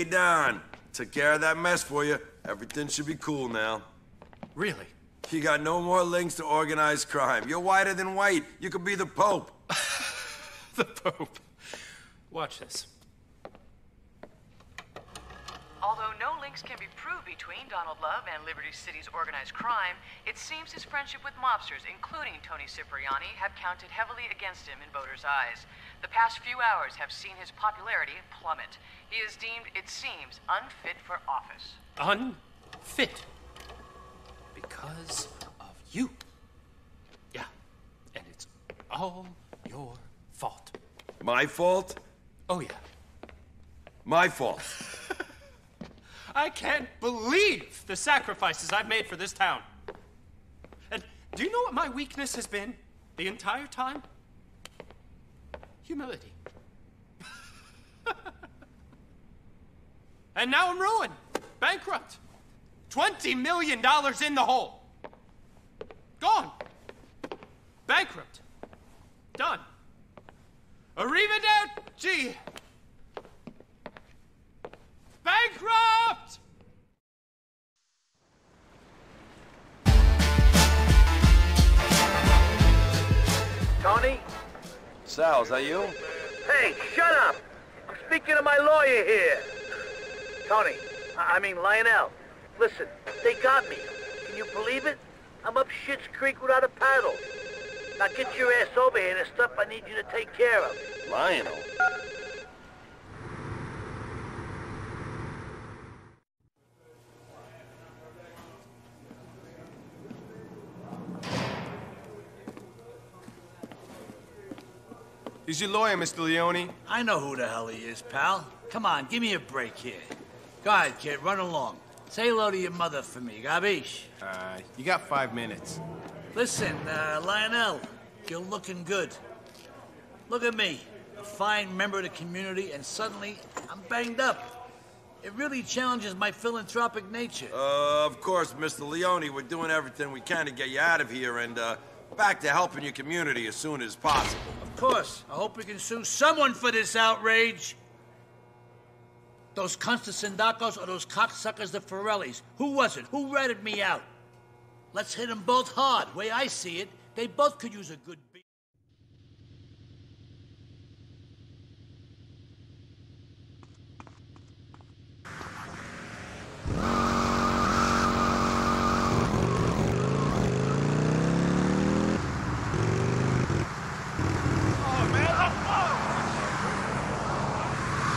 Speaker 41: Hey,
Speaker 2: Don. Took care of that mess for you. Everything should be cool now.
Speaker 31: Really?
Speaker 2: You got no more links to organized crime. You're whiter than white. You could be the Pope.
Speaker 31: the Pope. Watch this.
Speaker 30: Although no links can be proved between Donald Love and Liberty City's organized crime, it seems his friendship with mobsters, including Toni Cipriani, have counted heavily against him in voters' eyes. The past few hours have seen his popularity plummet. He is deemed, it seems, unfit for office.
Speaker 31: Unfit. Because of you. Yeah. And it's all your fault.
Speaker 2: My fault?
Speaker 31: Oh, yeah.
Speaker 2: My fault.
Speaker 31: I can't believe the sacrifices I've made for this town. And do you know what my weakness has been the entire time? Humility. and now I'm ruined, bankrupt, $20 million in the hole. Gone. Bankrupt. Done. Arrivederci. Bankrupt!
Speaker 28: Toni?
Speaker 2: Sal, is that you?
Speaker 28: Hey, shut up! I'm speaking to my lawyer here. Toni, I I mean Lionel. Listen, they got me. Can you believe it? I'm up Shit's Creek without a paddle. Now get your ass over here. There's stuff I need you to take care of.
Speaker 2: Lionel? He's your lawyer, Mr. Leone.
Speaker 1: I know who the hell he is, pal. Come on, give me a break here. Go ahead, kid, run along. Say hello to your mother for me, gabish?
Speaker 2: Uh, you got five minutes.
Speaker 1: Listen, uh, Lionel, you're looking good. Look at me, a fine member of the community, and suddenly I'm banged up. It really challenges my philanthropic nature.
Speaker 2: Uh, of course, Mr. Leone, we're doing everything we can to get you out of here and, uh, back to helping your community as soon as possible.
Speaker 1: Of course. I hope we can sue someone for this outrage. Those Sindaccos or those cocksuckers the Forellis? Who was it? Who ratted me out? Let's hit them both hard. Way I see it, they both could use a good beat.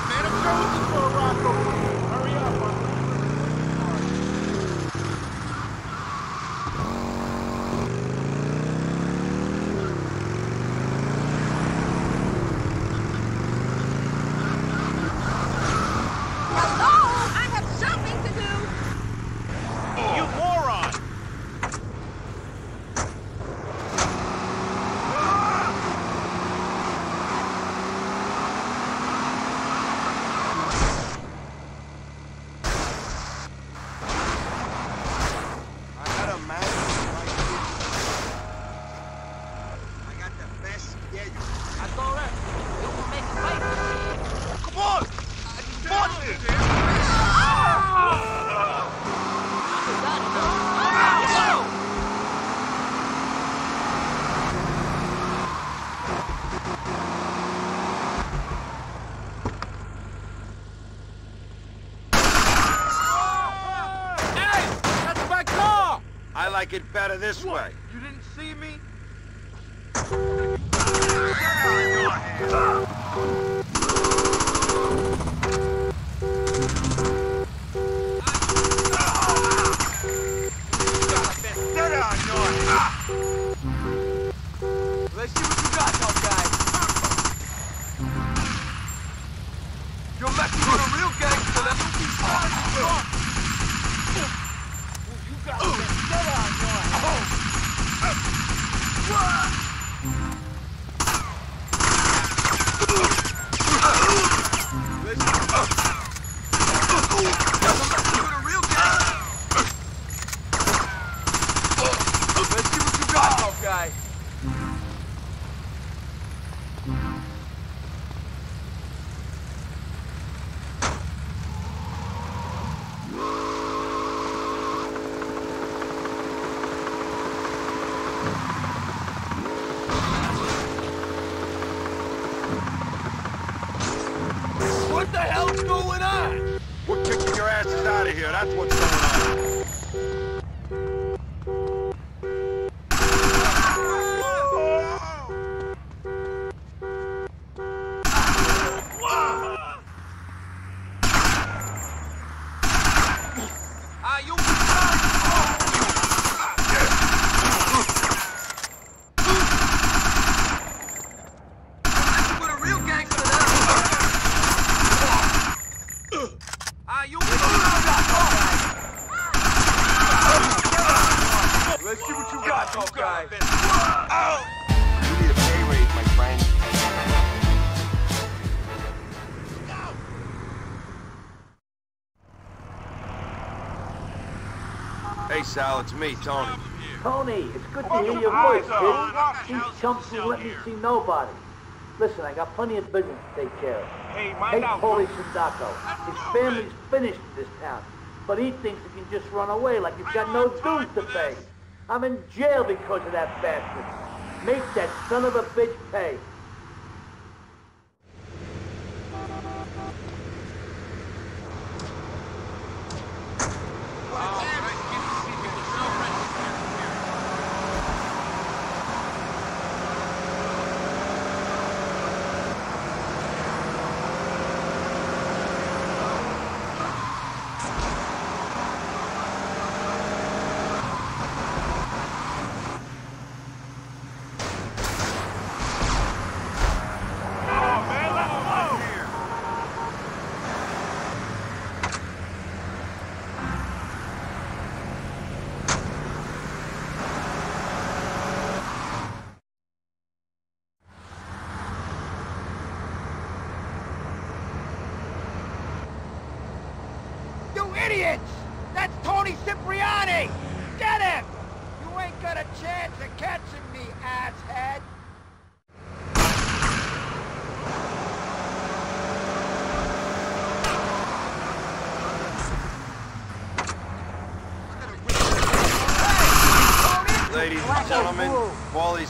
Speaker 18: Man, I'm going for a rock over here. Hurry up.
Speaker 12: Hello? I have shopping to do.
Speaker 18: You moron!
Speaker 5: I had a man right here. I got the best schedule.
Speaker 18: That's all right. You can make a fight. Come on! I just bought this!
Speaker 5: Hey! That's my car! I like it better this way.
Speaker 18: You didn't see me?
Speaker 5: Sal, it's me, Toni.
Speaker 28: Toni, it's good to hear your voice, kid. These chumps won't let me see nobody. Listen, I got plenty of business to take care of.
Speaker 18: Hey,
Speaker 28: Hey,
Speaker 18: mind out.
Speaker 28: Paulie Sindacco. His family's finished in this town, but he thinks he can just run away like he's got no dues to pay. I'm in jail because of that bastard. Make that son of a bitch pay.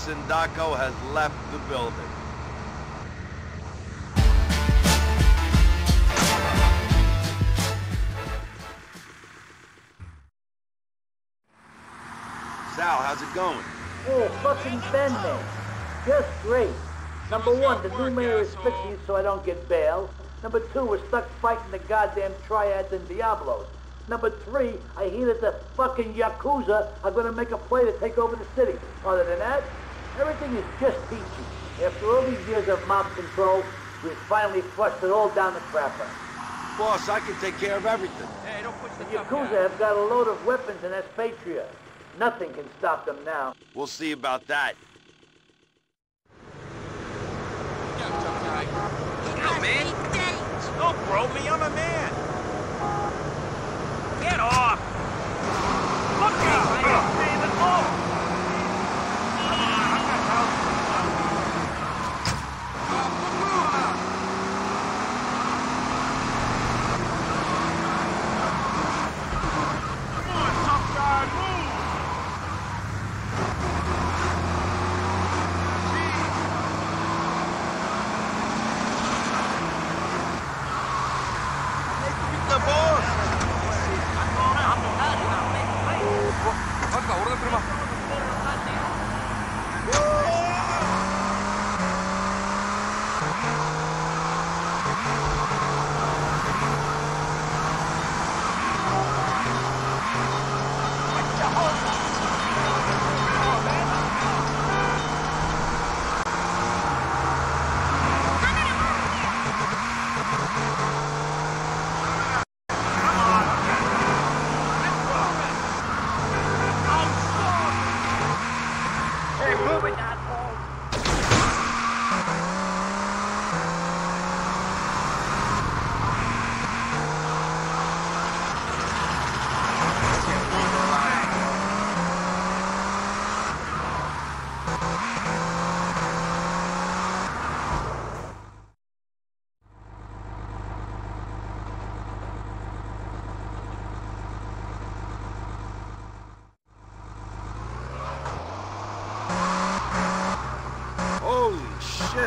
Speaker 2: Sindacco has left the building. Sal, how's it going?
Speaker 1: Oh, fucking Ben there. Just great. Number one, the new mayor is fixing it so I don't get bail. Number two, we're stuck fighting the goddamn triads and Diablos. Number three, I hear that the fucking Yakuza are gonna make a play to take over the city. Other than that, everything is just peachy. After all these years of mob control, we've finally flushed it all down the crapper.
Speaker 2: Boss, I can take care of everything.
Speaker 1: Hey, don't push the Yakuza have got a load of weapons in Aspatria. Nothing can stop them now.
Speaker 2: We'll see about that.
Speaker 18: No, man. Don't throw me. I'm a man. Get off.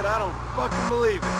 Speaker 2: I don't fucking believe it.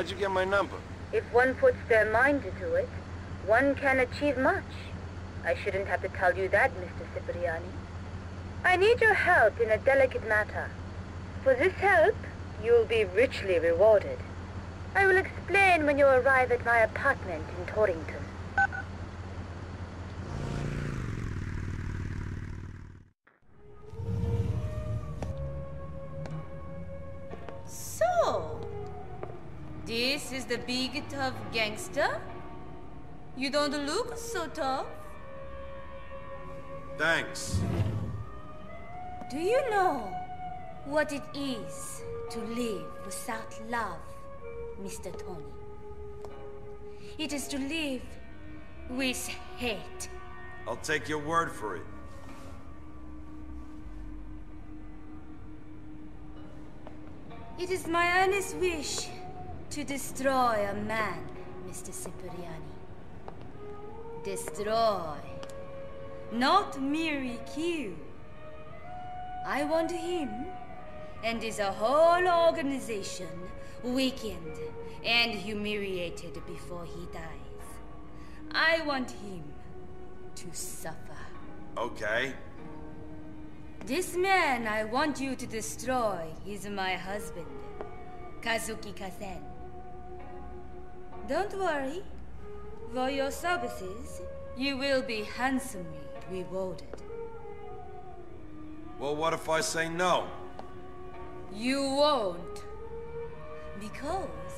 Speaker 2: How'd you get my number?
Speaker 42: If one puts their mind to it, one can achieve much. I shouldn't have to tell you that, Mr. Cipriani. I need your help in a delicate matter. For this help,
Speaker 43: You'll be richly rewarded. I will explain when you arrive at my apartment in Torrington.
Speaker 42: This is the big tough gangster? You don't look so tough.
Speaker 2: Thanks.
Speaker 42: Do you know what it is to live without love, Mr. Toni? It is to live with hate.
Speaker 2: I'll take your word for it.
Speaker 42: It is my earnest wish to destroy a man, Mr. Cipriani. Destroy. Not merely kill. I want him and his whole organization weakened and humiliated before he dies. I want him to suffer.
Speaker 2: Okay.
Speaker 42: This man I want you to destroy is my husband, Kazuki Kasen. Don't worry. For your services, you will be handsomely rewarded.
Speaker 2: Well, what if I say no?
Speaker 42: You won't. Because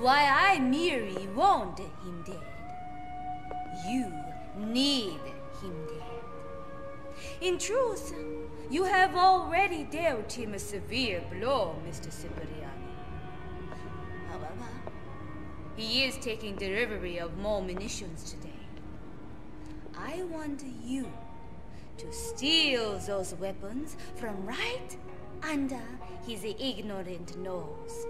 Speaker 42: why I merely want him dead, you need him dead. In truth, you have already dealt him a severe blow, Mr. Cipriani. He is taking delivery of more munitions today. I want you to steal those weapons from right under his ignorant nose.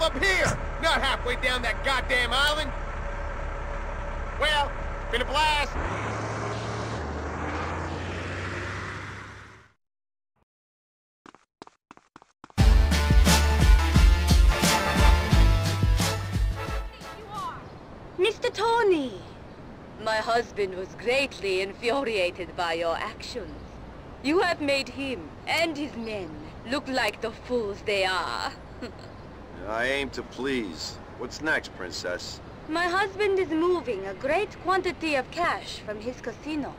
Speaker 44: Have set myself up here, not halfway down that goddamn island. Well, it's been a blast.
Speaker 42: Mr. Toni, my husband was greatly infuriated by your actions. You have made him and his men look like the fools they are.
Speaker 2: I aim to please. What's next, Princess?
Speaker 42: My husband is moving a great quantity of cash from his casino.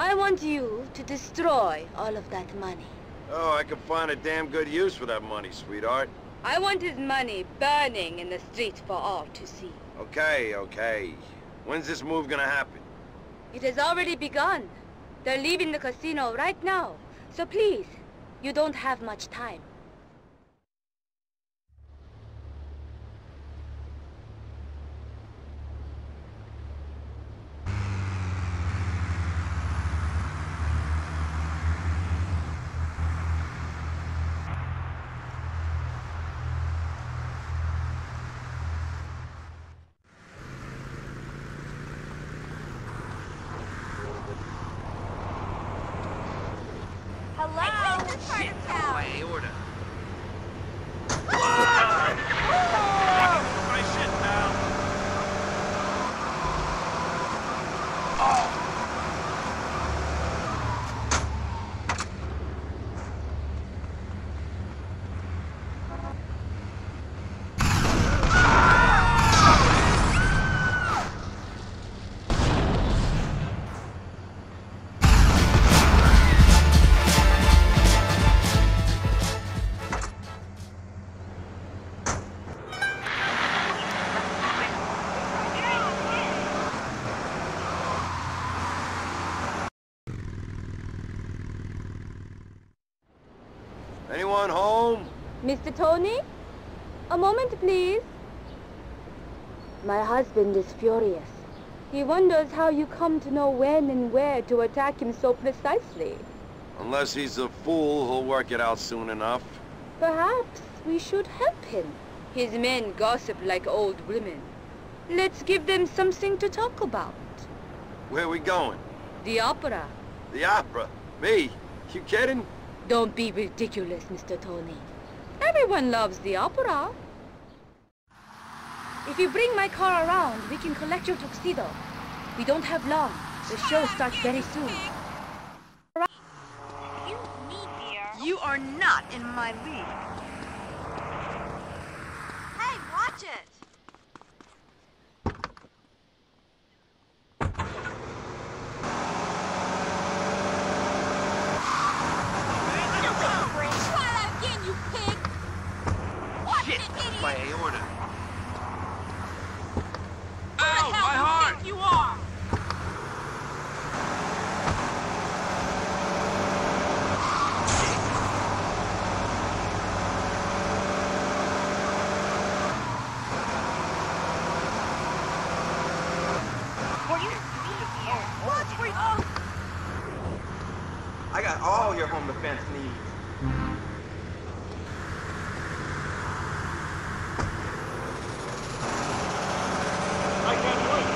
Speaker 42: I want you to destroy all of that money.
Speaker 2: Oh, I can find a damn good use for that money, sweetheart.
Speaker 42: I want his money burning in the street for all to see.
Speaker 2: Okay, okay. When's this move gonna happen?
Speaker 42: It has already begun. They're leaving the casino right now. So please, you don't have much time. Mr. Toni? A moment, please. My husband is furious. He wonders how you come to know when and where to attack him so precisely.
Speaker 2: Unless he's a fool, he'll work it out soon enough.
Speaker 42: Perhaps we should help him. His men gossip like old women. Let's give them something to talk about.
Speaker 2: Where are we going?
Speaker 42: The opera.
Speaker 2: The opera? Me? You kidding?
Speaker 42: Don't be ridiculous, Mr. Toni. Everyone loves the opera. If you bring my car around, we can collect your tuxedo. We don't have long. The show starts very soon.
Speaker 45: You are not in my league.
Speaker 12: Hey, watch it!
Speaker 23: Try that again, you pig!
Speaker 18: Shit, my aorta.
Speaker 23: Who the hell
Speaker 18: my
Speaker 23: you
Speaker 18: heart!
Speaker 23: think you are?
Speaker 46: I got all your home defense needs.
Speaker 18: I can't wait.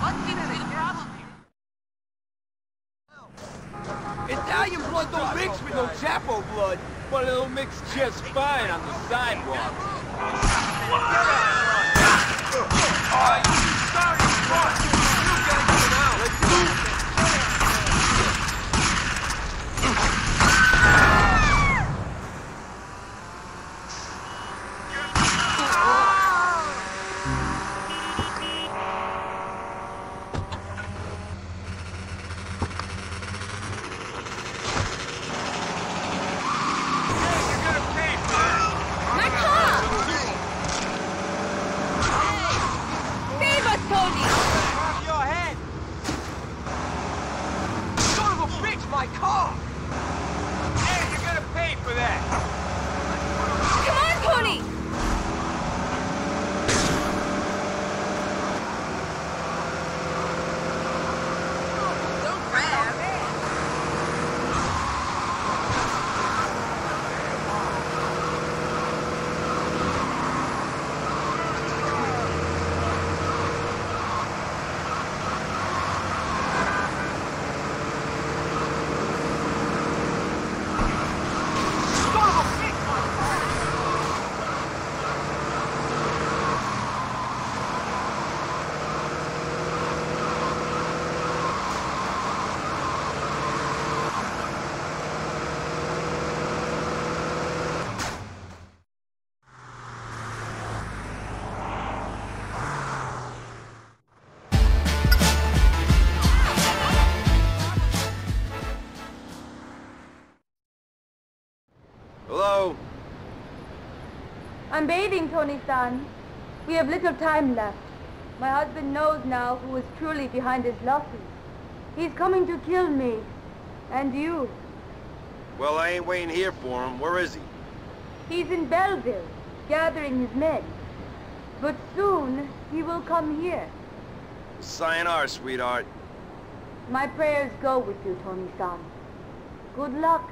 Speaker 12: What seems to be the problem here?
Speaker 44: Italian blood don't mix with no Chapo blood, but it'll mix just fine on the sidewalk.
Speaker 42: I'm bathing, Toni-san. We have little time left. My husband knows now who is truly behind his losses. He's coming to kill me. And you.
Speaker 2: Well, I ain't waiting here for him. Where is he?
Speaker 42: He's in Belleville, gathering his men. But soon, he will come here.
Speaker 2: Sayonara, sweetheart.
Speaker 42: My prayers go with you, Toni-san. Good luck.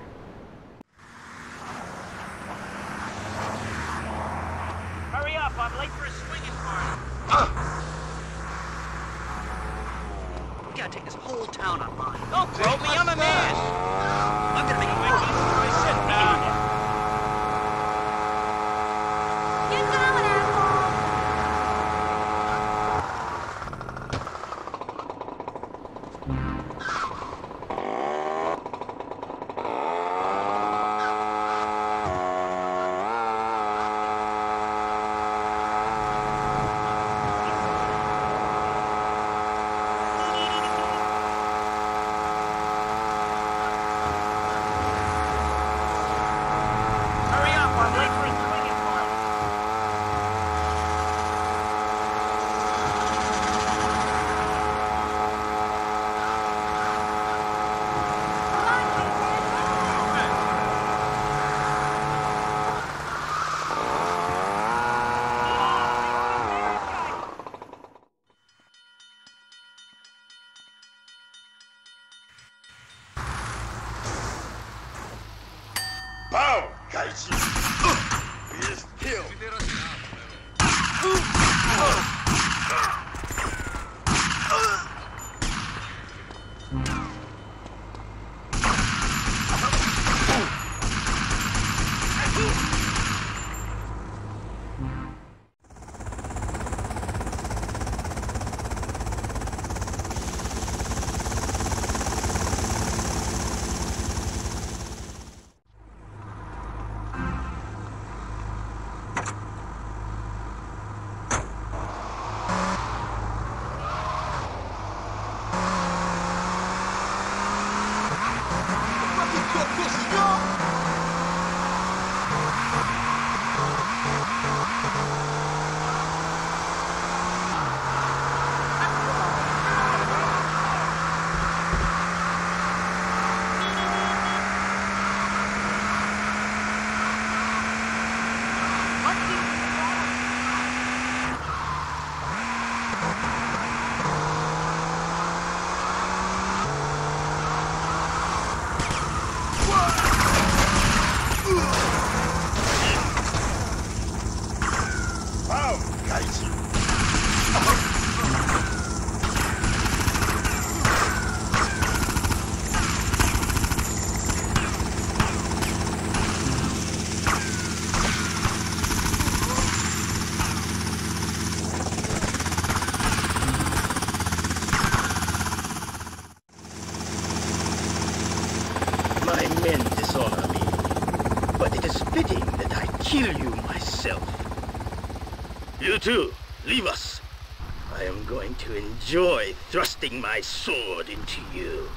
Speaker 38: Enjoy thrusting my sword into you.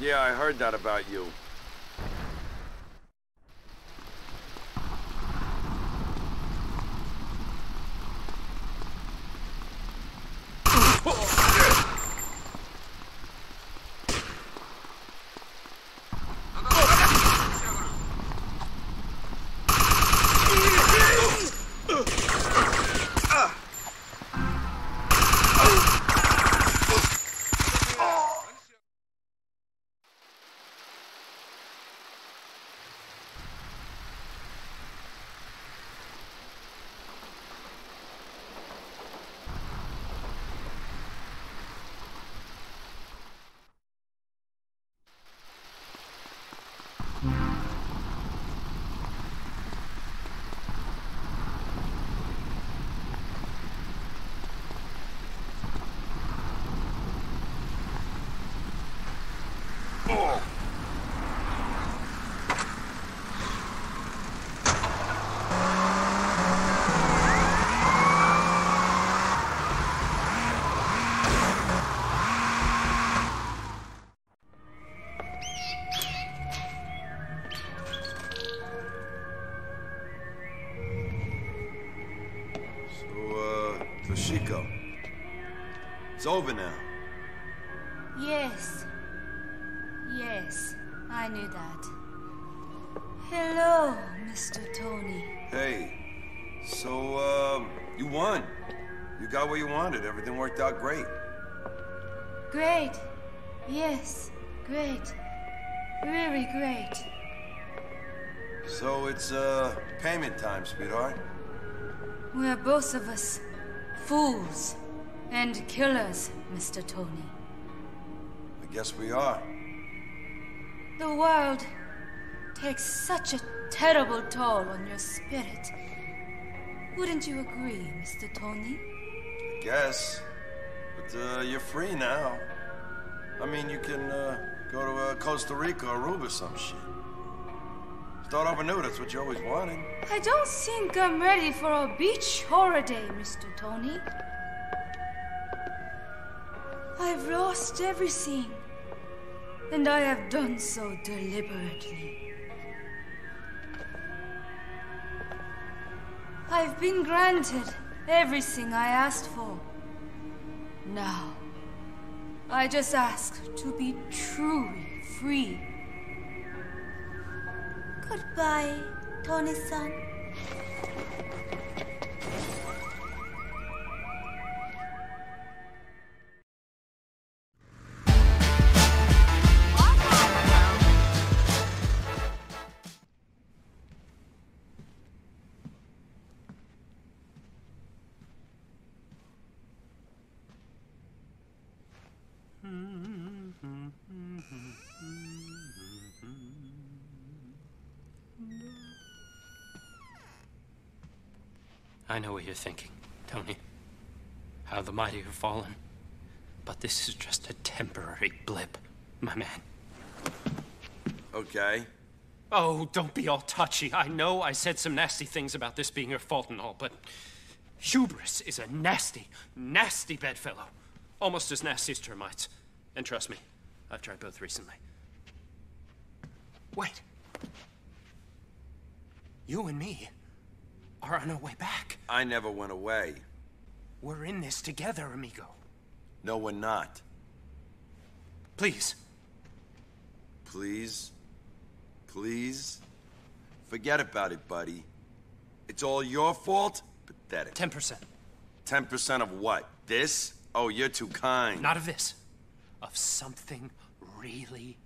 Speaker 2: Yeah, I heard that about you. Worked out great.
Speaker 42: Great. Yes, great. Really great.
Speaker 2: So it's, uh, payment time, sweetheart.
Speaker 42: We're both of us fools and killers, Mr. Toni.
Speaker 2: I guess we are.
Speaker 42: The world takes such a terrible toll on your spirit. Wouldn't you agree, Mr. Toni?
Speaker 2: I guess. But, uh, you're free now. I mean, you can, uh, go to, uh, Costa Rica or Aruba some shit. Start over new, that's what you always wanted.
Speaker 42: I don't think I'm ready for a beach holiday, Mr. Toni. I've lost everything. And I have done so deliberately. I've been granted everything I asked for. Now, I just ask to be truly free. Goodbye, Toni-san.
Speaker 31: I know what you're thinking, Toni. How the mighty have fallen. But this is just a temporary blip, my man.
Speaker 2: Okay.
Speaker 31: Oh, don't be all touchy. I know I said some nasty things about this being your fault and all, but hubris is a nasty, nasty bedfellow. Almost as nasty as termites. And trust me, I've tried both recently. Wait. You and me are on our way back.
Speaker 2: I never went away.
Speaker 31: We're in this together, amigo.
Speaker 2: No, we're not.
Speaker 31: Please.
Speaker 2: Please? Please? Forget about it, buddy. It's all your fault? Pathetic.
Speaker 31: 10%.
Speaker 2: 10% of what? This? Oh, you're too kind.
Speaker 31: Not of this. Of something really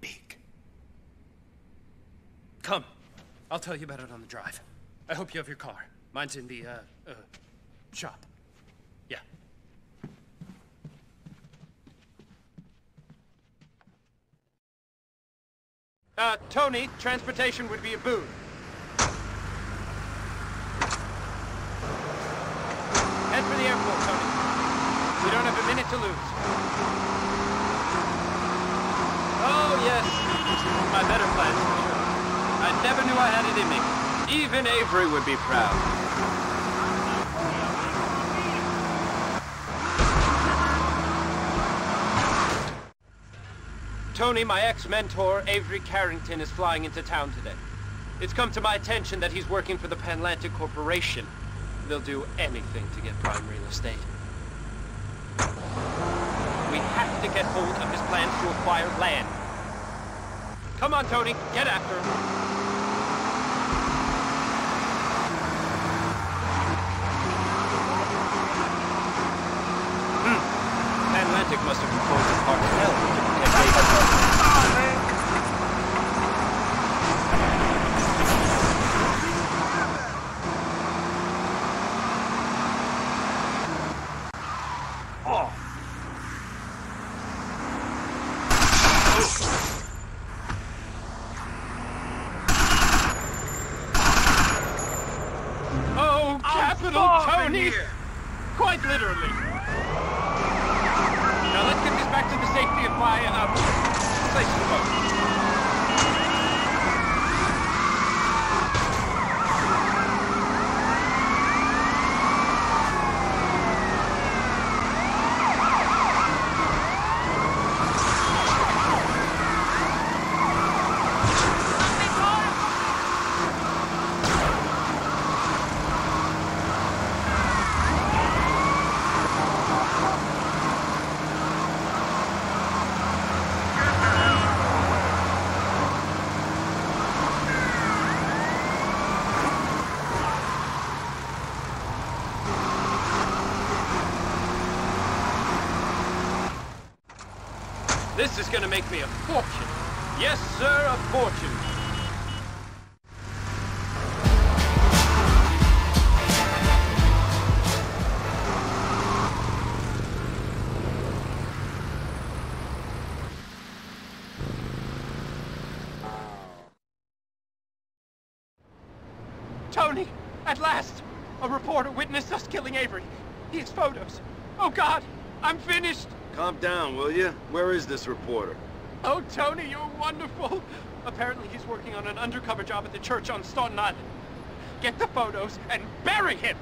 Speaker 31: big. Come. I'll tell you about it on the drive. I hope you have your car. Mine's in the, uh, uh, shop. Yeah. Uh, Toni, transportation would be a boon. Head for the airport, Toni. We don't have a minute to lose. Oh, yes. My better sure. I never knew I had it in me. Even Avery would be proud. Toni, my ex-mentor, Avery Carrington, is flying into town today. It's come to my attention that he's working for the Panlantic Corporation. They'll do anything to get prime real estate. We have to get hold of his plans to acquire land. Come on, Toni, get after him.
Speaker 18: Is gonna make me a
Speaker 2: down, will you? Where is this reporter?
Speaker 18: Oh, Toni, you're wonderful! Apparently he's working on an undercover job at the church on Staunton Island. Get the photos and bury him!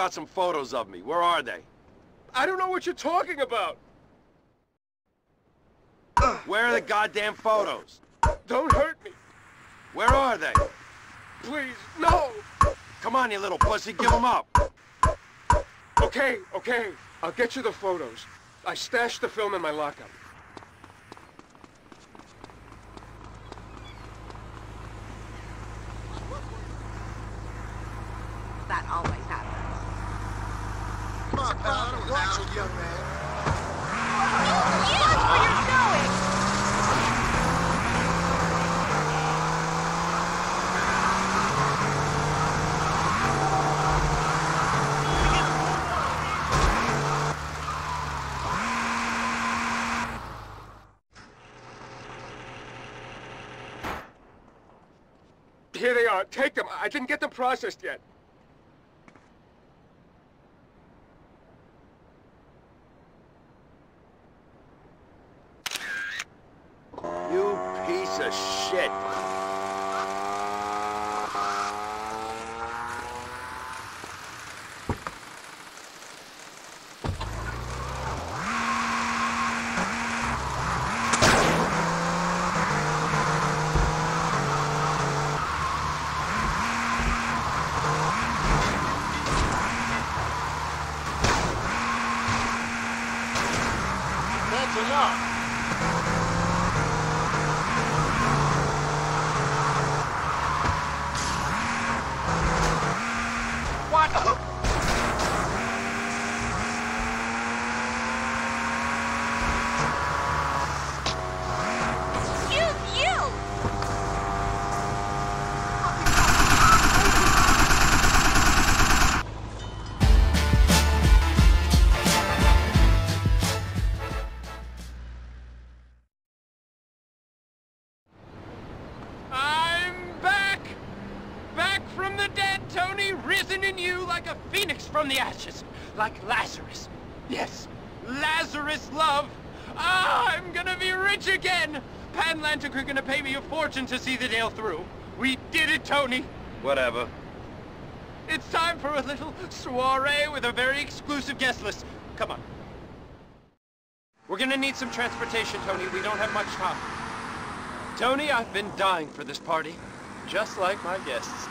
Speaker 2: Got some photos of me. Where are they?
Speaker 31: I don't know what you're talking about.
Speaker 2: Where are the goddamn photos?
Speaker 31: Don't hurt me.
Speaker 2: Where are they?
Speaker 31: Please, no.
Speaker 2: Come on, you little pussy, give them up.
Speaker 31: Okay, okay. I'll get you the photos. I stashed the film in my lockup.
Speaker 12: That always happens.
Speaker 11: Come on, pal. I don't watch it, young man.
Speaker 12: Watch where you're going!
Speaker 31: Here they are. Take them. I didn't get them processed yet.
Speaker 2: Whatever.
Speaker 18: It's time for a little soiree with a very exclusive guest list. Come on. We're gonna need some transportation, Toni. We don't have much time. Toni, I've been dying for this party. Just like my guests.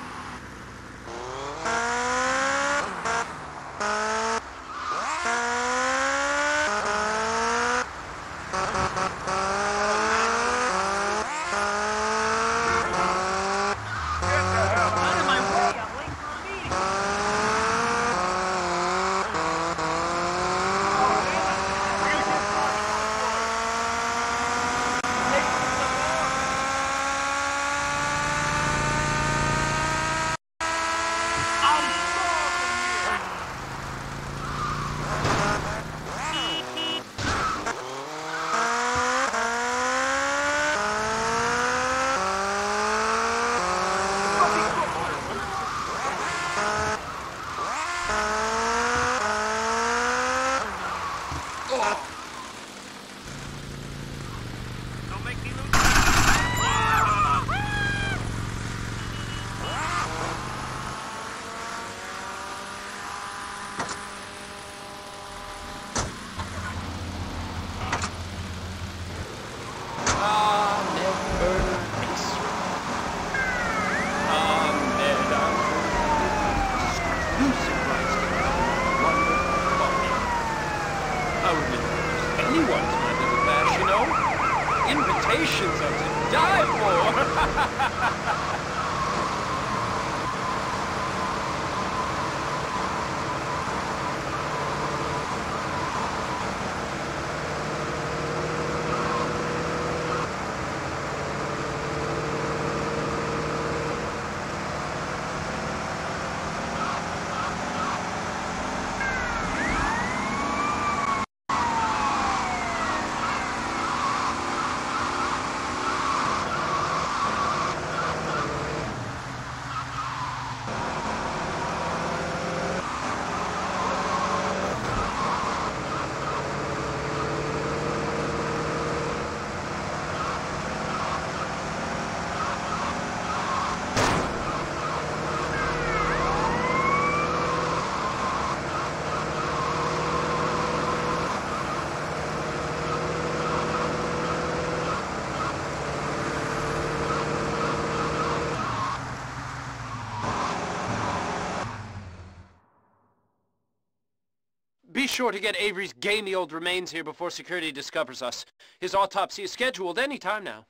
Speaker 31: Sure to get Avery's gamey old remains here before security discovers us. His autopsy is scheduled any time now.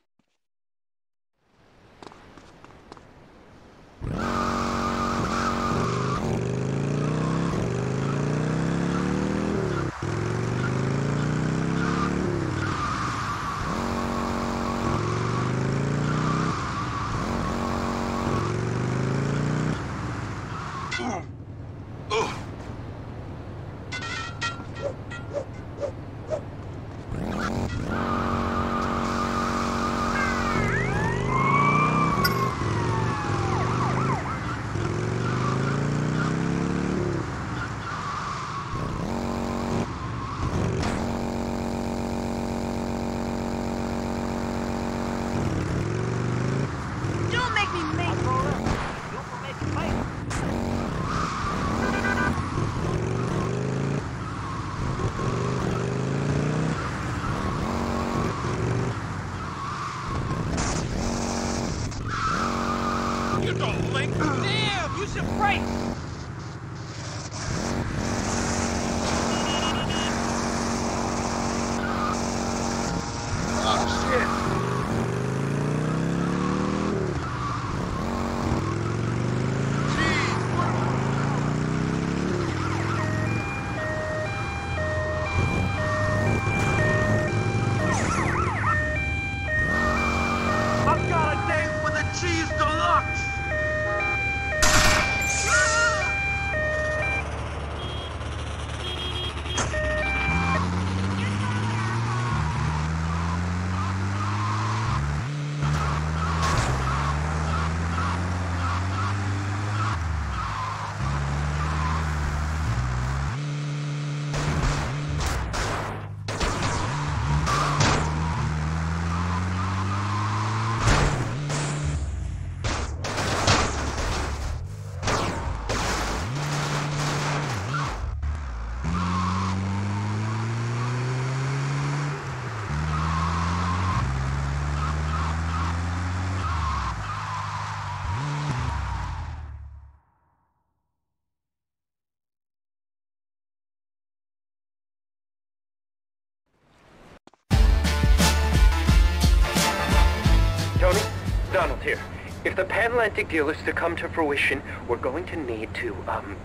Speaker 38: The Panlantic deal is to come to fruition, we're going to need to, um,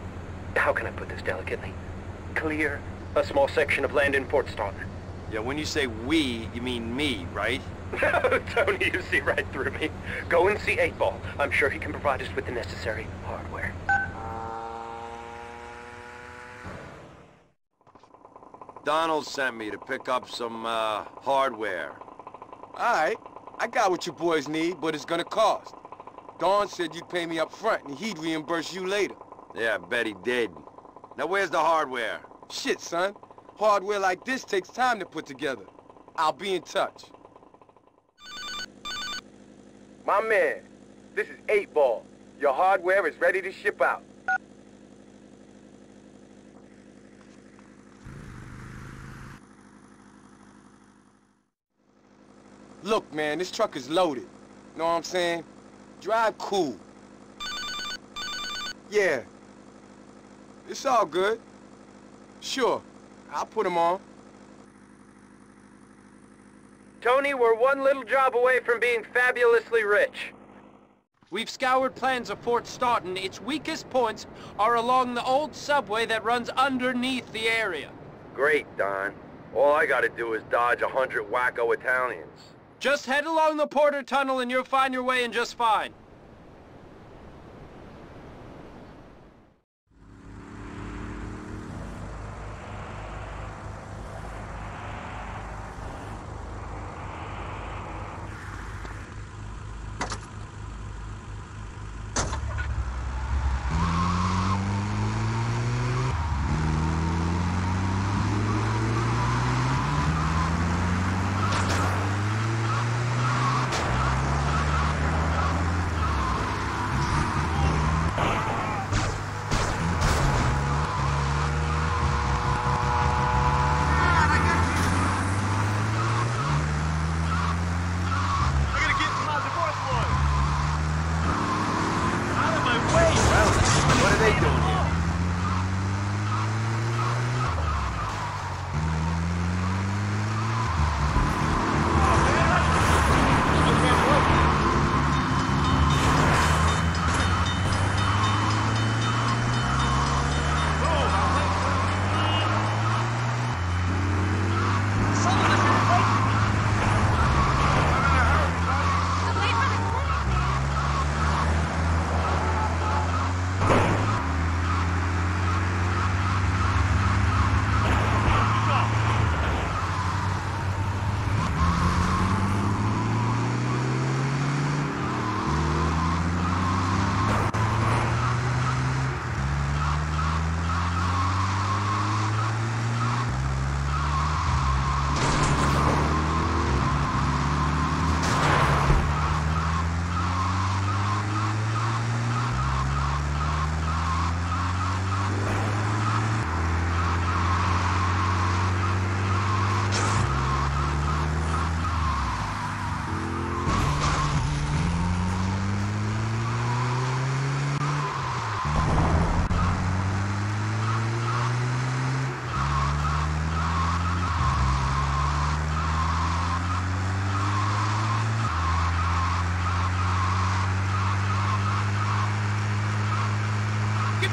Speaker 38: how can I put this delicately? Clear a small section of land in Fort Staunton.
Speaker 47: Yeah, when you say we, you mean me, right?
Speaker 38: No, Toni, you see right through me. Go and see 8-Ball. I'm sure he can provide us with the necessary hardware.
Speaker 47: Donald sent me to pick up some, uh, hardware.
Speaker 48: Alright, I got what you boys need, but it's gonna cost. Don said you'd pay me up front and he'd reimburse you later.
Speaker 47: Yeah, I bet he did. Now where's the hardware?
Speaker 48: Shit, son. Hardware like this takes time to put together. I'll be in touch.
Speaker 38: My man, this is 8-Ball. Your hardware is ready to ship out.
Speaker 48: Look, man, this truck is loaded. Know what I'm saying? Drive cool. Yeah. It's all good. Sure. I'll put him on.
Speaker 38: Toni, we're one little job away from being fabulously rich.
Speaker 31: We've scoured plans of Fort Staunton. Its weakest points are along the old subway that runs underneath the area.
Speaker 38: Great, Don. All I gotta do is dodge a hundred wacko Italians.
Speaker 31: Just head along the Porter Tunnel and you'll find your way in just fine.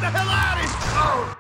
Speaker 44: The hell out of here! Oh.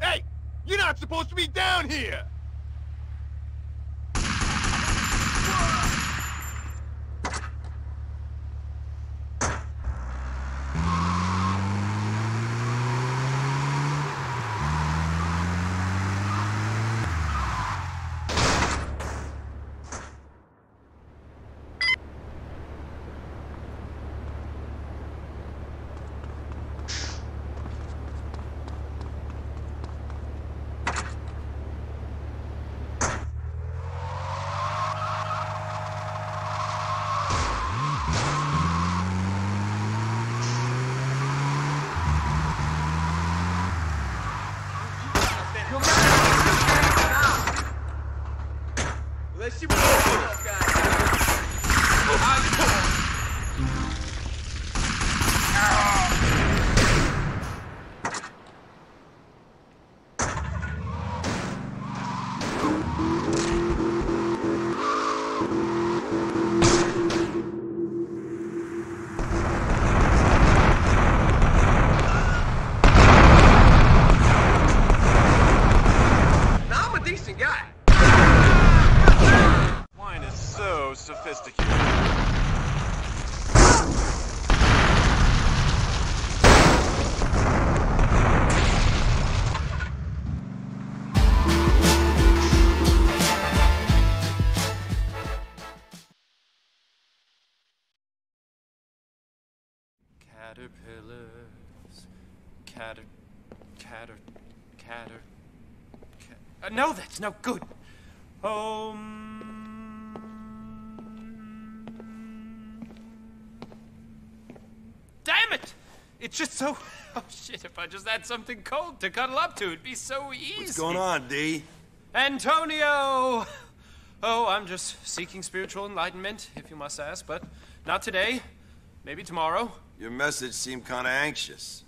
Speaker 44: Hey! You're not supposed to be down here!
Speaker 31: Uh, no, that's no good. Home. Damn it! It's just so. Oh shit, if I just had something cold to cuddle up to, it'd be so easy.
Speaker 2: What's going on, D?
Speaker 31: Antonio! Oh, I'm just seeking spiritual enlightenment, if you must ask, but not today. Maybe tomorrow.
Speaker 2: Your message seemed kind of anxious.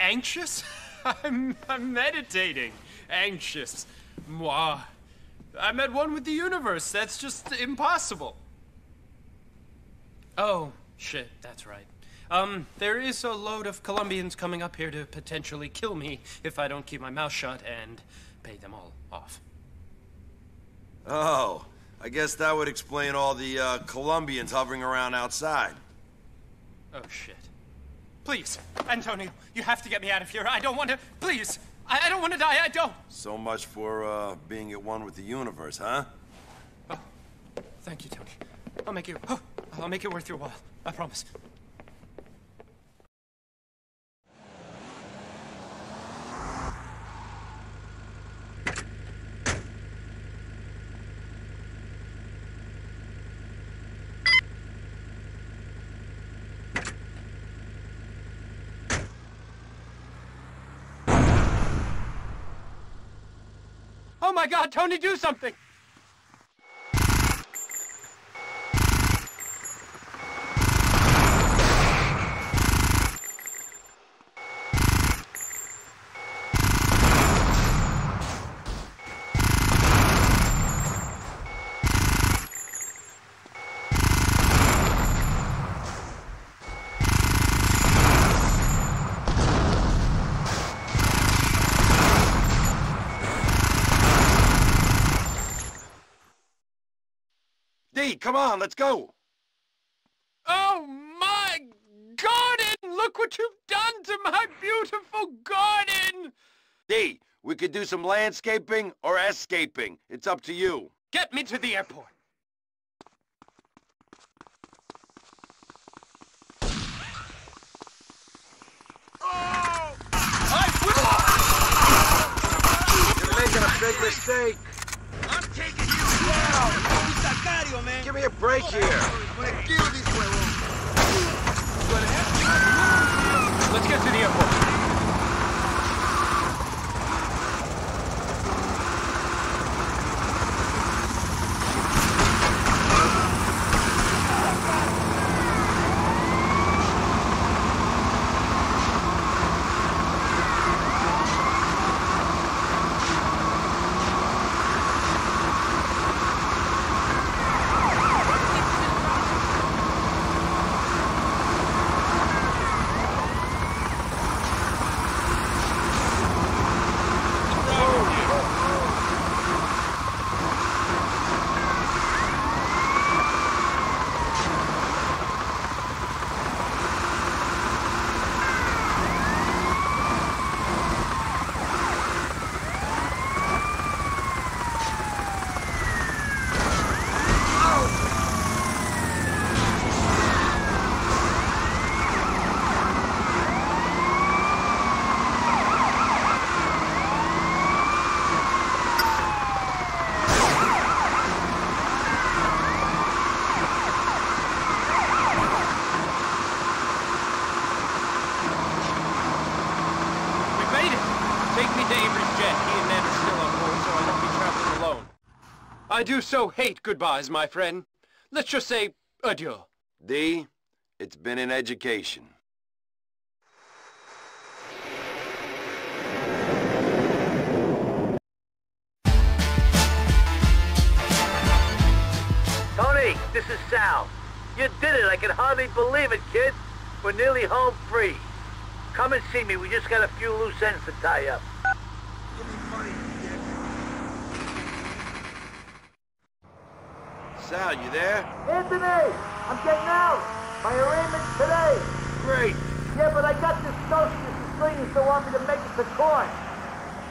Speaker 31: Anxious? I'm, I'm meditating. Anxious. Moi. I'm at one with the universe. That's just impossible. Oh, shit, that's right. Um, there is a load of Colombians coming up here to potentially kill me if I don't keep my mouth shut and pay them all off.
Speaker 2: Oh, I guess that would explain all the uh, Colombians hovering around outside.
Speaker 31: Oh, shit. Please, Antonio, you have to get me out of here. I don't want to. Please, I, I don't want to die. I don't.
Speaker 2: So much for uh, being at one with the universe, huh?
Speaker 31: Oh, thank you, Toni. I'll make it. Oh, I'll make it worth your while. I promise. My God, Toni, do something!
Speaker 2: D, come on, let's go.
Speaker 31: Oh my garden! Look what you've done to my beautiful garden!
Speaker 2: D, We could do some landscaping or escaping. It's up to you.
Speaker 31: Get me to the airport. Oh! I will!
Speaker 5: You're making a big mistake. Give me a break here.
Speaker 31: Let's get to the airport. We made it! Take me to Avery's jet. He and Ned are still on board, so I won't be traveling alone. I do so hate goodbyes, my friend. Let's just say adieu.
Speaker 2: D, it's been an education.
Speaker 28: Toni, this is Sal. You did it. I can hardly believe it, kid. We're nearly home free. Come and see me. We just got a few loose ends to tie up.
Speaker 2: Sal, you there?
Speaker 28: Anthony, I'm getting out. My arraignment's today.
Speaker 2: Great.
Speaker 28: Yeah, but I got this socialist stringers that want me to make it to court.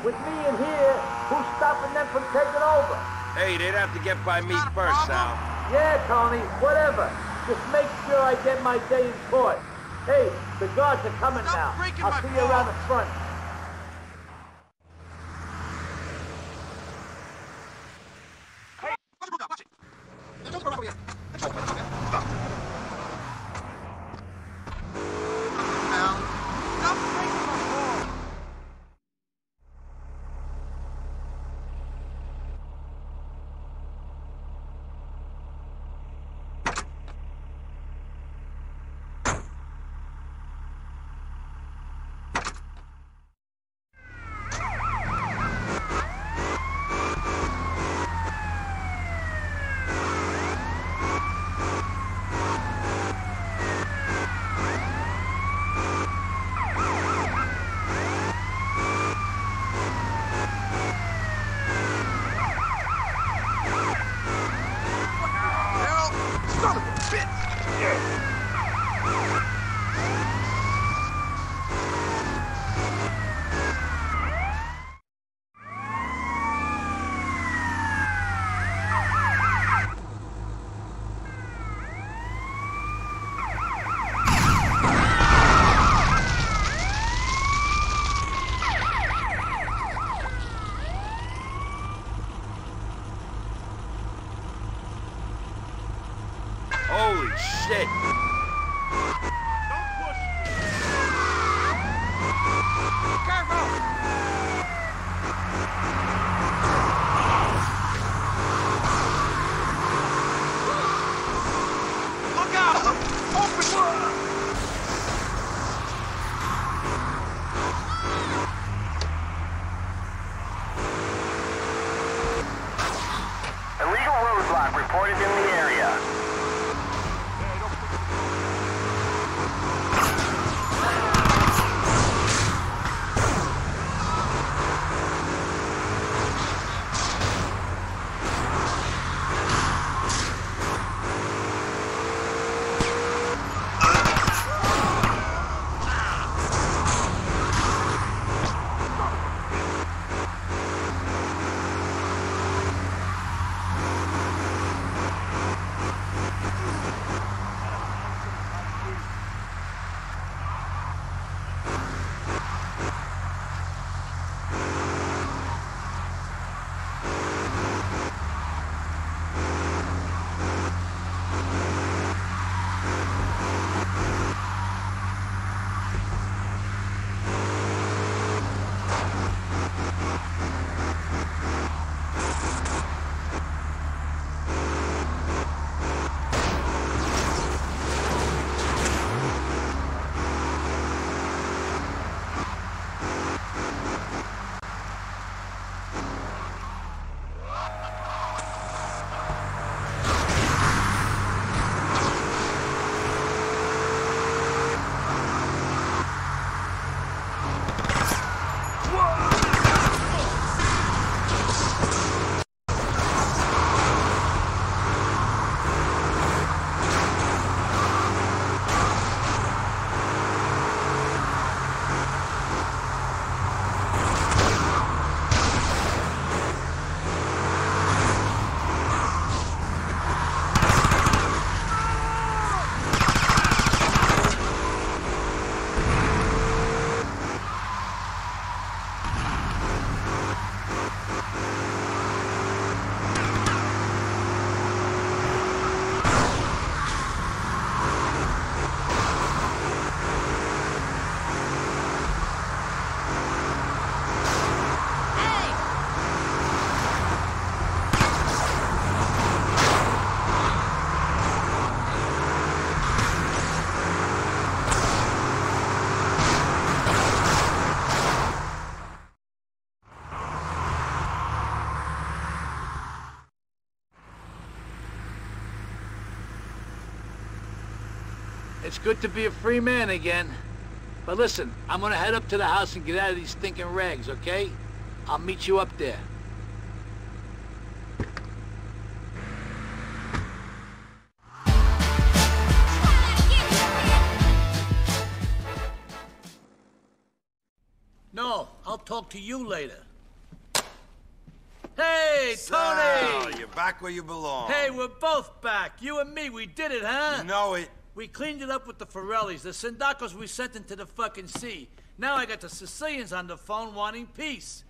Speaker 28: With me in here, who's stopping them from taking over?
Speaker 2: Hey, they'd have to get by me first, Sal.
Speaker 28: Yeah, Toni, whatever. Just make sure I get my day in court. Hey, the guards are coming now. I'll see you around the front.
Speaker 1: Good to be a free man again. But listen, I'm gonna head up to the house and get out of these stinking rags, okay? I'll meet you up there. No, I'll talk to you later. Hey, Toni!
Speaker 2: So, you're back where you belong.
Speaker 1: Hey, we're both back. You and me, we did it, huh?
Speaker 2: You know it.
Speaker 1: We cleaned it up with the Forellis, the Sindaccos we sent into the fucking sea. Now I got the Sicilians on the phone wanting peace.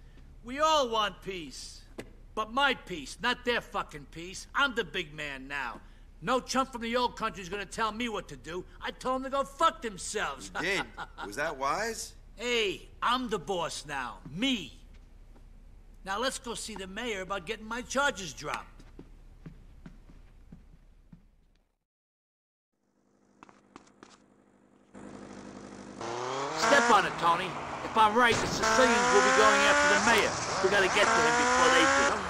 Speaker 1: We all want peace. But my peace, not their fucking peace. I'm the big man now. No chump from the old country's gonna tell me what to do. I told them to go fuck themselves.
Speaker 2: You did. Was that wise?
Speaker 1: Hey, I'm the boss now. Me. Now let's go see the mayor about getting my charges dropped. Step on it, Toni. If I'm right, the Sicilians will be going after the mayor. We gotta get to him before they do.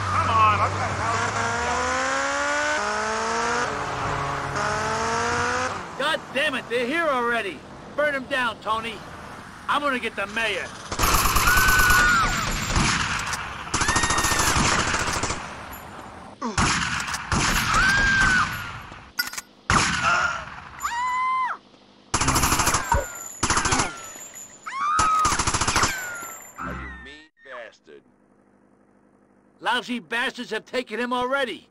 Speaker 18: Come on, what the hell?
Speaker 1: God damn it, they're here already. Toni. I'm gonna get the mayor.
Speaker 49: You mean bastard.
Speaker 1: Lousy bastards have taken him already.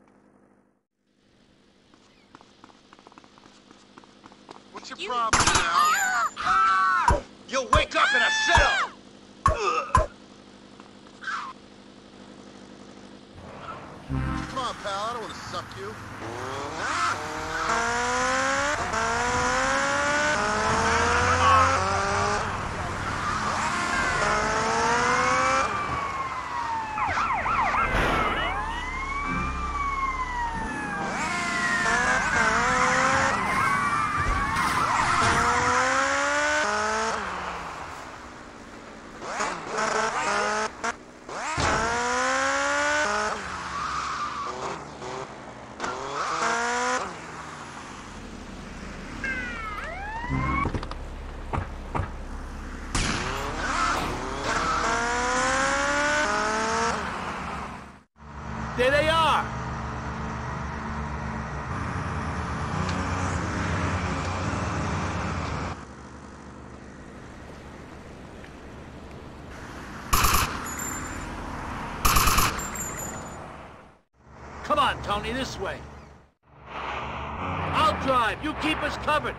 Speaker 5: What's your problem now?
Speaker 50: You'll wake up in a cell!
Speaker 5: Come on, pal. I don't want to suck you.
Speaker 1: There they are. Come on, Toni, this way. I'll drive. You keep us covered.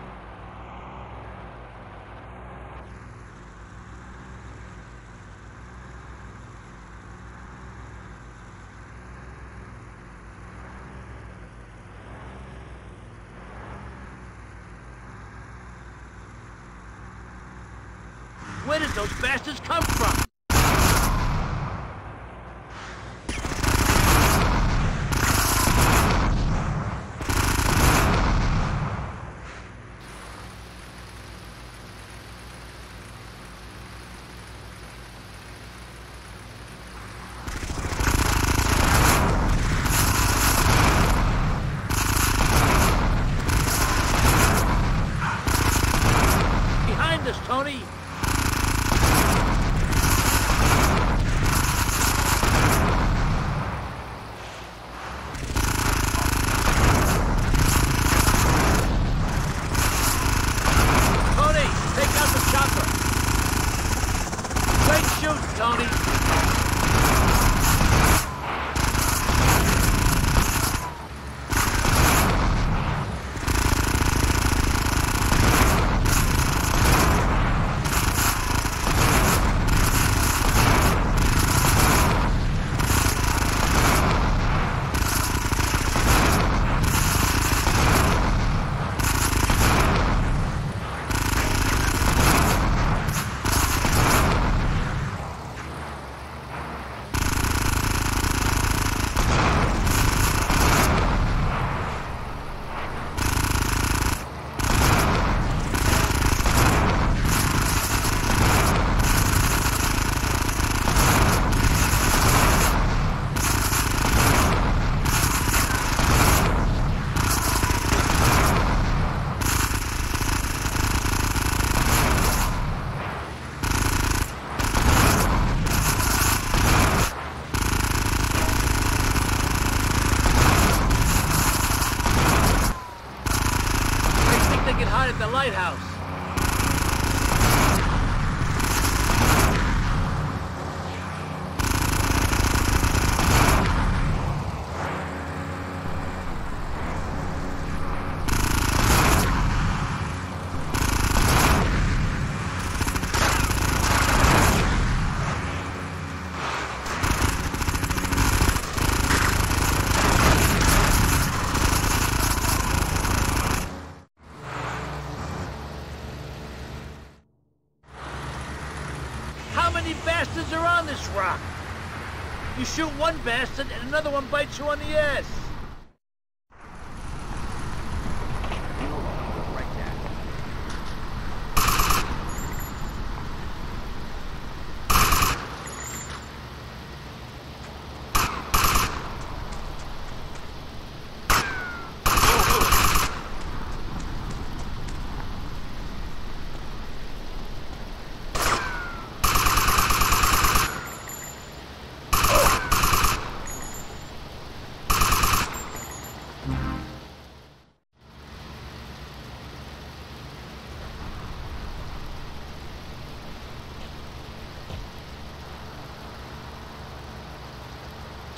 Speaker 1: Shoot one bastard and another one bites you on the ass.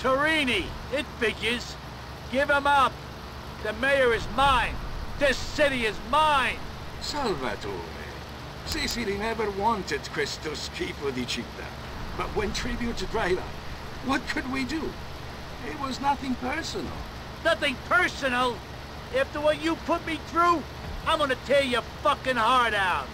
Speaker 1: Torini, it figures. Give him up. The mayor is mine. This city is mine.
Speaker 29: Salvatore, Sicily never wanted questo schifo di città. But when tributes dried up, what could we do? It was nothing personal.
Speaker 1: Nothing personal. After what you put me through, I'm gonna tear your fucking heart out.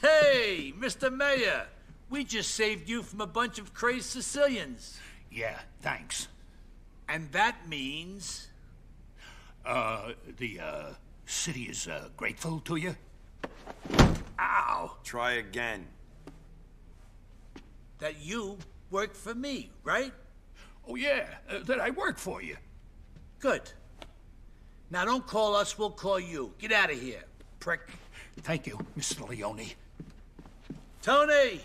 Speaker 1: Hey, Mr. Mayor, we just saved you from a bunch of crazed Sicilians.
Speaker 51: Yeah, thanks.
Speaker 1: And that means...
Speaker 51: Uh, the, uh, city is, uh, grateful to you? Ow!
Speaker 2: Try again.
Speaker 1: That you work for me, right?
Speaker 51: Oh, yeah, uh, that I work for you.
Speaker 1: Good. Now don't call us, we'll call you. Get out of here, prick.
Speaker 51: Thank you, Mr. Leone.
Speaker 1: Toni,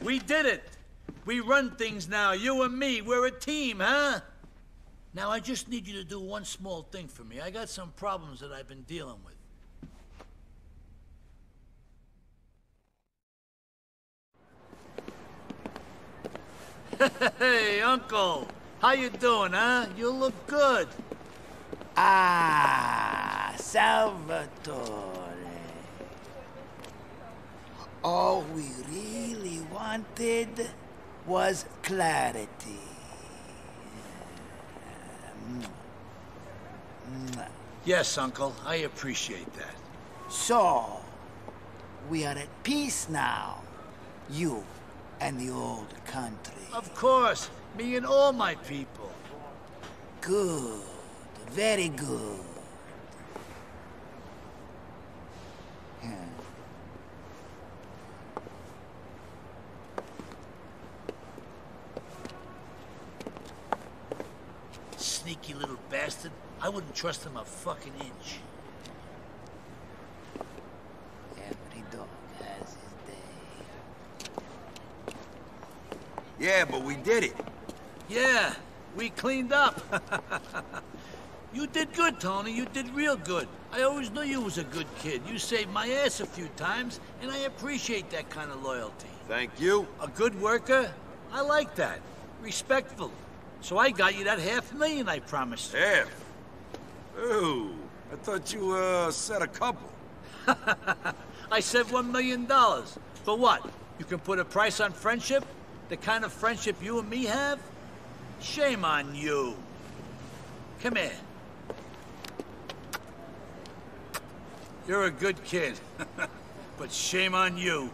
Speaker 1: we did it. We run things now, you and me. We're a team, huh? Now I just need you to do one small thing for me. I got some problems that I've been dealing with. Hey, Uncle. How you doing, huh? You look good.
Speaker 52: Ah, Salvatore. All we really wanted was clarity.
Speaker 1: Yes, Uncle. I appreciate that.
Speaker 52: So, we are at peace now. You and the old country.
Speaker 1: Of course. Me and all my people.
Speaker 52: Good. Very good.
Speaker 1: Sneaky little bastard. I wouldn't trust him a fucking inch.
Speaker 52: Every dog has his day.
Speaker 2: Yeah, but we did it.
Speaker 1: Yeah, we cleaned up. you did good, Toni. You did real good. I always knew you was a good kid. You saved my ass a few times, and I appreciate that kind of loyalty.
Speaker 2: Thank you.
Speaker 1: A good worker? I like that. Respectful. So I got you that half million I promised.
Speaker 2: Half? Ooh, I thought you, uh, said a couple.
Speaker 1: I said one million dollars. For what? You can put a price on friendship? The kind of friendship you and me have? Shame on you. Come here. You're a good kid. but shame on you.